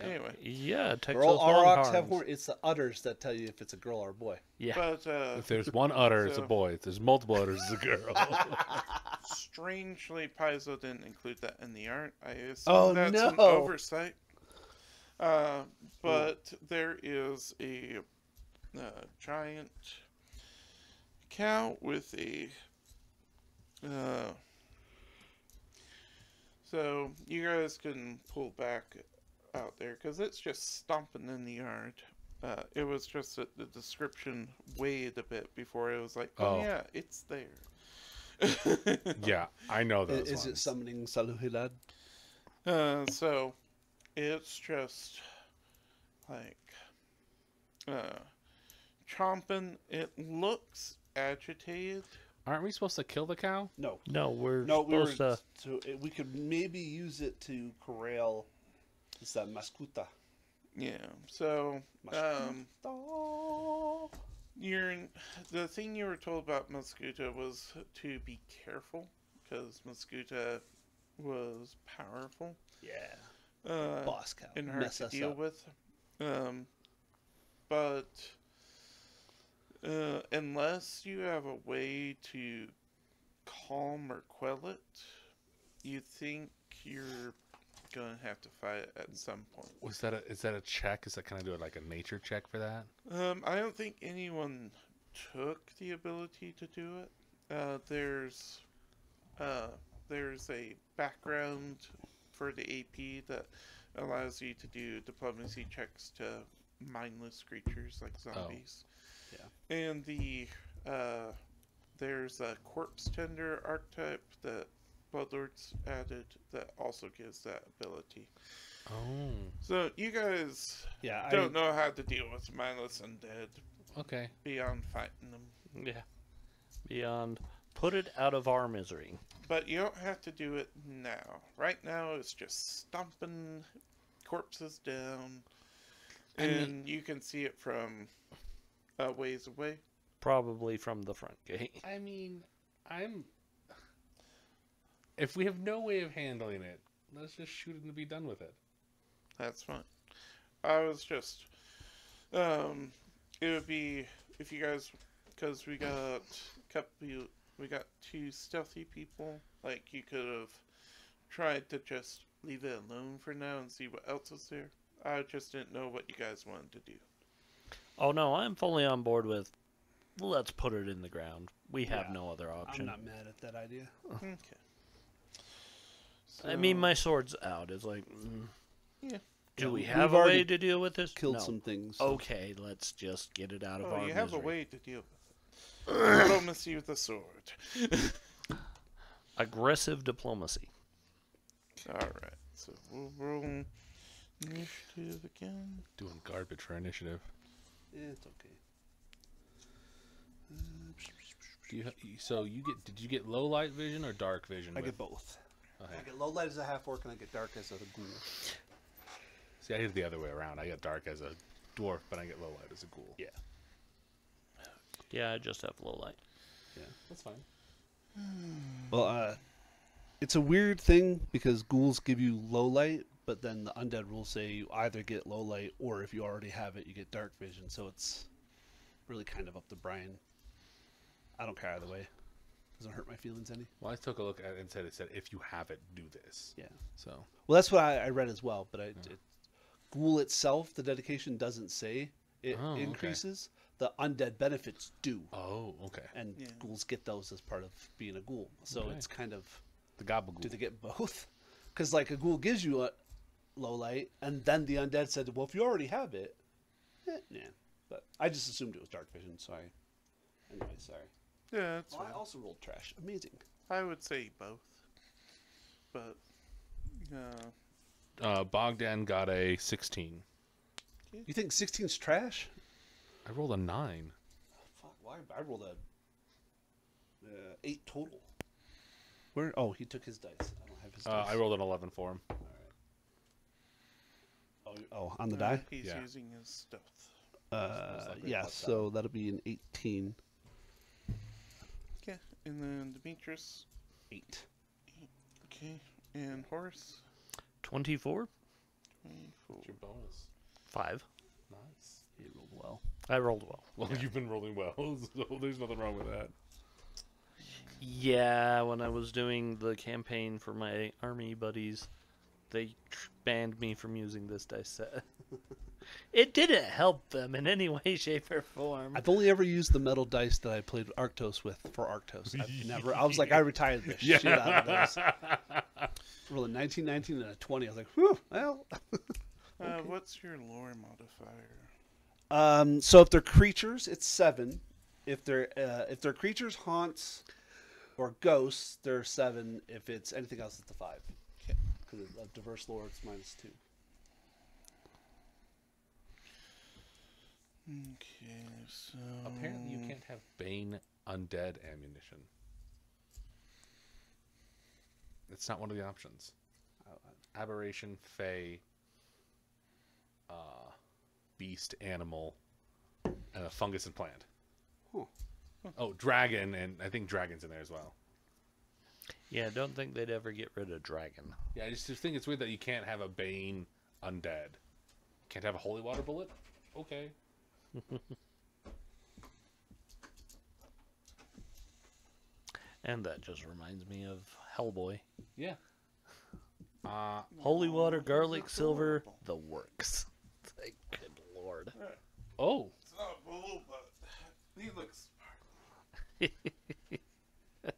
Yeah. Anyway, Yeah, Texas Girl aurochs have horns. It's the udders that tell you if it's a girl or a boy. Yeah, but uh, If there's one udder, it's a boy. If there's multiple udders, it's a girl. [LAUGHS] strangely, Paizo didn't include that in the art. I assume Oh, that's an oversight. Uh, but there is a uh, giant cow with a. Uh, so you guys can pull back out there because it's just stomping in the yard. Uh, it was just that the description weighed a bit before it was like, oh, Oh. yeah, it's there. [LAUGHS] yeah, I know that. Is, those is it summoning Saluhilad? Uh, so it's just like uh, chomping. It looks agitated. Aren't we supposed to kill the cow? No. no, we're No, we were. supposed So it, we could maybe use it to corral. It's that mascuta. Yeah. So um, you're the thing you were told about Muscuta was to be careful because Muscuta was powerful. Yeah. Uh, Boss cow. and hard to deal up. with. Um, but uh, unless you have a way to calm or quell it, you think you're gonna have to fight it at some point. Was that a is that a check? Is that kind of do like a nature check for that? Um, I don't think anyone took the ability to do it. Uh, there's uh, there's a background for the AP that allows you to do diplomacy checks to mindless creatures like zombies. Oh. Yeah. And the uh, there's a corpse tender archetype that Bloodlords added that also gives that ability. Oh, So you guys Yeah. I, don't know how to deal with mindless undead okay. beyond fighting them. yeah beyond put it out of our misery. But you don't have to do it now. Right now, it's just stomping corpses down, I mean- and you can see it from a ways away. Probably from the front gate. I mean, I'm. If we have no way of handling it, let's just shoot it and be done with it. That's fine. I was just, um, it would be if you guys, because we got couple, we got two stealthy people. Like you could have tried to just leave it alone for now and see what else is there. I just didn't know what you guys wanted to do. Oh no, I'm fully on board with. Let's put it in the ground. We have Yeah. no other option. I'm not mad at that idea. Okay. I mean, my sword's out. It's like, mm, Yeah. do Yeah, we we've a way already to deal with this? Killed No. some things. so- Okay, let's just get it out of Oh, our you have a way to deal with it. Diplomacy with a sword. [LAUGHS] Aggressive diplomacy. All right. So we'll roll initiative again. Doing garbage for initiative. It's okay. Do you, ha- you- so you get? Did you get low light vision or dark vision? I with- get both. Okay. I get low light as a half orc, and I get dark as a ghoul. See, I did it the other way around. I get dark as a dwarf, but I get low light as a ghoul. Yeah. Yeah, I just have low light. Yeah, that's fine. Well, uh, it's a weird thing because ghouls give you low light, but then the undead rules say you either get low light or if you already have it, you get dark vision. So it's really kind of up to Brian. I don't care either way. Doesn't hurt my feelings any. Well, I took a look at it and said it said if you have it, do this. Yeah. So Well, that's what I, I read as well. But I, it, ghoul itself, the dedication doesn't say it Oh, okay. increases. The undead benefits do, oh, okay. and Yeah. ghouls get those as part of being a ghoul. So Okay. it's kind of The gobble do they get both? [LAUGHS] Because like a ghoul gives you a low light, and then the undead said, "Well, if you already have it, eh, yeah." But I just assumed it was dark vision, so I. Anyway, sorry. Yeah, that's Well, I also rolled trash. Amazing. I would say both. But, uh, Uh, Bogdan got a 16. You think 16's trash? I rolled a nine. Fuck, why? I rolled a uh, eight total. Where? Oh, he took his dice. I don't have his Uh, dice. I rolled an 11 for him. Oh, oh, on the uh, die. he's Yeah. using his stealth. Uh, yeah. plus So that'll be an 18. Okay, and then Demetrius. Eight. Okay, and Horace. 24? 24. What's your bonus? 5. Nice. He rolled well. I rolled well. Well, you've been rolling well, [LAUGHS] so there's nothing wrong with that. Yeah, when I was doing the campaign for my army buddies, they banned me from using this dice set. [LAUGHS] it didn't help them in any way, [LAUGHS] shape, or form. I've only ever used the metal dice that I played Arctos with for Arctos. I've [LAUGHS] never. I was like, I retired the shit out of those. Rolling 19, 19, and a 20. I was like, whew, well. [LAUGHS] Uh, what's your lore modifier? Um, so if they're creatures, it's seven. If they're uh, if they're creatures, haunts, or ghosts, they're seven. If it's anything else, it's a five. Okay. Because of diverse lore, it's minus two. Okay, so. Apparently, you can't have Bane undead ammunition. It's not one of the options. Aberration, Fey, uh, Beast, Animal, and a fungus and plant. Huh. Oh, Dragon, and I think Dragon's in there as well. yeah, I don't think they'd ever get rid of Dragon. Yeah, I just, just think it's weird that you can't have a Bane undead. Can't have a Holy Water bullet? Okay. [LAUGHS] And that just reminds me of Hellboy. Yeah. [LAUGHS] Uh, Holy water, garlic, silver, adorable. the works. [LAUGHS] Thank good lord. oh, It's not bull, but he looks smart. Alright,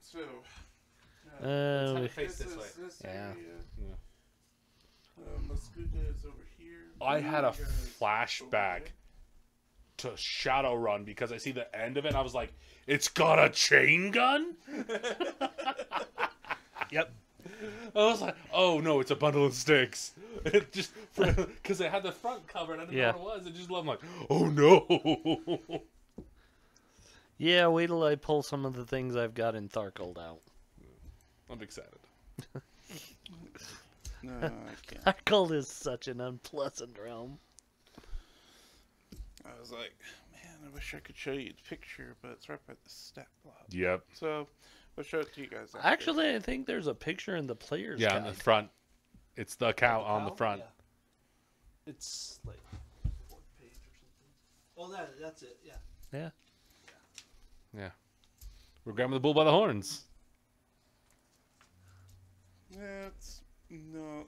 so. Uh, we- face this this way. this Yeah. area. Yeah. Uh, Muscuda is over here. I had a You guys over flashback to Shadowrun because I see the end of it and I was like, it's got a chain gun? [LAUGHS] Yep. I was like, oh no, it's a bundle of sticks. [LAUGHS] It just because it had the front cover and I didn't Yeah. know what it was. It just I'm like, oh no. [LAUGHS] yeah, wait till I pull some of the things I've got in Tharkold out. I'm excited. No, I can't. Tharkold is such an unpleasant realm. I was like, man, I wish I could show you the picture, but it's right by the stat block. Yep. So, we'll show it to you guys. after. Actually, I think there's a picture in the player's Yeah, on the front. It's the cow on the front. Yeah. It's like fourth page or something. Oh, that that's it. Yeah. Yeah. Yeah. We're grabbing the bull by the horns. That's no.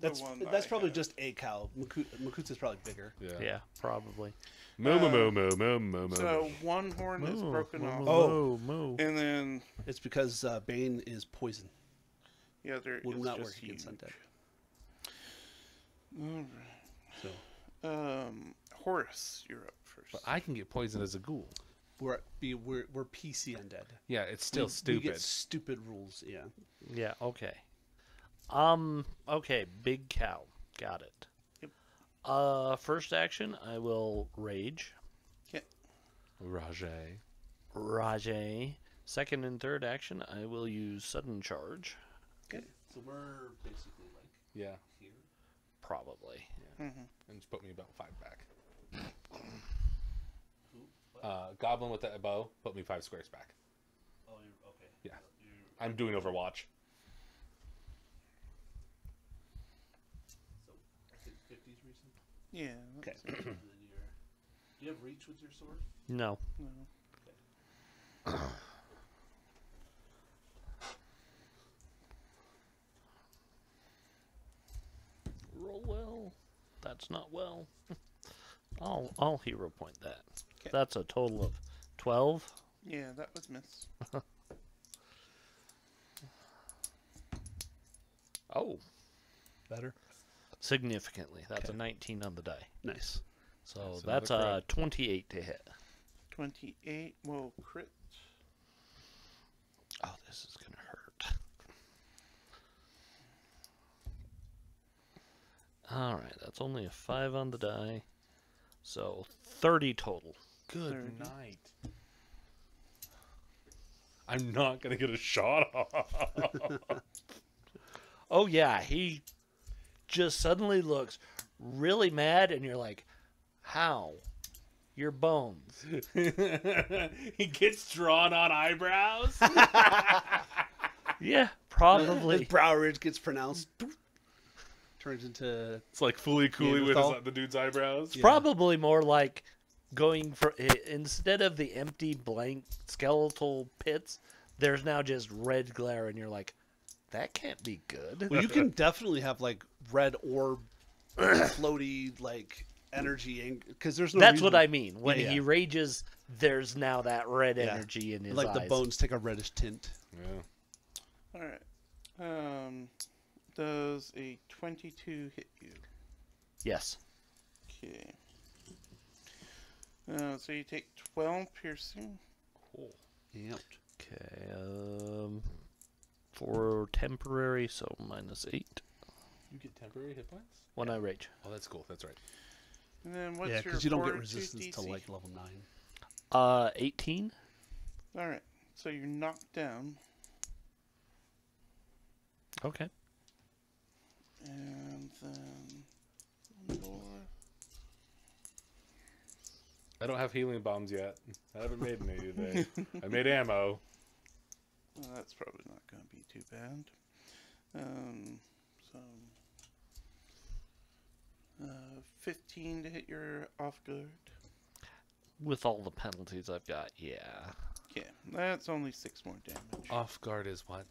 That's the one that's I probably have. just a cow. Maku- Makuta's probably bigger. Yeah. Yeah, probably. Moo moo moo moo moo moo moo. So one horn is Moo, broken moo, off, moo, Oh. moo. and then It's because uh, Bane is poison. the other Will is not just work against undead. Alright. So Um, Horace, you're up first. But I can get poisoned as a ghoul. we're be we're, we're PC undead. Yeah, it's still We- We stupid. get stupid rules. Yeah. Yeah, okay. Um, okay, big cow. Got it. Yep. Uh, first action, I will rage. Okay. Rajay. Rajay. Second and third action, I will use sudden charge. Okay. So we're basically like Yeah. here. Probably. Yeah. And just put me about five back. Uh, Goblin with that bow, put me five squares back. Oh, you're okay. Yeah. You're, I'm doing Overwatch. so I think 50s recent. Yeah. Okay. that's- and then you're, do you have reach with your sword? No. no. [COUGHS] Roll well. That's not well. [LAUGHS] I'll I'll hero point that. 'Kay. That's a total of twelve. Yeah, that was miss. [LAUGHS] Oh, Better. Significantly. That's a nineteen on the die. Nice. So That's that's, uh, another a twenty-eight to hit. 28 will crit. Oh, this is gonna hurt. All right, that's only a five on the die, so thirty total. Good Thirty. night. I'm not gonna get a shot [LAUGHS] off. [LAUGHS] Oh yeah, he just suddenly looks really mad, and you're like, "How? Your bones." [LAUGHS] he gets drawn on eyebrows. [LAUGHS] Yeah, His probably. [LAUGHS] brow ridge gets pronounced. Turns into It's like fully Cooley with his, the dude's eyebrows. Yeah. Probably more like going for instead of the empty blank skeletal pits, there's now just red glare, and you're like, "That can't be good." Well, you can definitely have like red orb, [COUGHS] floaty like energy, because there's no. That's what I mean. When Yeah. he rages, there's now that red Yeah. energy in his Like the bones take a reddish tint. Yeah. All right. Um, does a 22 hit you? Yes. Okay. Uh, so you take 12 piercing. Cool. Yep. Okay. Um, for temporary, so minus eight You get temporary hit points. when I rage. Oh, that's cool. That's right. And then what's yeah, because you don't get resistance to like level nine. Uh, eighteen. All right. So you're knocked down, Okay. and then one more. I don't have healing bombs yet. I haven't made any today. [LAUGHS] I made ammo. Well, that's probably not going to be too bad. Um, so, uh, 15 to hit your off guard. With all the penalties I've got, yeah. Yeah, that's only six more damage. Off guard is what?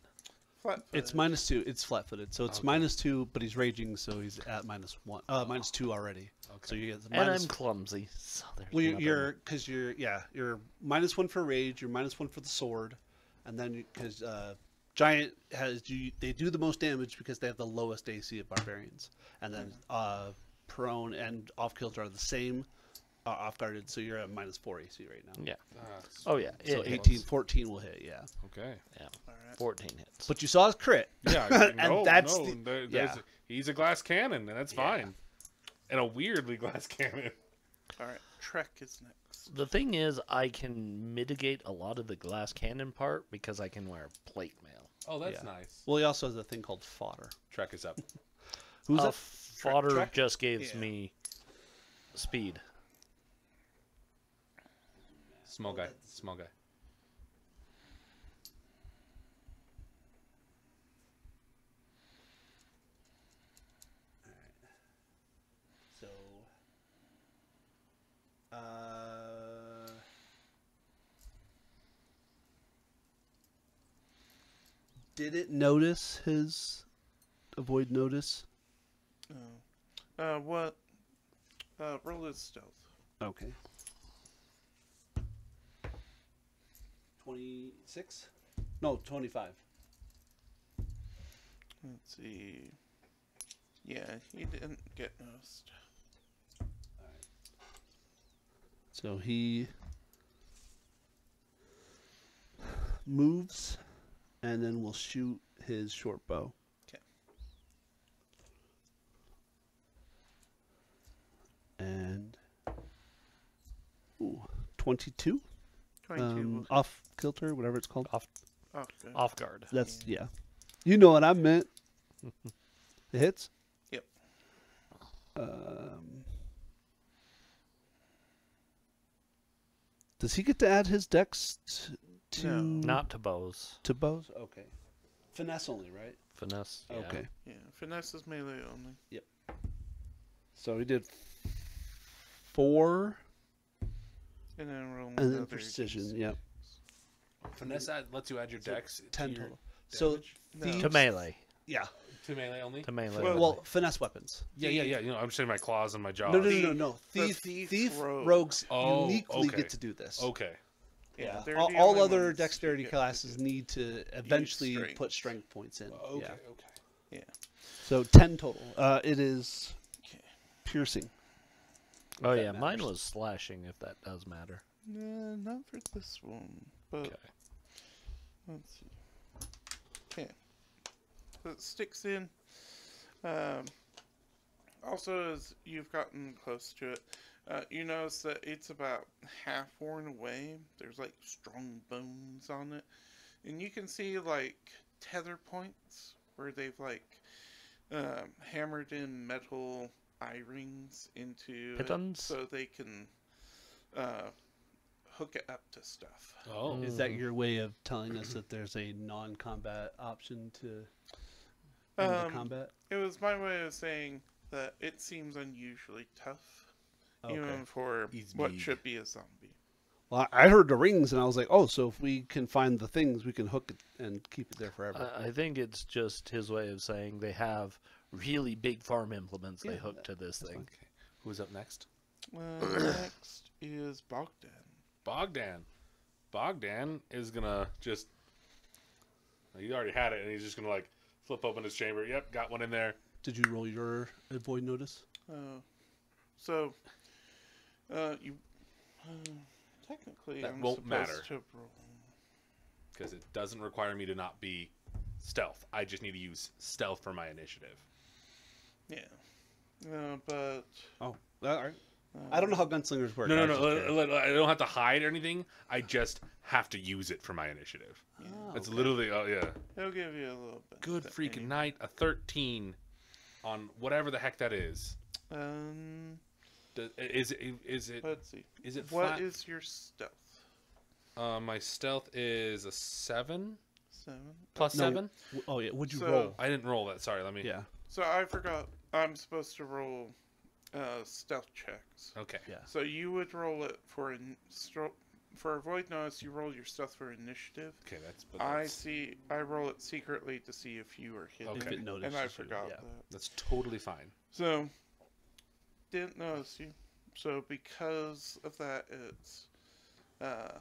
Flat It's minus two. It's flat footed, so it's Okay. minus two, but he's raging, so he's at minus one. Uh, minus two already. Okay. So you get the And. I'm clumsy, so well, you're, nothing- you're because you're yeah you're minus one for rage, you're minus one for the sword, and then because uh, giant has you they do the most damage because they have the lowest AC of barbarians, and then uh, prone and off kilter are the same. Uh, off guarded, so you're at minus four AC right now. Yeah. Ah, Oh yeah. So it- 18, 14 will hit, yeah. Okay. Yeah. All right. Fourteen hits. But you saw his crit. Yeah, [LAUGHS] And no, that's no, the- there- yeah. there's- he's a glass cannon, and that's Yeah. fine. And a weirdly glass [LAUGHS] cannon. All right. Trek is next. The thing is, I can mitigate a lot of the glass cannon part because I can wear plate mail. Oh, that's Yeah. nice. Well, he also has a thing called fodder. Trek is up. [LAUGHS] Who's uh, that? Fodder Trek? just gives Yeah. me speed. Small guy. Small guy. Did it notice his avoid notice? Oh. Uh, what? Uh, roll his stealth. Okay. Twenty six? No, twenty five. Let's see. Yeah, he didn't get noticed. So he moves, and then we'll shoot his short bow. 'Kay. And ooh, 22. 22. Um, off kilter, whatever it's called. Off oh, off guard. That's yeah. You know what I meant. [LAUGHS] it hits. Yep. Um, does he get to add his dex t- to No. Not to bows. to bows? Okay. Finesse only, right? Finesse. yeah. Okay. Yeah, finesse is melee only. Yep. So he did four And then roll and then precision. D6. Yep. Finesse add, lets you add your dex to Ten your total. So? No. To melee. yeah. to melee only. To melee. Well- Well, finesse weapons. yeah, yeah, yeah. You know, I'm saying my claws and my jaws. No, no, no, no, Thief- no. Thief, thief thief, rogue. rogues Oh, uniquely okay. get to do this. Okay. Yeah, Yeah. All, all other dexterity get to classes need to eventually strength. put strength points in. Okay. Yeah. Okay. Yeah. So ten total. Uh, it is Okay. piercing. oh that yeah, mine was slashing. If that does matter. Nah, not for this one. But Okay. let's see. Okay. So it sticks in. Um, also, as you've gotten close to it, uh, you notice that it's about half worn away. There's like strong bones on it. And you can see like tether points where they've like um, hammered in metal eye rings into it Pitons? so they can uh, hook it up to stuff. Oh. Is that your way of telling us that there's a non-combat option to Um, combat? It was my way of saying that it seems unusually tough, Okay. even for He's what big. should be a zombie. Well, I I heard the rings and I was like, oh, so if we can find the things, we can hook it and keep it there forever. I, I think it's just his way of saying they have really big farm implements they hook to this thing. Okay. Who's up next? Uh, [CLEARS THROAT] next is Bogdan. Bogdan. Bogdan is gonna just. He already had it, and he's just gonna like flip open his chamber. Yep, got one in there. Did you roll your avoid notice? Uh, so, uh, you uh, technically That I'm won't matter. because it doesn't require me to not be stealth. I just need to use stealth for my initiative. Yeah, uh, but Oh, all right. uh, I don't know how gunslingers work. No, no, I no. just li- curious. li- I don't have to hide or anything. I just have to use it for my initiative. Oh, It's okay. literally, oh yeah. he'll give you a little bit. Good freaking anyway. night. A thirteen on whatever the heck that is. Um, D- Is it? Is it? let's see. Is it What flat? is your stealth? Uh, my stealth is a seven Seven. plus No. seven. Oh yeah. Would you So- roll? I didn't roll that. Sorry. Let me. Yeah. So I forgot. I'm supposed to roll uh, stealth checks. Okay. Yeah. So you would roll it for in, stro- for avoid notice. You roll your stealth for initiative. Okay. That's. But I that's, see. I roll it secretly to see if you are hidden, Okay. If it notices and I forgot yeah. that. that's totally fine. So didn't notice you. So because of that, it's uh,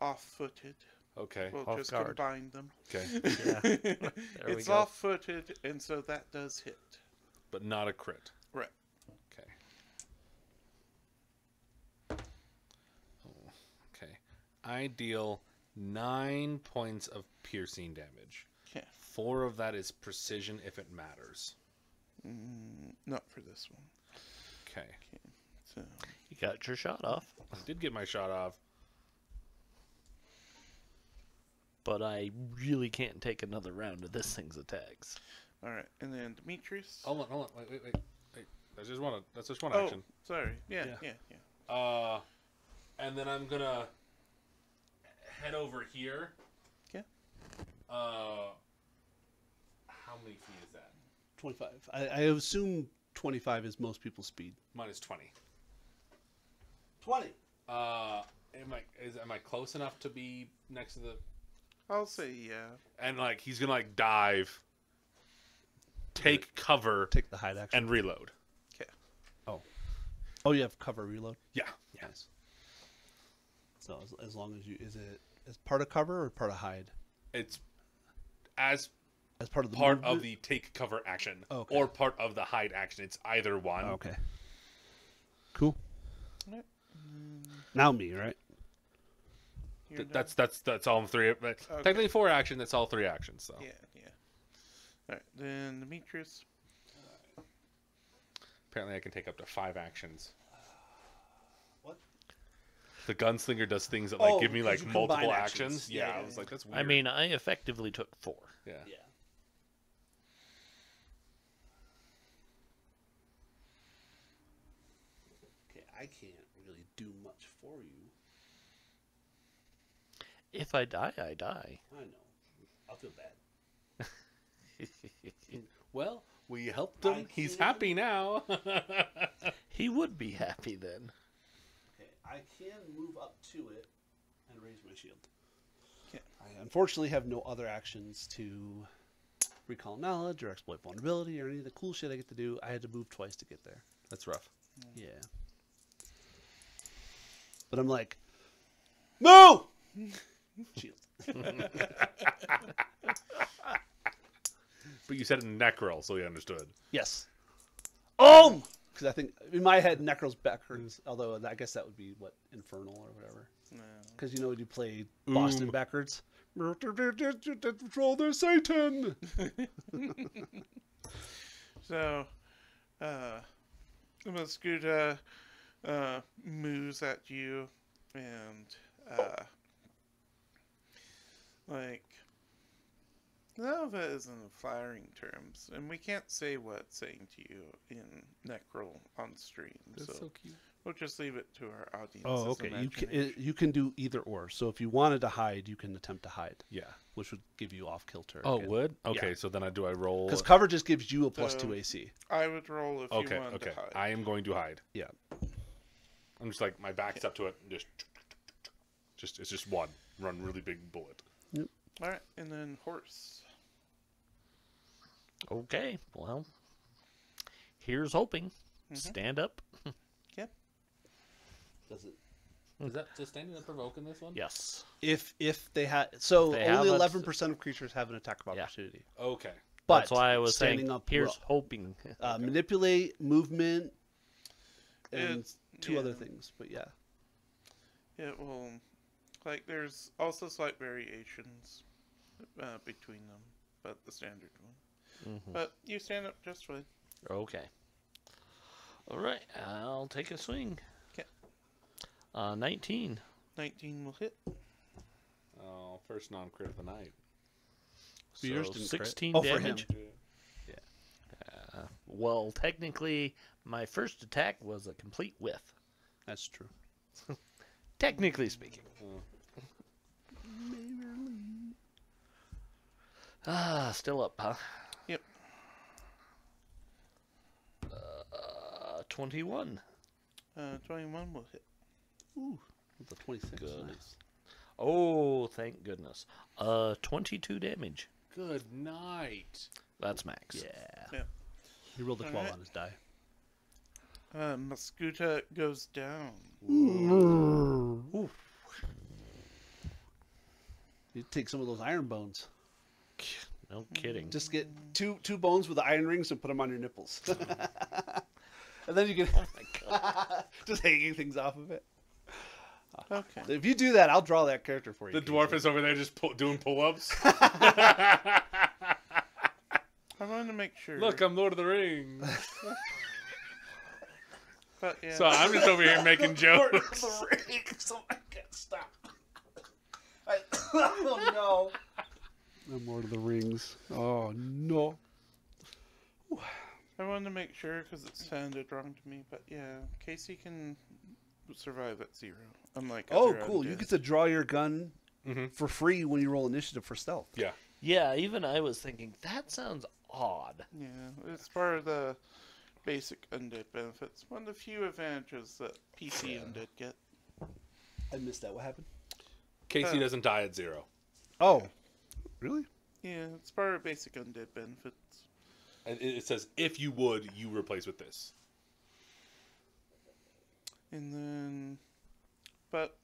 off-footed. Okay. We'll Off just guard. combine them. Okay. [LAUGHS] Yeah. [LAUGHS] It's off-footed, and so that does hit. but not a crit. Right. Okay. Oh, okay. I deal nine points of piercing damage. Okay. Four of that is precision if it matters. Mm, not for this one. Okay. So You got your shot off, I did get my shot off. but I really can't take another round of this thing's attacks. all right, and then Demetrius. Hold on, hold on. Wait, wait, wait. wait. That's just one. That's just one Oh, action. sorry. Yeah, Yeah. yeah, yeah. Uh, and then I'm gonna head over here. Yeah. Uh, how many feet is that? Twenty-five. I, I assume twenty-five is most people's speed. Mine is Minus twenty. Twenty. Uh, am I is am I close enough to be next to the I'll say yeah. and like he's gonna like dive, take cover, Take the hide action. and reload. Okay. Oh. Oh, you have cover reload. Yeah, yeah. Nice. So as, as long as you is it as part of cover or part of hide? It's as As part of the part of the take cover action Okay. or part of the hide action. It's either one. Okay. Cool. Alright. Now me, right? Th- that's that's that's all three. But Technically four action. That's all three actions. So yeah, yeah. All right, then Demetrius. apparently I can take up to five actions. What? the gunslinger does things that like Oh, give me like because you combine multiple actions. actions. Yeah, Yeah, yeah, I was like, that's weird. I mean, I effectively took four. yeah. Yeah. Okay, I can't really do much for you. If I die, I die. I know. I'll feel bad. [LAUGHS] Well, we helped him. I He's can- happy now. [LAUGHS] He would be happy then. Okay, I can move up to it and raise my shield. Okay. I unfortunately have no other actions to recall knowledge or exploit vulnerability or any of the cool shit I get to do. I had to move twice to get there. that's rough. Mm. Yeah. But I'm like, move! [LAUGHS] shield. But you said it in Necril, so he understood. Yes. Um, oh! Because I think in my head, Necril's backwards. Although I guess that would be what infernal or whatever. No. Because you know when you play Boston Oom. backwards. Roll the Satan. [LAUGHS] So, uh, Muscuda uh, moves at you, and uh, like, none of it is in flattering terms, and we can't say what it's saying to you in Necril on stream. so, cute. we'll just leave it to our audience. Oh, okay. You can it, you can do either or. So if you wanted to hide, you can attempt to hide, Yeah. which would give you off kilter. Oh, would? Okay, so then I do I roll? Because cover just gives you a plus So- two AC. I would roll if Okay, you wanted okay. to hide. I am going to hide. Yeah. I'm just like my back's up to it, and just, just it's just one run really big bullet. Yep. All right, and then horse. Okay, well, here's hoping. Mm-hmm. Stand up. [LAUGHS] yep. Does it? Is that just standing and provoking this one? Yes. If if they had so They only eleven percent of creatures have an attack of Yeah. opportunity. Okay. But That's why I was standing saying. up. here's ro- hoping. [LAUGHS] uh, manipulate movement and It's- two other things. But yeah, Yeah, well, like, there's also slight variations uh, between them, but the standard one. Mhm. But you stand up just fine. Okay. All right, I'll take a swing. 'Kay. Uh, 19. 19 will hit. Oh, first non-crit of the night. So So didn't crit? 16 Oh, for him. damage. Uh, well, technically, my first attack was a complete whiff. that's true. [LAUGHS] Technically speaking. Ah, still up, huh? Yep. Uh, 21. Uh, 21 will hit. Ooh, with a twenty-six. Good. Nice. Oh, thank goodness. Uh, 22 damage. Good night. That's max. Yeah. He rolled a twelve Alright. on his die. Uh, Muscuta goes down. You take some of those iron bones. No kidding. Just get two two bones with the iron rings and put them on your nipples. [LAUGHS] and then you can [LAUGHS] [LAUGHS] just hanging things off of it. Okay. If you do that, I'll draw that character for you. The dwarf is over there just pull, doing pull-ups. I wanted to make sure. Look, I'm Lord of the Rings. But yeah. So I'm just over here making [LAUGHS] jokes. the rings. Oh, I can't stop. I, [COUGHS] oh no. The Lord of the Rings. Oh no. I wanted to make sure because it sounded wrong to me. But yeah, Casey can survive at zero. Unlike Oh, cool. You get to draw your gun Mhm. for free when you roll initiative for stealth. Yeah. Yeah, even I was thinking, that sounds odd. Yeah, it's part of the basic undead benefits. One of the few advantages that PC undead get. I missed that. What happened? Casey Uh. doesn't die at zero. Oh, really? Yeah, it's part of basic undead benefits. And it it says if you would, you replace with this. And then, but,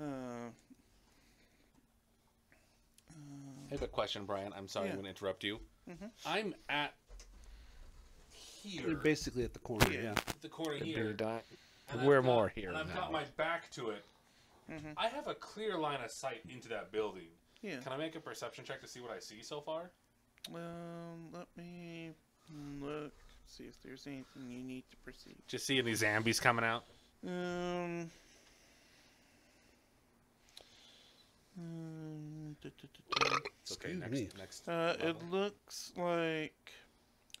uh, I have a question, Brian. I'm sorry Yeah. I'm going to interrupt you. Mhm. I'm at You're basically at the corner. Yeah. Yeah. at the corner It'd here. di- We're got- more here And I've now. got my back to it. Mhm. I have a clear line of sight into that building. yeah. Can I make a perception check to see what I see so far? Um, let me look, see if there's anything you need to perceive. Just seeing these zombies coming out. Um. mm, duh, duh, duh, duh. It's okay. Excuse Next, me. next. Uh, it looks like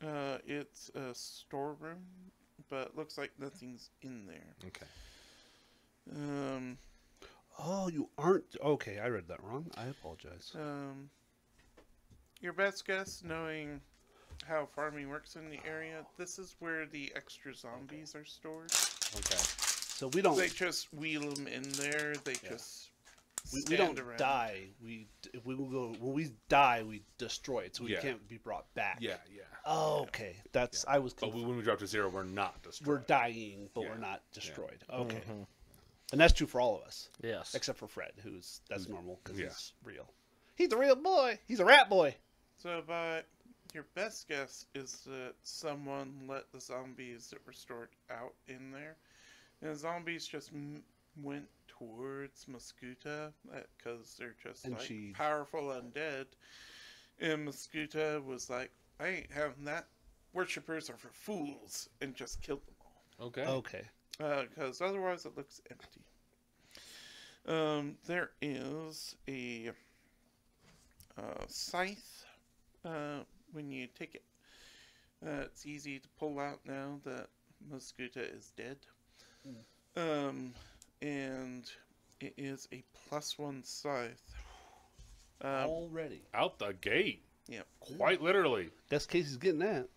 uh, it's a storeroom, but looks like nothing's in there. Okay. Um, Oh, you aren't. Okay, I read that wrong. I apologize. um, your best guess, knowing how farming works in the area, this is where the extra zombies are stored. Okay. So we don't. They just wheel them in there. They just we, we don't around. die. We if we will go when we die, we destroy it, so we Yeah. can't be brought back. Yeah, yeah. Oh, okay. That's I was. But when we drop to zero, we're not destroyed. we're dying, but Yeah. we're not Yeah. destroyed. Okay, Mhm. and that's true for all of us, Yes. except for Fred, who's that's normal because yeah. he's real. He's a real boy. He's a rat boy. So, but your best guess is that someone let the zombies that were stored out in there, and the zombies just m- went towards Muscuta because they're just And like she- powerful undead. And Muscuta was like, "I ain't having that. Worshippers are for fools," and just killed them all. Okay. Okay. because otherwise it looks empty. Um, there is a uh, scythe. Uh, when you take it, uh, it's easy to pull out now that Muscuta is dead. Um, and it is a plus one scythe. Um, Already. Out the gate. yeah. Quite literally. That's Casey's getting that.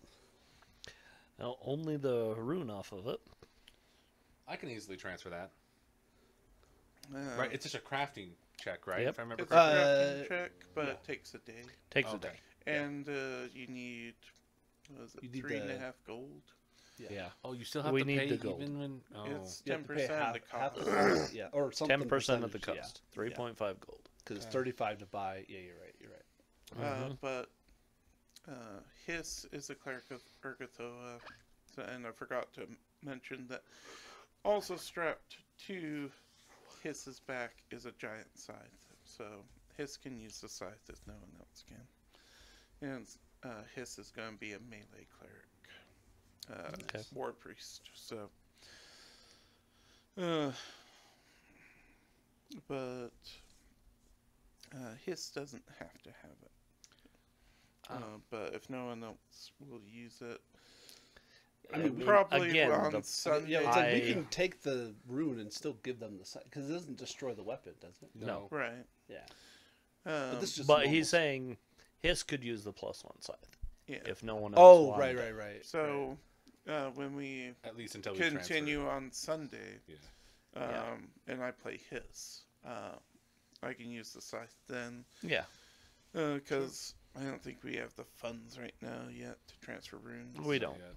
Now, only the rune off of it. I can easily transfer that. Uh, Right. It's just a crafting check, right? Yep. If I remember It's a correctly. crafting Uh, check, but yeah. it takes a day. Takes a day. And uh, you need, what is it, You need three and a half gold? Yeah. Oh, you still have We to need pay the gold. even when. Oh. It's ten have to pay percent of the cost. the cost. [COUGHS] Yeah, or something. Ten percent of the percentage, cost. Three point five gold. Because it's thirty-five to buy. Yeah, you're right. You're right. Uh, Mhm. but uh, Hiss is a cleric of Urgathoa, and I forgot to mention that also strapped to Hiss's back is a giant scythe. So Hiss can use the scythe if no one else can. And uh, Hiss is going to be a melee cleric, uh, Okay. war priest. So, uh, but uh, Hiss doesn't have to have it. Ah. Uh, but if no one else will use it, I I mean, mean, probably again, on the- Sunday. Yeah, it's like we can take the rune and still give them the site because it doesn't destroy the weapon, does it? No. right. Yeah. Um, But this just But normal. he's saying his could use the plus one scythe yeah. if no one else. Oh, right, right, right. So uh, when we At least until we continue transfer. on Sunday, Yeah. um, Yeah. and I play his, uh, I can use the scythe then Yeah, because I don't think we have the funds right now yet to transfer runes. we don't. Yeah.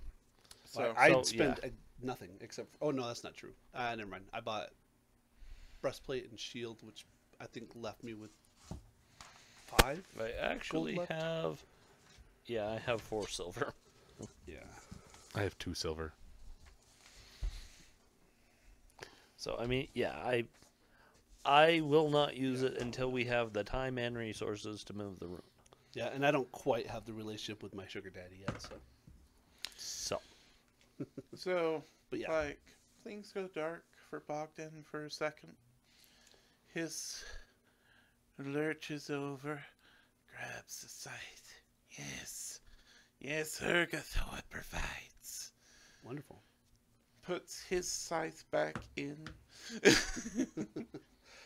So I So, would spend uh, nothing except. For, oh no, that's not true. Uh, never mind. I bought breastplate and shield, which I think left me with five. I actually left? have. Yeah, I have four silver. Yeah. I have two silver. So I mean, yeah, I I will not use it until we have the time and resources to move the room. Yeah, and I don't quite have the relationship with my sugar daddy yet. So, So [LAUGHS] so but yeah, like things go dark for Bogdan for a second. His lurches over, grabs the scythe. Yes, yes, Urgathoa provides. Wonderful. Puts his scythe back in. [LAUGHS]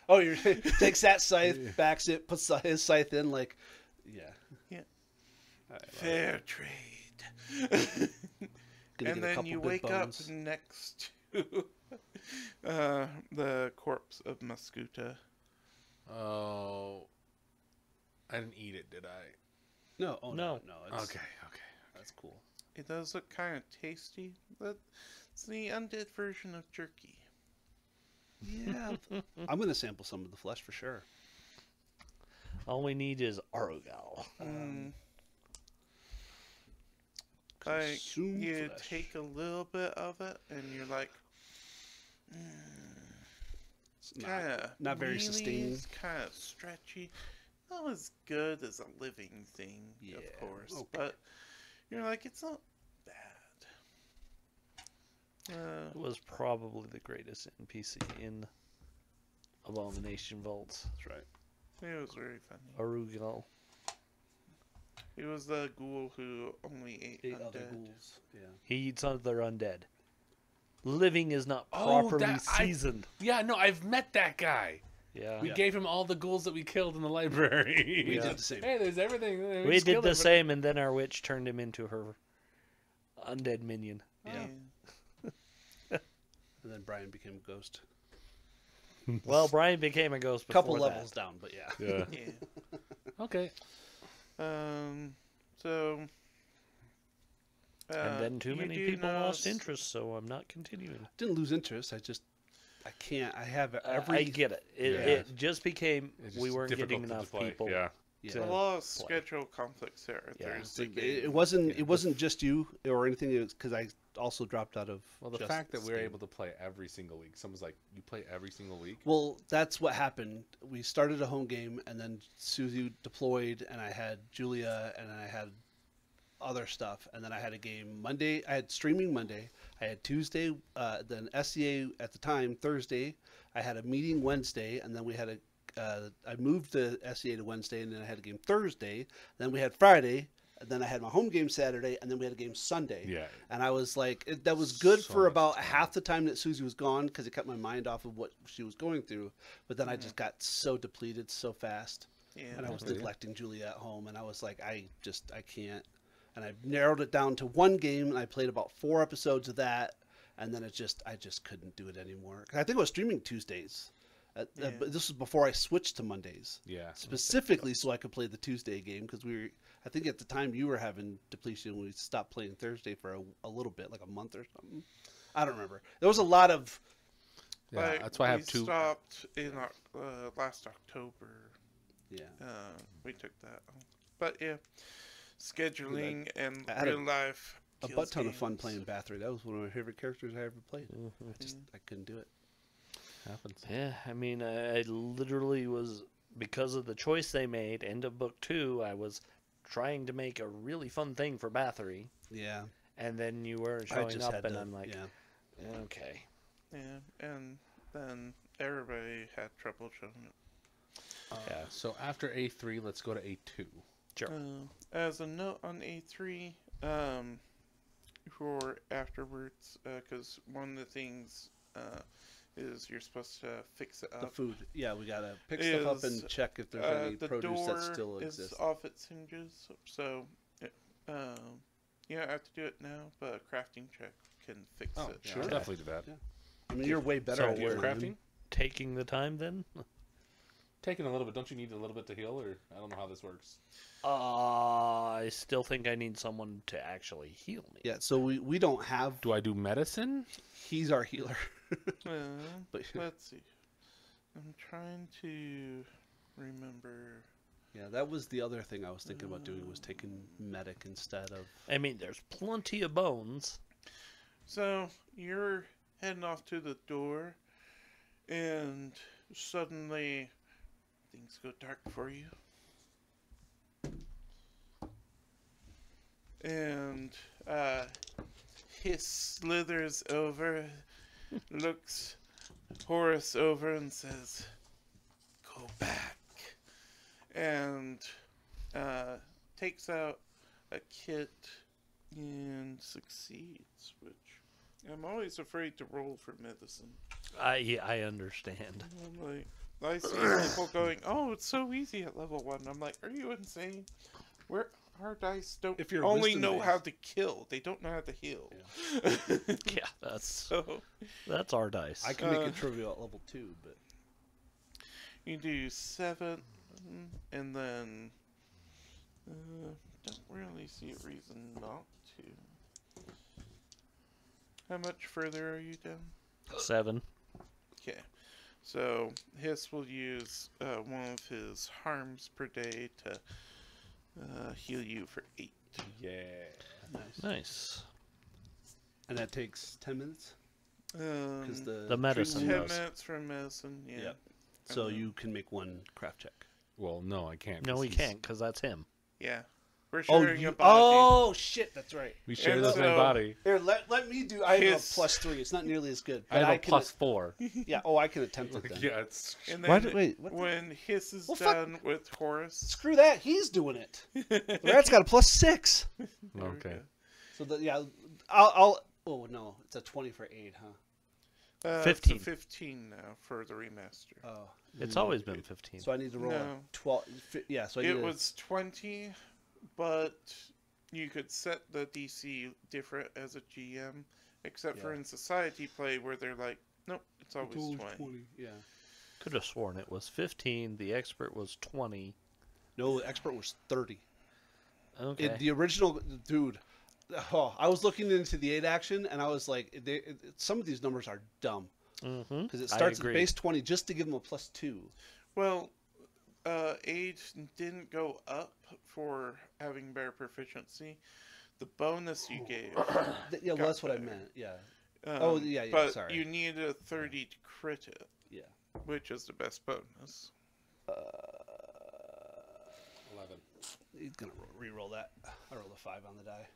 Oh, you [LAUGHS] takes that scythe, backs it, puts his scythe in, like, yeah. Yeah. All right, well, Fair trade. [LAUGHS] and then you wake bones. up next to uh, the corpse of Muscuta. Oh. I didn't eat it, did I? No, oh no, No. no. It's, Okay, okay. that's cool. It does look kind of tasty. But it's the undead version of jerky. Yeah, [LAUGHS] I'm gonna sample some of the flesh for sure. all we need is Arogal. Mm. Like you flesh. take a little bit of it, and you're like, It's not- kind of not very sustaining. kind of stretchy. Not as good as a living thing, Yeah, of course, okay. but you're like, it's not bad. Uh, was probably the greatest NPC in Abomination Vaults. That's right. it was very funny. Arugal. He was the ghoul who only ate, Eight undead. other ghouls. Yeah. He eats other undead. Living is not Oh, properly that- I- seasoned. Yeah, no, I've met that guy. Yeah. We Yeah. gave him all the ghouls that we killed in the library. [LAUGHS] We Yeah. did the same. Hey, there's everything. We just did killed the it, but- same, and then our witch turned him into her undead minion. Yeah. And then Brian became a ghost. [LAUGHS] Well, Brian became a ghost. A couple before that. levels down, but yeah. Yeah. [LAUGHS] Yeah. okay. Um. So. Uh, and then too you many do people lost s- interest, so I'm not continuing. Didn't lose interest. I just, I can't. I have Uh, every. I get it. It, Yeah. it just became It's we weren't getting to enough play. people. Yeah. yeah. to- A lot of play. schedule conflicts there. Yeah. There's the It, game. it wasn't. It wasn't just you or anything. It was because I also dropped out of. Well, the just fact that we were game. able to play every single week. Someone's like, "You play every single week." Well, that's what happened. We started a home game, and then Susie deployed, and I had Julia, and I had other stuff, and then I had a game Monday. I had streaming Monday. I had Tuesday, uh, then SCA at the time Thursday. I had a meeting Wednesday, and then we had a. Uh, I moved the SCA to Wednesday, and then I had a game Thursday. Then we had Friday, and then I had my home game Saturday, and then we had a game Sunday. Yeah. And I was like, it, that was good So for about time. half the time that Susie was gone because it kept my mind off of what she was going through. But then I Mm-hmm. just got so depleted so fast, yeah. and I was neglecting Julia at home, and I was like, I just I can't. And I narrowed it down to one game, and I played about four episodes of that, and then it just I just couldn't do it anymore. I think it was streaming Tuesdays. Uh, uh, Yeah. but this was before I switched to Mondays Yeah. specifically so I could play the Tuesday game because we were. I think at the time you were having depletion. We stopped playing Thursday for a, a little bit, like a month or something. I don't remember. There was a lot of. Yeah. Like, That's why I we have two. stopped in Oc- uh, last October. Yeah. Uh, we took that. off. But yeah, scheduling and I had a- real life. A butt ton of fun playing Bathory. That was one of my favorite characters I ever played. Mhm. I just I couldn't do it. Happens. Yeah, I mean, I, I literally was because of the choice they made. End of book two, I was trying to make a really fun thing for Bathory, Yeah. and then you weren't showing up, and to. I'm like, yeah. okay. Yeah, and then everybody had trouble showing up. Uh, Yeah. So after A three, let's go to A two. Sure. Uh, as a note on A3, um, for afterwards, because one of the things uh, is you're supposed to fix it up. The food. Yeah, we gotta pick stuff up and check if there's Uh, any the produce that still is exists. off its hinges, so it, um, you don't have to do it now, but a crafting check can fix Oh, it. yeah, Sure. I'll definitely do that. Yeah. I mean, you're way better So at it we're than I am. crafting. Taking the time then? [LAUGHS] Taking a little bit. Don't you need a little bit to heal, or I don't know how this works. Uh, I still think I need someone to actually heal me. Yeah. So we we don't have. Do I do medicine? He's our healer. [LAUGHS] Uh, [LAUGHS] But let's see. I'm trying to remember. yeah, that was the other thing I was thinking about doing was taking medic instead of. I mean, there's plenty of bones. So you're heading off to the door, and suddenly things go dark for you. And uh, he slithers over, looks Horace over, and says, "Go back," and uh, takes out a kit and succeeds, which I'm always afraid to roll for medicine. I I understand. I'm like, I see [COUGHS] people going, "Oh, it's so easy at level one." I'm like, "Are you insane? Where our dice don't If you're only know based. how to kill; they don't know how to heal." Yeah, [LAUGHS] that's so that's our dice. I can make Uh, it trivial at level two, but you do seven, and then uh, don't really see a reason not to. How much further are you down? Seven. Okay. So Hiss will use uh, one of his harms per day to uh, heal you for eight. Yeah. nice. Nice. And that takes ten minutes Um, the The medicine ten does. minutes for medicine. Yeah. Yep. So Um, you can make one craft check. Well, no, I can't. No, he can't because that's him. Yeah. We're Oh, you, a body. oh shit, that's right. We share And the same so- body. Here, let, let me do. I have His- a plus three. It's not nearly as good. I have I a can, plus four. [LAUGHS] Yeah. Oh, I can attempt it [LAUGHS] then. Yeah, it's And Why then do- wait, what the- when Hiss is Well, fuck- done with Horace, Screw that. He's doing it. [LAUGHS] The rat's got a plus six. okay. So the, yeah, I'll, I'll. Oh no, it's a twenty for eight, huh? Uh, 15. It's a 15 now for the remaster. Oh. It's always been 15. So I need to roll No. twelve. fi- Yeah. So I it to- was 20, but you could set the DC different as a GM, except for in Society play where they're like, nope, it's always, always 20. Yeah. Could have sworn it was 15. The expert was 20. No, the expert was thirty. Okay. It, the original dude. Oh, I was looking into the eight action, and I was like, they, it, some of these numbers are dumb mm-hmm. because it starts at base twenty just to give them a plus two. Well, uh, age didn't go up for having better proficiency. The bonus you gave. [COUGHS] yeah, well, got that's what I meant. Yeah. Um, Oh, yeah, yeah, But sorry. you need a 30 to crit it, Yeah. which is the best bonus. Uh, eleven. He's gonna re-roll that. I rolled a five on the die.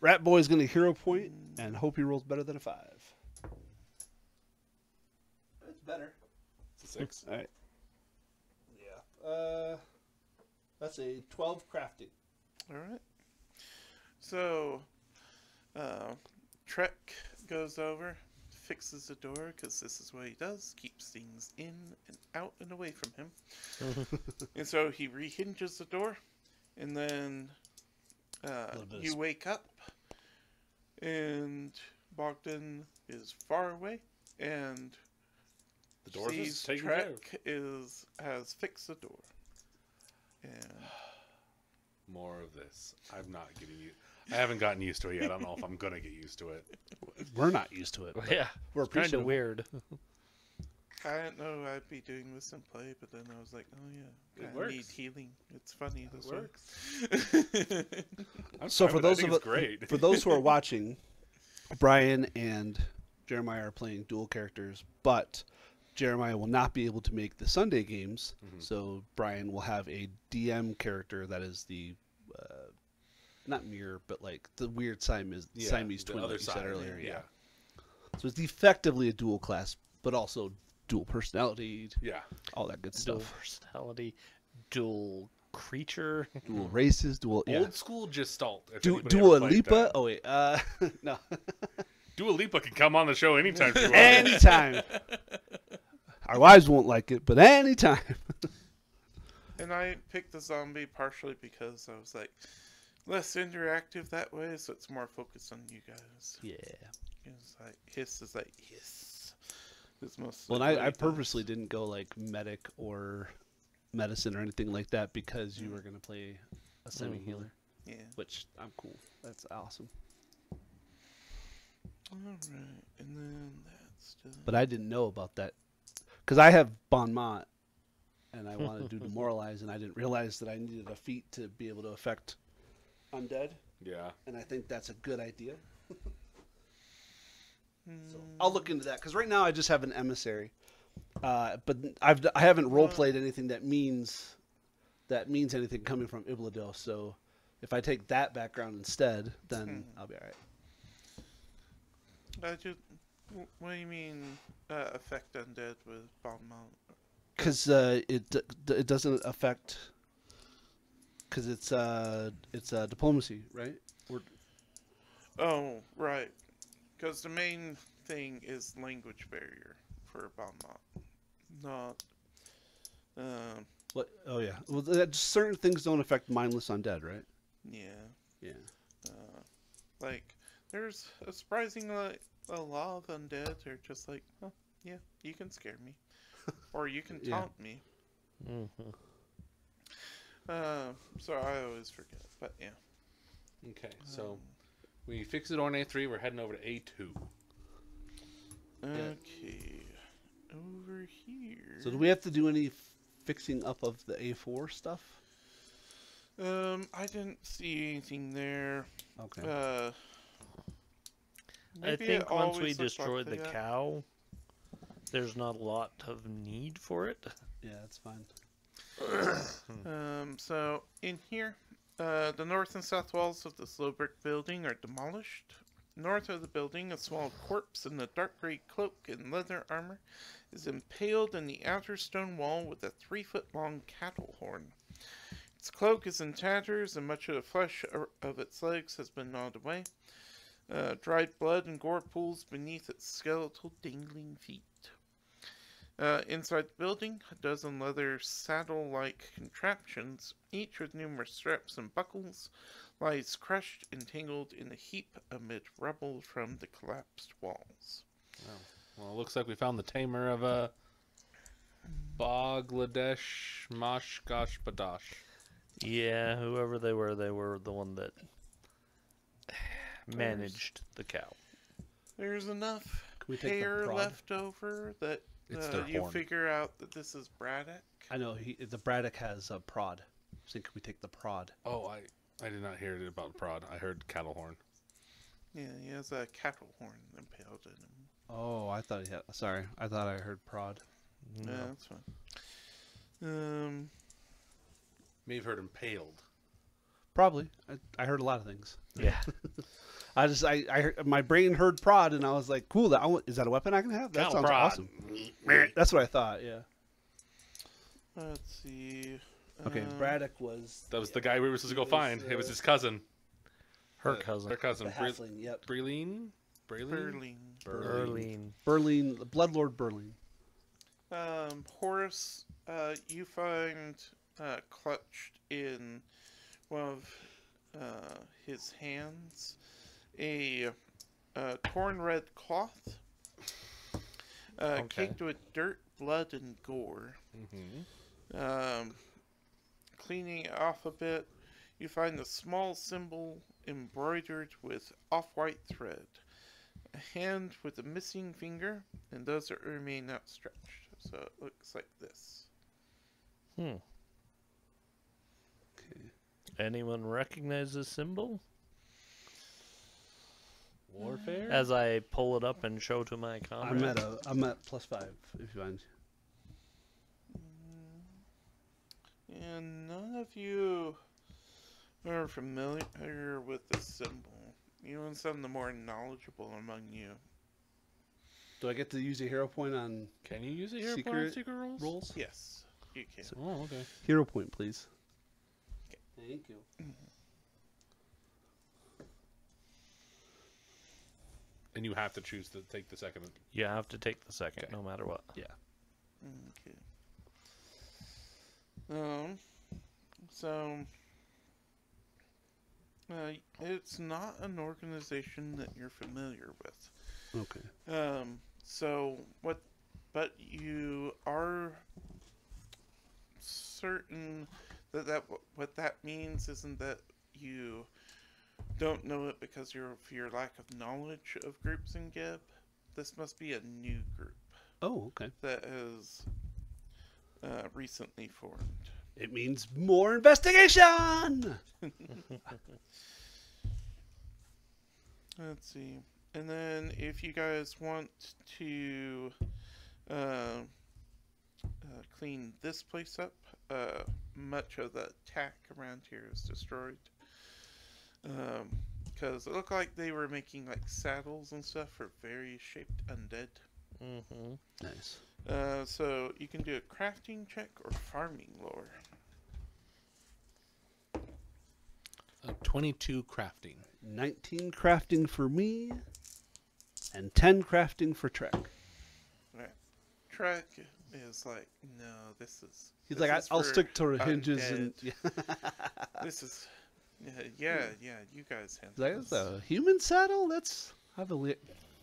Rat Boy's gonna hero point and hope he rolls better than a five. It's better. It's a six. All right. Yeah. Uh, that's a twelve crafting. All right. So, uh, Trek goes over, fixes the door because this is what he does: keeps things in and out and away from him. [LAUGHS] and so he rehinges the door, and then uh, Little bit of you wake up, and Bogdan is far away, and The door is sees taken care of. Trek is has fixed the door, and [SIGHS] More of this. I'm not getting you. I haven't gotten used to it yet. I don't know if I'm gonna get used to it. [LAUGHS] We're not used to it. yeah. We're Kind of weird. [LAUGHS] I didn't know I'd be doing this in play, but then I was like, oh yeah, It I works. need healing. It's funny this works. [LAUGHS] works. So for with it. I those of it's great. for those who are watching, Brian and Jeremiah are playing dual characters, but Jeremiah will not be able to make the Sunday games. Mm-hmm. So Brian will have a DM character that is the uh, not mirror, but like the weird Siamese, Yeah, Siamese twin, other like you said earlier. yeah. Yeah. So it's effectively a dual class, but also dual personality, yeah. all that good Dual stuff. personality, dual creature. [LAUGHS] Dual races, dual yeah. Old school Gestalt. if Du- anybody Dua Lipa. that. Oh wait, uh, [LAUGHS] no. [LAUGHS] Dua Lipa can come on the show anytime she [LAUGHS] wants. anytime. Our wives won't like it, but anytime. [LAUGHS] and I picked the zombie partially because I was like, less interactive that way, so it's more focused on you guys. Yeah. It's like hiss is like hiss. It's most. Well, and I, I purposely didn't go like medic or medicine or anything like that because you mm. were gonna play a mm-hmm. semi healer, Yeah. which I'm cool. That's awesome. All right, and then that's done. But I didn't know about that because I have Bon Mot, and I wanted to do [LAUGHS] demoralize, and I didn't realize that I needed a feat to be able to affect undead, Yeah. and I think that's a good idea. So I'll look into that because right now I just have an emissary, uh, but I've I haven't role played anything that means that means anything coming from Ibladil. So if I take that background instead, then I'll be all right. I just. What do you mean uh, affect undead with Bon Mot? Because uh, it it doesn't affect because it's uh it's uh, diplomacy, right? Oh, right. Because the main thing is language barrier for Bon Mot. Not. Um, What? Oh yeah. Well, that, certain things don't affect mindless undead, right? yeah. Yeah. Uh, like, there's a surprisingly a lot of undead are just like, oh, yeah, you can scare me. [LAUGHS] or you can Yeah. taunt me. hmm Uh, so I always forget. But yeah. Okay. So we fixed it on A3. We're heading over to A2. Okay. Over here. So do we have to do any fixing up of the A4 stuff? Um, I didn't see anything there. Okay. Uh, I think once we always looked like destroyed the that. cow, there's not a lot of need for it. yeah, that's fine. [COUGHS] Um, so in here, Uh, the north and south walls of the slow brick building are demolished. North of the building, a small corpse in a dark gray cloak and leather armor is impaled in the outer stone wall with a three foot long cattle horn. Its cloak is in tatters, and much of the flesh of its legs has been gnawed away. Uh, dried blood and gore pools beneath its skeletal, dangling feet. Uh, inside the building, a dozen leather saddle like contraptions, each with numerous straps and buckles, lies crushed and tangled in a heap amid rubble from the collapsed walls. Well, it looks like we found the tamer of uh, Bangladesh Mashgosh Badash. Yeah, whoever they were, they were the one that managed the cow. There's enough Can we take the hair prod? left over that It's uh, their you horn. figure out that this is Braddock. I know he, the Braddock has a prod. So can we take the prod? Oh, I I did not hear it about prod. I heard cattle horn. Yeah, he has a cattle horn impaled in him. Oh, I thought he had. Sorry, I thought I heard prod. Yeah, that's fine. Um, May have heard impaled. Probably. I, I heard a lot of things. Yeah. [LAUGHS] I just I, I heard, my brain heard prod and I was like, cool. That I want- is that a weapon I can have? That Cattle sounds prod. awesome. That's what I thought. Yeah. let's see. Okay, um, Braddock was That was the guy we were supposed to go was, find. it was uh, his cousin. Her Uh, cousin. Her cousin. the Bre- halfling. Yep. Breleen? Breleen? Berline. Berline. Berline, Bloodlord Berline. Um, Horace, uh, you find uh, clutched in one of uh, his hands a uh, torn red cloth uh, Okay. caked with dirt, blood, and gore. Mm-hmm. Um, cleaning it off a bit, you find a small symbol embroidered with off white thread. A hand with a missing finger, and those that remain outstretched. So it looks like this. Hmm. Okay. Anyone recognize this symbol? Warfare? As I pull it up and show to my comrades. I'm at a I'm at plus five. If you find. And mm. none of you are familiar with this symbol. Even some of the more knowledgeable among you. Do I get to use a hero point on Can you use a hero point Secret on secret rolls? rolls? Yes, you can. So, Oh, okay. Hero point, please. Thank you. Mm-hmm. And you have to choose to take the second. You have to take the second, Okay. no matter what. Yeah. Okay. Um. So. Uh, it's not an organization that you're familiar with. Okay. Um. So what? But you are certain that that what that means isn't that you don't know it because you're of your lack of knowledge of groups in Geb. This must be a new group Oh, okay. that has uh, recently formed. It means more investigation. [LAUGHS] Let's see. And then if you guys want to uh, uh, clean this place up, uh, much of the tack around here is destroyed. Because it looked like they were making like saddles and stuff for very shaped undead. Mm-hmm. Nice. Uh, so you can do a crafting check or farming lore. Uh, 22 crafting. 19 crafting for me, and 10 crafting for Trek. Right. Trek is like, no, this is. He's this like, I, is I'll stick to hinges undead. and. [LAUGHS] Yeah. This is, yeah, yeah, yeah. You guys handle He's like, this. that's a human saddle? That's. I believe.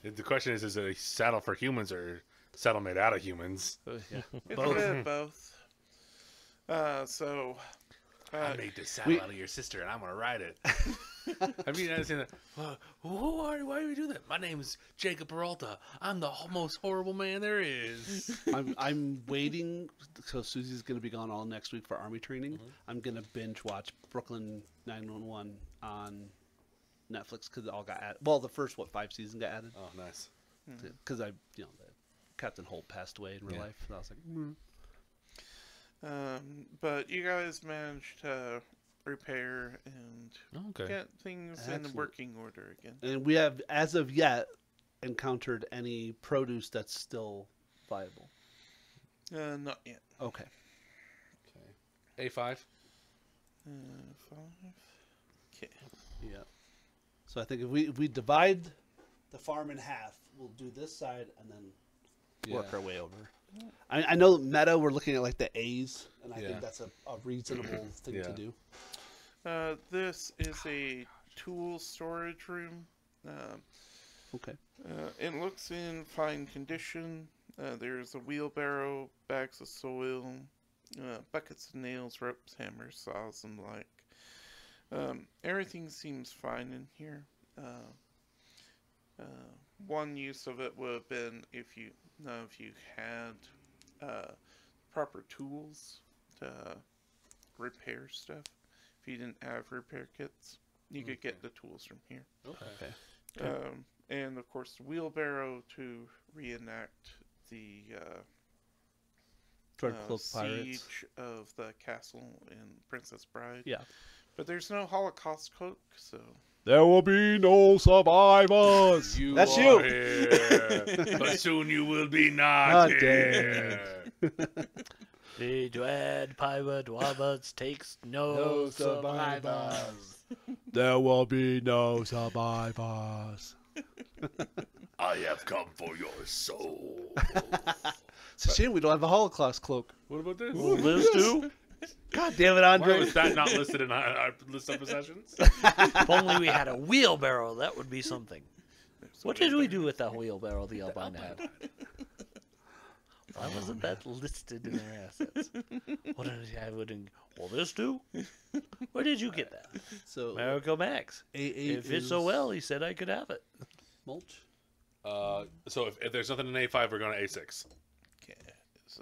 The question is: Is it a saddle for humans or saddle made out of humans? [LAUGHS] yeah. It's both. a bit both. Uh, so, uh, made this saddle we- out of your sister, and I'm gonna ride it. [LAUGHS] I mean, I saying that. Who are you? Why do you do that? My name is Jacob Peralta. I'm the most horrible man there is. [LAUGHS] I'm, I'm waiting. So Susie's going to be gone all next week for army training. I'm going to binge watch Brooklyn Nine-Nine on Netflix because it all got added. Well, the first, what, five seasons got added? oh, nice. Because I, you know, Captain Holt passed away in real Yeah. life. And I was like, mm. um, but you guys managed to repair and Okay. get things in working order again. And we have, as of yet, encountered any produce that's still viable. Uh, not yet. Okay. Okay. A five. Uh, five. Okay. Yeah. So I think if we if we divide the farm in half, we'll do this side and then work our way over. I, I know meta we're looking at like the A's, and I Yeah. think that's a, a reasonable thing Yeah. to do. Uh, this is a tool storage room. Um, Okay. Uh, it looks in fine condition. Uh, there's a wheelbarrow, bags of soil, uh, buckets of nails, ropes, hammers, saws, and the like. Um, everything seems fine in here. Uh, uh, one use of it would have been if you if you had uh, proper tools to repair stuff. If you didn't have repair kits, you could get the tools from here. Okay. Um, and of course, the wheelbarrow to reenact the uh, uh, cloak pirates. siege of the castle in Princess Bride. Yeah. But there's no Holocaust cloak, so There will be no survivors. You [LAUGHS] That's you. here, [LAUGHS] but soon you will be not Not here. [LAUGHS] The dread pirate Roberts takes no, No survivors. survivors. There will be no survivors. [LAUGHS] I have come for your soul. It's a shame we don't have a Holocaust cloak. What about this? Will this do? God damn it, Why Andre. was that not listed in our, uh, our list of possessions? if only we had a wheelbarrow, that would be something. What a did we do with that wheelbarrow the Albine had? Why wasn't that listed in our assets? What did I wouldn't? Will this do? Where did you get that? So Miracle Max. A8 If it's so well, he said I could have it. mulch. Uh, so if, if there's nothing in A5, we're going to A6. Okay.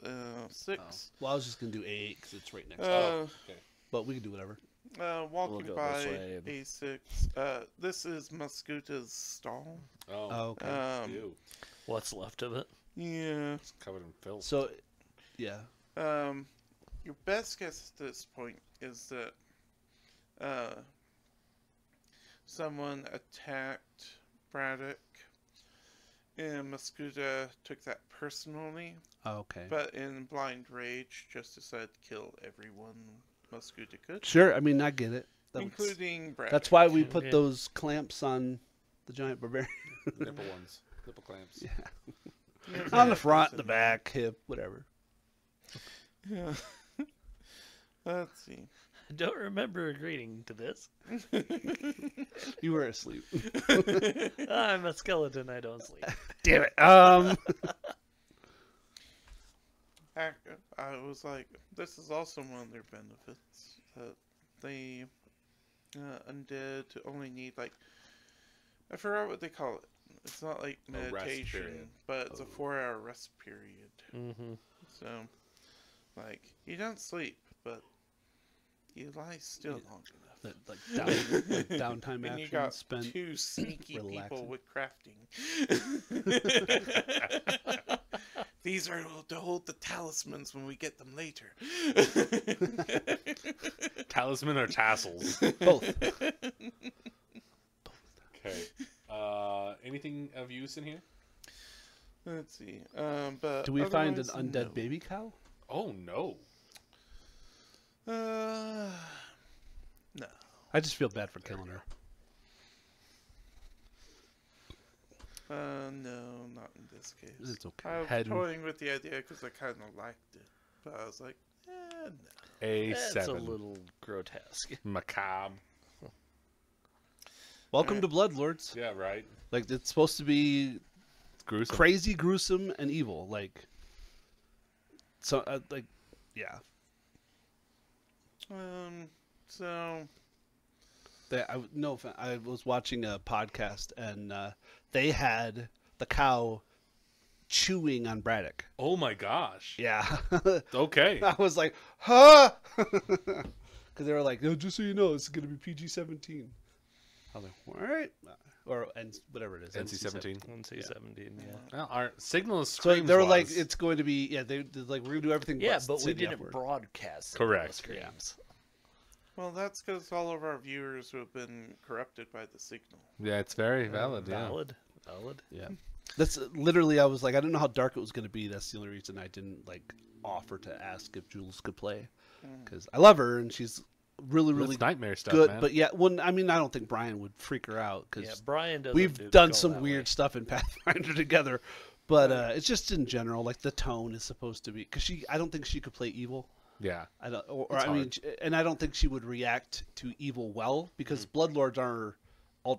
Uh, six. Well, I was just gonna do A8 because it's right next. Uh, okay. but we can do whatever. uh, walking go by this way. A6. Uh, this is Muscuta's stall. Oh, Oh, okay. Um. What's left of it? Yeah. It's covered in filth. so, yeah. Um, your best guess at this point is that uh, someone attacked Braddock, and Muscuda took that personally, Oh, Okay. but in blind rage, just decided to kill everyone Muscuda could, Sure. I mean, I get it. That's, including Braddock. that's why we put Okay. those clamps on the giant barbarian Nipple ones. Nipple clamps. [LAUGHS] Yeah, on the front, was the back, hip, whatever. Yeah. [LAUGHS] Let's see. I don't remember agreeing to this. [LAUGHS] You were asleep. [LAUGHS] I'm a skeleton. I don't sleep. Damn it. Um. Ac- I was like, this is also one of their benefits that they uh, undead to only need like I forgot what they call it. It's not like meditation, but it's a Oh. four-hour rest period. Mm-hmm. So, like, you don't sleep, but you lie still Yeah. long enough. Like, like, down, like [LAUGHS] downtime And action you got spent. two sneaky people with crafting. [LAUGHS] These are to hold the talismans when we get them later. Talisman or tassels? Both. [LAUGHS] Okay. Uh, anything of use in here? Let's see. Um, but Do we find an undead no. baby cow? Oh no. Uh, no. I just feel bad for killing her. Uh, no, not in this case. It's okay. I was Head- toying with the idea because I kind of liked it, but I was like, eh, no. A7. That's a little grotesque. Macabre. Welcome to Bloodlords. Yeah, right. Like it's supposed to be It's gruesome. crazy, gruesome, and evil. Like, so uh, like, yeah. Um, so They, I no, I was watching a podcast and uh, they had the cow chewing on Braddock. Oh my gosh. Yeah, [LAUGHS] Okay. I was like, huh? [LAUGHS] Because they were like, oh, just so you know, it's gonna be PG seventeen. I was like, all right, or and whatever it is, NC-17. NC seventeen. Yeah. Well, our signal is So they were like, it's going to be yeah. They they're like we're gonna do everything. Yeah, but we didn't F word." broadcast. Correct. Screams. Well, that's because all of our viewers have been corrupted by the signal. Yeah, it's very valid. Yeah. Valid. Valid. Yeah. That's literally I was like I didn't know how dark it was going to be. That's the only reason I didn't like offer to ask if Jules could play mm. because I love her and she's really really It's nightmare stuff, good. man. But yeah, when I mean I don't think Brian would freak her out because Yeah, Brian doesn't. we've do- done some weird way. stuff in [LAUGHS] Pathfinder together. But uh, it's just in general, like the tone is supposed to be because she. I don't think she could play evil. yeah. I don't, or, or I mean, and I don't think she would react to evil well because Mm. bloodlords are,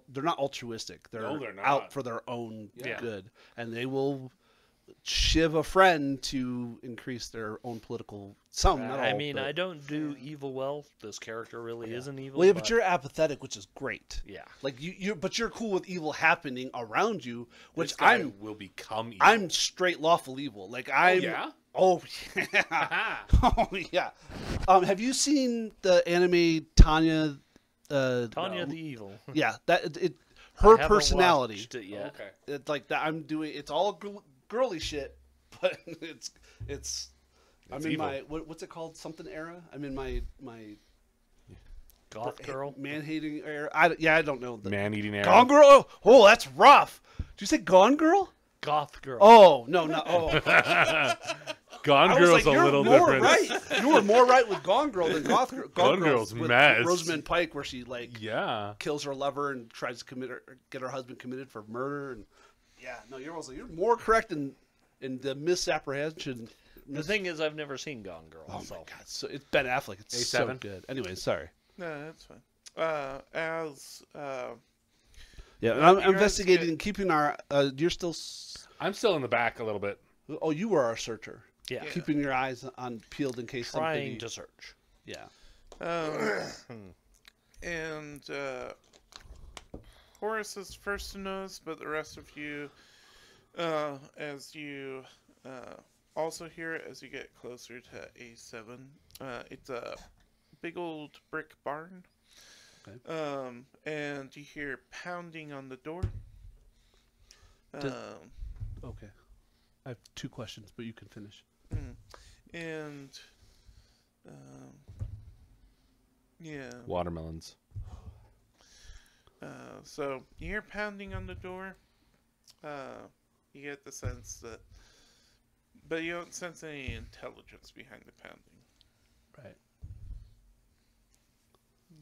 they're not altruistic. They're, No, they're not. out for their own Yeah. good, and they will shiv a friend to increase their own political. Some, not I mean, but- I don't do evil well. This character really isn't evil. Well, yeah, but you're apathetic, which is great. Yeah. Like you, you, but you're cool with evil happening around you, which This guy I'm. will become evil. I'm straight lawful evil. Like I'm. Oh, yeah? Oh [LAUGHS] yeah. [LAUGHS] oh yeah. Um, have you seen the anime Tanya? Uh, Tanya no, the evil. Yeah, that it. it her haven't personality. watched it yet. Okay. It's like that. I'm doing. It's all gr- girly shit, [LAUGHS] but it's it's. I'm in evil. my what, what's it called? Something era. I'm in my my Goth girl. man hating era. I yeah. I don't know the Man eating arrow. Gone Girl. Oh, oh, that's rough. Did you say Gone Girl? Goth girl. Oh no no. Oh. [LAUGHS] Gone I Girl's like, a little more different. right. You were more right with Gone Girl than Goth Girl. Gone Girl's with mess. Rosamund Pike, where she like Yeah. kills her lover and tries to commit her, get her husband committed for murder. And yeah, no, you're also you're more correct in in the misapprehension. The thing is, I've never seen Gone Girl. Oh so. my god, so it's Ben Affleck. It's so A7? good. Anyway, sorry. No, that's fine. Uh, as uh, Yeah, and I'm investigating, get- keeping our. Uh, you're still. s- I'm still in the back a little bit. Oh, you were our searcher. Yeah. Yeah. Keeping your eyes on peeled in case Trying something. to search. Yeah. um, [COUGHS] and uh, Horace is first to notice, but the rest of you, uh, as you uh, also hear it as you get closer to A7, uh, it's a big old brick barn. Okay. Um, and you hear pounding on the door. Does- Um, Okay. I have two questions, but you can finish. Mm. And um, yeah. Watermelons. Uh, so you hear pounding on the door. Uh, you get the sense that, but you don't sense any intelligence behind the pounding. Right.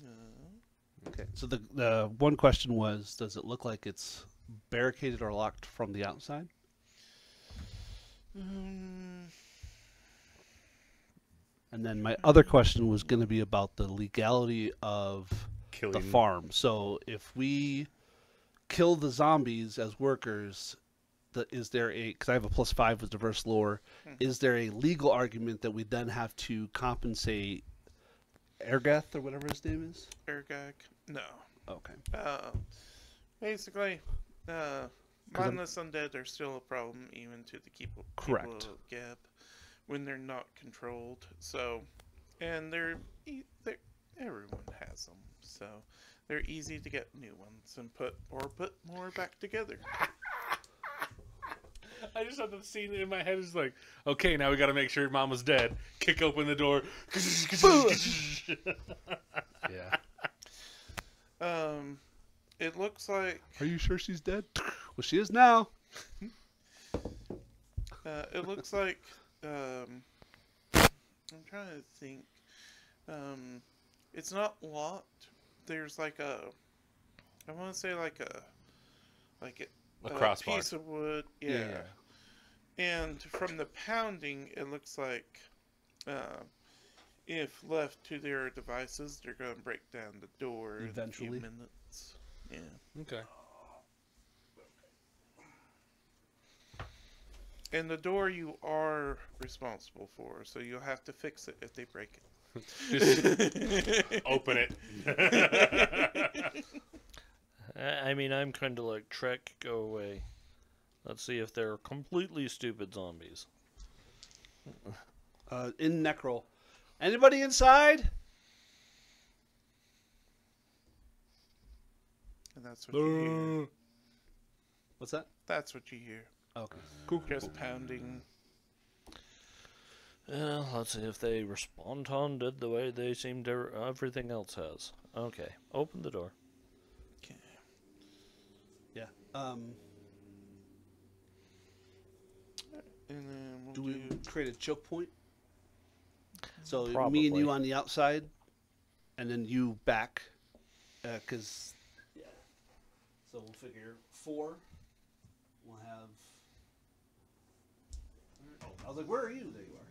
Uh, Okay. So the the one question was, does it look like it's barricaded or locked from the outside? um, And then my other question was going to be about the legality of Killing. the farm. So if we kill the zombies as workers, the, is there a because I have a plus five with diverse lore? Is there a legal argument that we then have to compensate Ergath or whatever his name is? Ergag? No. Okay. Uh, basically, uh, 'Cause I'm- mindless undead are still a problem even to the people, Correct. people of Geb when they're not controlled. So, and they're, e- they're everyone has them, so they're easy to get new ones and put or put more back together. I just have the scene in my head is like, okay, now we got to make sure Mama's dead. Kick open the door. Yeah. Um, it looks like Are you sure she's dead? Well, she is now. Uh, it looks like um, I'm trying to think. Um, it's not locked. There's like a, I want to say like a, like a, A crossbar. piece of wood. Yeah. And from the pounding, it looks like, uh, if left to their devices, they're gonna break down the door Eventually. in a few minutes. Yeah. okay. And the door you are responsible for, so you'll have to fix it if they break it. [LAUGHS] Just open it. [LAUGHS] I I mean, I'm kind of like Trek. Go away. Let's see if they're completely stupid zombies. Uh, in Necril. Anybody inside? And that's what you hear. What's that? That's what you hear. Okay. Cool. Just pounding. Uh, let's see if they responded the way they seem to everything else has. Okay, open the door. Okay. Yeah. Um, And then we'll do do. we create a choke point? So me and you on the outside, and then you back, because yeah. So we'll figure four. We'll have. Oh, I was like, "Where are you?" There you are.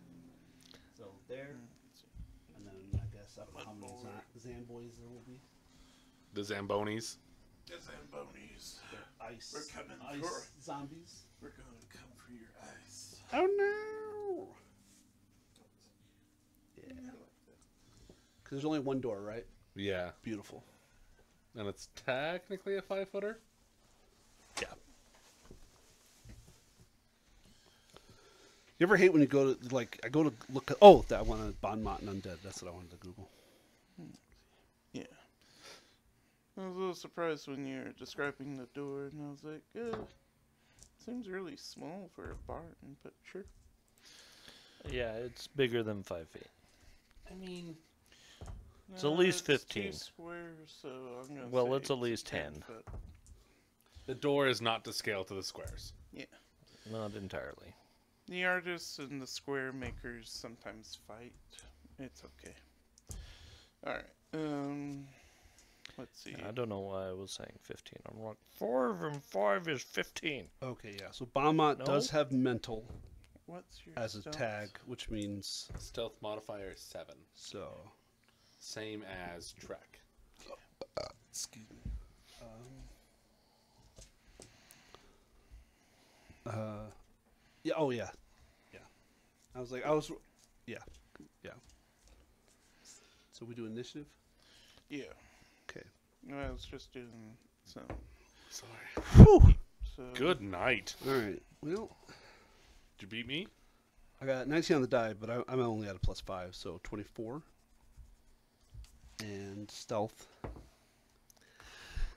So there, mm. and then I guess I don't know how many Zan- Zamboys there will be. The Zambonis. The Zambonis. They're ice. We're coming ice for- zombies. We're going to come for your eyes. Oh no! Yeah. Because there's only one door, right? Yeah, Beautiful. and it's technically a five footer. You ever hate when you go to like I go to look at oh that I want to Bon Mot and Undead. That's what I wanted to Google. Hmm. Yeah. I was a little surprised when you were describing the door, and I was like, uh, seems really small for a barn, but sure. Yeah, it's bigger than five feet. I mean, It's at uh, least two 15. squares, so I'm gonna Well, say it's at least 10. foot. the door is not to scale to the squares. Yeah. Not entirely. The artists and the square makers sometimes fight. It's okay. Alright, um, let's see. I don't know why I was saying 15. I'm like, 4 and 5 is 15. Okay, yeah. So Bon Mot does have mental What's your as a tag, which means Stealth modifier is seven, so. same as Trek. Excuse me. Uh, yeah. Oh yeah, yeah. I was like I was, yeah, yeah. So we do initiative. Yeah. Okay. No, I was just doing some. Sorry. Whew. So Good night. All right. Well, Did you beat me? I got 19 on the die, but I, I'm only at a plus five, so 24. And stealth.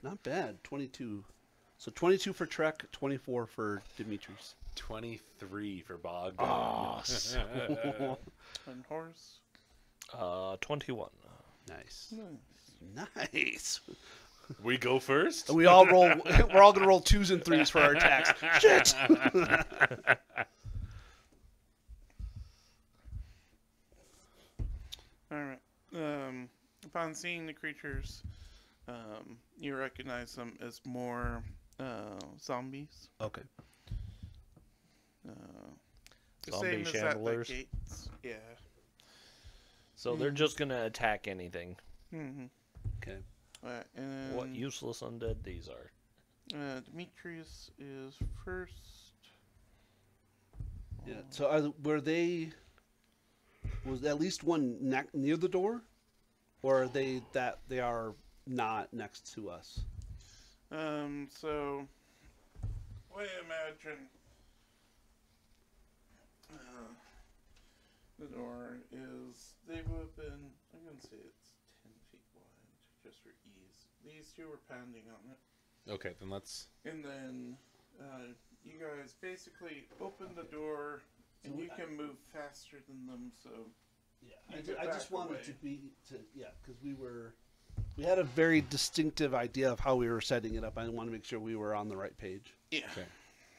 Not bad. 22. So 22 for Trek, 24 for Demetrius. Twenty-three for Bogdan. Ah, [LAUGHS] And Horace. Uh, 21. nice. Nice. Nice. [LAUGHS] we go first. And we all roll. [LAUGHS] We're all gonna roll twos and threes for our attacks. Shit. Alright. Um, upon seeing the creatures, um, you recognize them as more uh, zombies. Okay. Uh, the Zombie same as at the shamblers? gates. Yeah. So they're just going to attack anything. Mm-hmm. Okay. Alright, and What useless undead these are. uh, Demetrius is first. Yeah. So are, were they? Was at least one ne- near the door, or are they that they are not next to us? Um, so, I imagine uh, the door is, they would have been, I'm going to say it's 10 feet wide, just for ease. These two were pounding on it. Okay, then let's. And then uh, you guys basically open the door, and So you I- can move faster than them, so. Yeah, You I, I just wanted away. to be to yeah, because we were we had a very distinctive idea of how we were setting it up. I want to make sure we were on the right page. Yeah. Okay.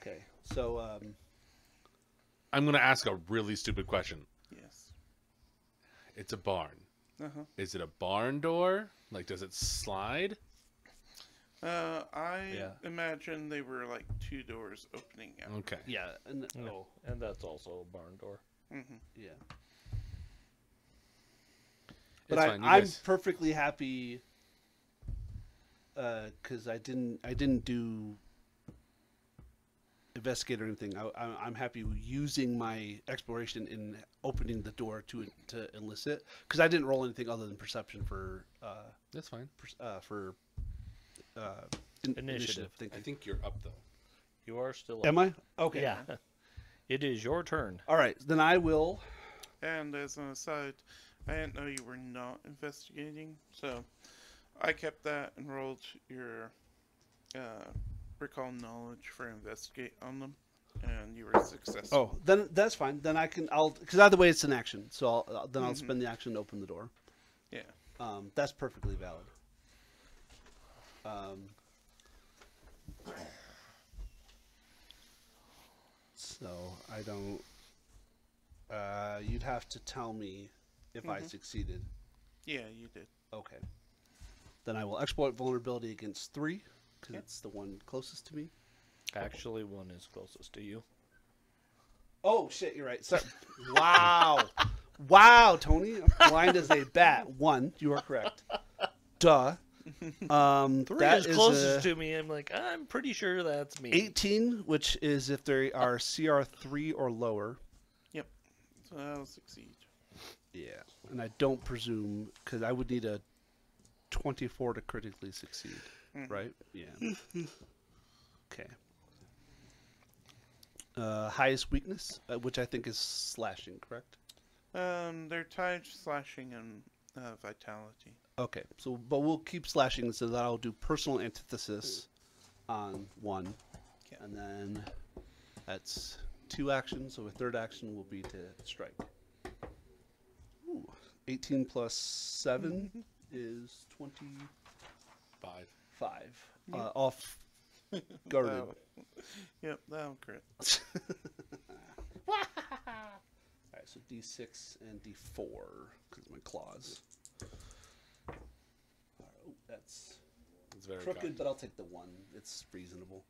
Okay, so um, I'm gonna ask a really stupid question. Yes. It's a barn. Uh huh. Is it a barn door? Like, does it slide? Uh, I Yeah. imagine they were like two doors opening out. Okay. yeah, and No. oh And that's also a barn door. Mm-hmm. yeah, but It's I, I'm guys- perfectly happy because I didn't I didn't do investigate or anything. I, I, I'm happy using my exploration in opening the door to to elicit because I didn't roll anything other than perception for uh, That's fine. per- uh, for uh, in- Initiative. Thank I think you're up though. You are still up. Am I? Okay. Yeah. [LAUGHS] It is your turn. All right. Then I will. And as an aside, I didn't know you were not investigating, so I kept that and rolled your uh, recall knowledge for investigate on them. and you were successful. Oh, then that's fine. Then I can. I'll because either way it's an action. So I'll, uh, then I'll Mhm. spend the action to open the door. Yeah. Um, that's perfectly valid. Um, so I don't. Uh, you'd have to tell me if I Mhm. succeeded. Yeah, you did. Okay. Then I will exploit vulnerability against three because Yep. it's the one closest to me. Actually, one is closest to you. Oh shit, you're right. Sorry. [LAUGHS] wow, wow, Tony, I'm blind as a bat. One, you are correct. Duh. Um, Three that is is closest a to me. I'm like, I'm pretty sure that's me. 18, which is if they are CR three or lower. Yep. So I'll succeed. Yeah, and I don't presume because I would need a 24 to critically succeed, Mhm. right? Yeah. okay. Uh, highest weakness, uh, which I think is slashing, correct? Um, they're tied slashing and uh, vitality. Okay, so but we'll keep slashing so that I'll do personal antithesis on one, Yeah. and then that's two actions. So a third action will be to strike. Ooh, 18 plus seven is 25. Five. Uh, off guarded. That'll- [LAUGHS] Yep, that'll crit. [LAUGHS] All right, so D6 and D4 because my claws. All right, oh, that's It's very crooked, kind. but I'll take the one. It's reasonable.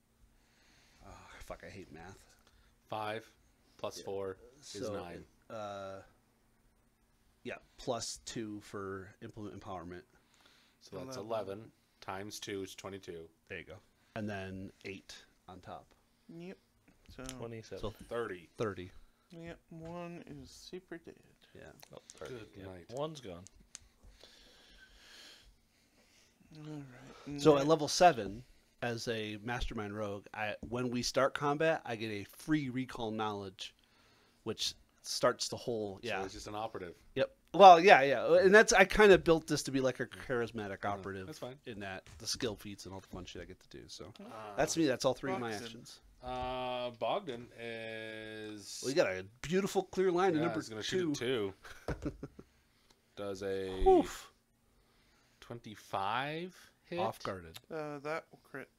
Ah, fuck, I hate math. Five plus Yeah. four is So, nine. Uh, yeah, plus two for implement empowerment. So that's Eleven. 11 times 2 is 22. There you go. And then eight on top. Yep. So, 27. So 30. 30. yep, one is super dead. Yeah. Oh, 30. Good yeah. night. One's gone. Alright. So at level seven, as a mastermind rogue, I when we start combat, I get a free recall knowledge, which starts the whole So yeah. it's just an operative. Yep. Well, yeah, yeah, and that's I kind of built this to be like a charismatic operative. that's fine. In that the skill feats and all the fun shit I get to do. So Uh, that's me. That's all three of my actions. Uh, Bogdan is. Well, you got a beautiful clear line to yeah, number he's gonna two. shoot a two. [LAUGHS] Does a Oof. 25 hit? Off guarded. Uh, that will crit.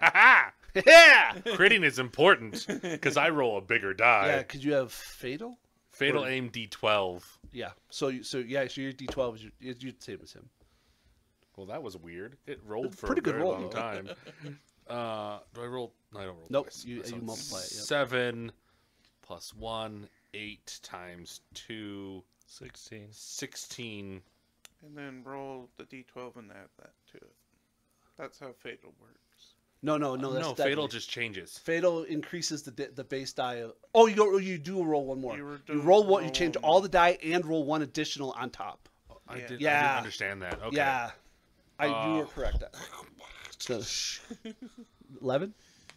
Yeah. Haha! [LAUGHS] [LAUGHS] yeah. Critting is important because I roll a bigger die. Yeah, because you have fatal. Fatal or- aim D12. Yeah. So you, so yeah, so your D twelve is your, is your same as him. Well, that was weird. It rolled for Pretty a good very roll, long time. [LAUGHS] Uh, do I roll? No, I don't roll. Nope, twice. you- So you multiply it, yep. Seven plus one, eight times two, 16. sixteen. And then roll the d12 and add that to it. That's how Fatal works. No, no, no. That's no, deadly. fatal just changes. Fatal increases the the base die. Of, oh, you go, you do roll one more. You You, were do- roll one. You change one all the die and roll one additional on top. I, Yeah. did, I didn't understand that. Okay. Yeah, I you Uh, were correct. Eleven.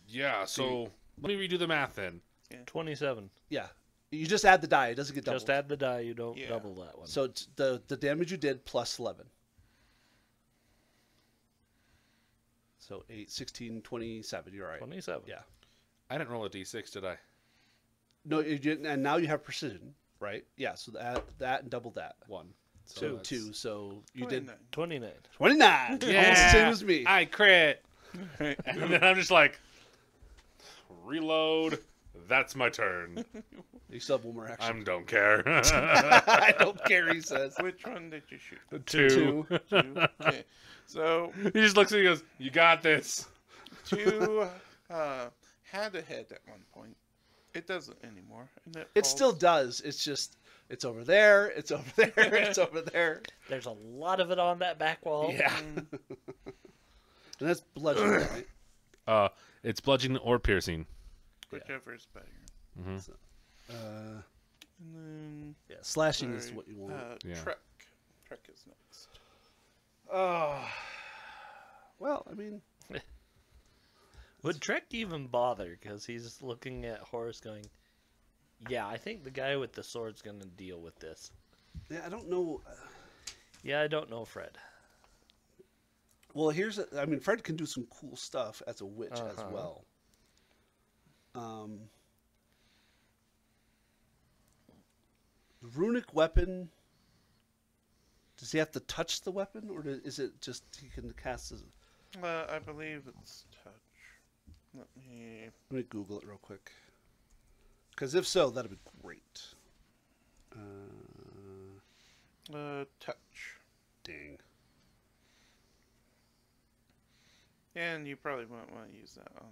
Yeah. So let me redo the math then. 27. Yeah, you just add the die. It doesn't get doubled. Just add the die. You don't Yeah. double that one. So it's the the damage you did plus eleven. So 8, 16, 27. You're right. 27. Yeah. I didn't roll a d6, did I? No, you didn't, and now you have precision, right? Yeah. So that that and double that. One. So So that's- two. So you did 29. 29. 29. Almost the same as me. I crit. [LAUGHS] and then I'm just like, reload. That's my turn. You still have one more action. I don't care. [LAUGHS] [LAUGHS] I don't care, he says. Which one did you shoot? Two. Two. Two. Okay. So, [LAUGHS] He just looks at me and goes, You got this. two [LAUGHS] uh, had a head at one point. It doesn't anymore. And it It falls- still does. It's just, it's over there, it's over there, [LAUGHS] it's over there. There's a lot of it on that back wall. Yeah. Mm, And that's bludgeoning, right? [CLEARS THROAT] Uh, it's bludgeoning or piercing. whichever is better. hmm Uh, And then yeah, slashing is what you want. Uh, Yeah. Trek. Trek is next. Oh. Well, I mean, [LAUGHS] Would Trek even bother? Because he's looking at Horace going, Yeah, I think the guy with the sword's going to deal with this. yeah, I don't know. Yeah, I don't know, Fred. Well, here's, a, I mean, Fred can do some cool stuff as a witch as Uh-huh. well. Um, runic weapon. Does he have to touch the weapon, or is it just he can cast? His, Uh, I believe it's touch. Let me. let me Google it real quick. Because if so, that'd be great. Uh, Uh, touch. dang. And you probably won't want to use that on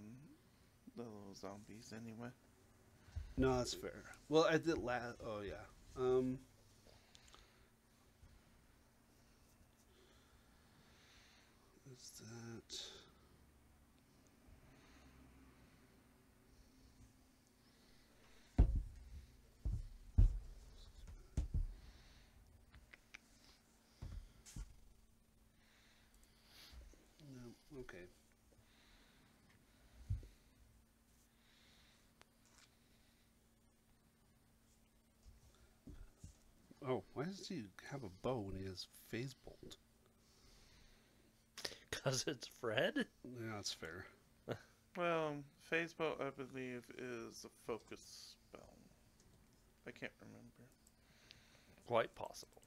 the little zombies anyway. No, that's fair. Well, I did last. Oh yeah. Um. Is that? No. Okay. Oh, why does he have a bow when he has phase bolt? Because it's Fred? Yeah, that's fair. Well, phase bolt, I believe, is a focus spell. I can't remember. Quite possible.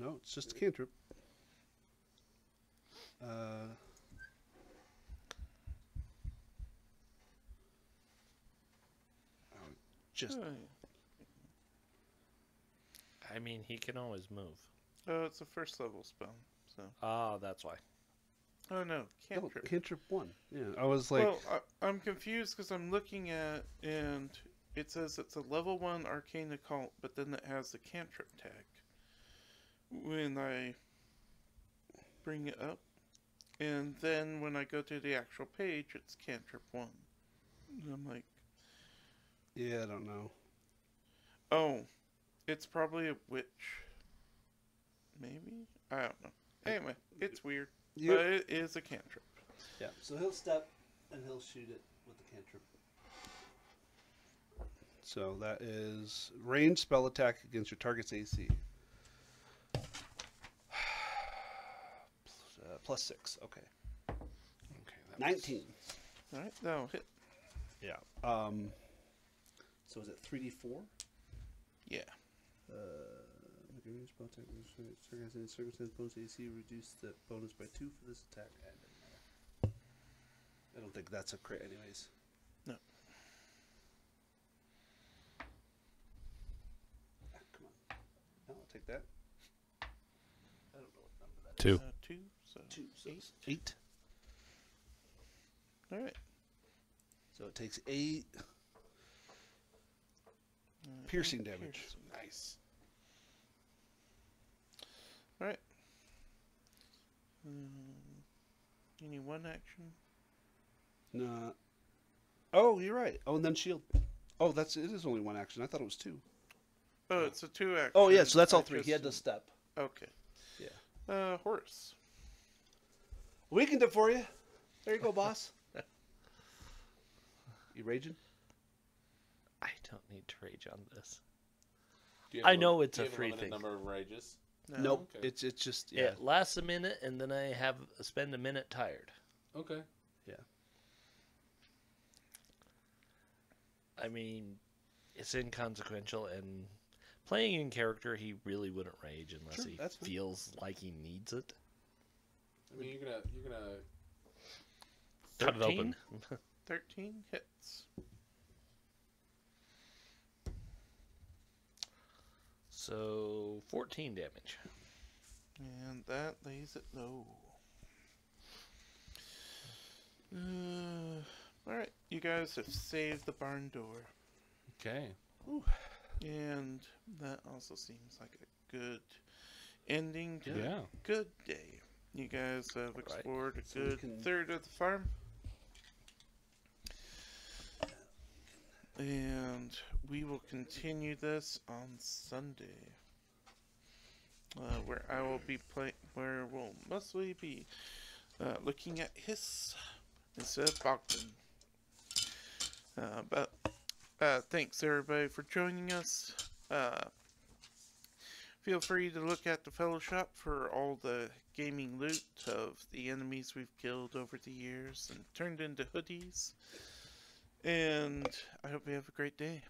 No, it's just a cantrip. Uh, just Oh, I mean, he can always move. Oh, it's a first level spell. So. Ah, that's why. Oh no, oh, cantrip. cantrip one. Yeah, I was like, well, I, I'm confused because I'm looking at and it says it's a level one arcane occult, but then it has the cantrip tag. When I bring it up, and then when I go to the actual page, it's cantrip one. And I'm like, yeah, I don't know. oh, it's probably a witch. Maybe I don't know. Anyway, it's weird, You, but it is a cantrip. yeah, so he'll step and he'll shoot it with the cantrip. So that is range spell attack against your target's AC. [SIGHS] Uh, plus six. Okay. Okay. that was- Nineteen. All right, that'll hit. Yeah. Um. So is it three d four? Yeah. Uh, make a range spell attack with circumstance- circumstance circumstance bonus AC. Reduce the bonus by two for this attack. Doesn't matter. I don't think that's a crit, anyways. No. Ah, come on. No, I'll take that. I don't know what number that is. Two. Uh, two. So Two. So eight. eight. All right. So it takes eight. Uh, Piercing eight damage. piercing. Nice. All right. Um, you need one action. No. Oh, you're right. Oh, and then shield. Oh, that's it. Is only one action. I thought it was two. Oh, it's a two action. Oh yeah, so that's all I three. He had to just- step. Okay. Yeah. Uh, Horace. Weakened it for you. There you go, boss. [LAUGHS] you raging? I don't need to rage on this. I know a- it's do a have free limited thing. number of rages. No. Nope. okay. It's it's just yeah. It lasts a minute, and then I have spend a minute tired. Okay. Yeah. I mean, it's inconsequential, and playing in character, he really wouldn't rage unless Sure, he that's fine. feels like he needs it. I mean, you're gonna you're gonna Cut it open. Thirteen [LAUGHS] hits. So, 14 damage. And that lays it low. Uh, all right, you guys have saved the barn door, okay. Ooh. and that also seems like a good ending to Yeah. a good day. You guys have Right. explored a So good can- third of the farm, and we will continue this on Sunday. Uh, where I will be play, where we'll mostly be uh, looking at Hiss instead of Bogdan. Uh, but uh, thanks everybody for joining us. Uh, feel free to look at the fellow shop for all the gaming loot of the enemies we've killed over the years and turned into hoodies. And I hope you have a great day.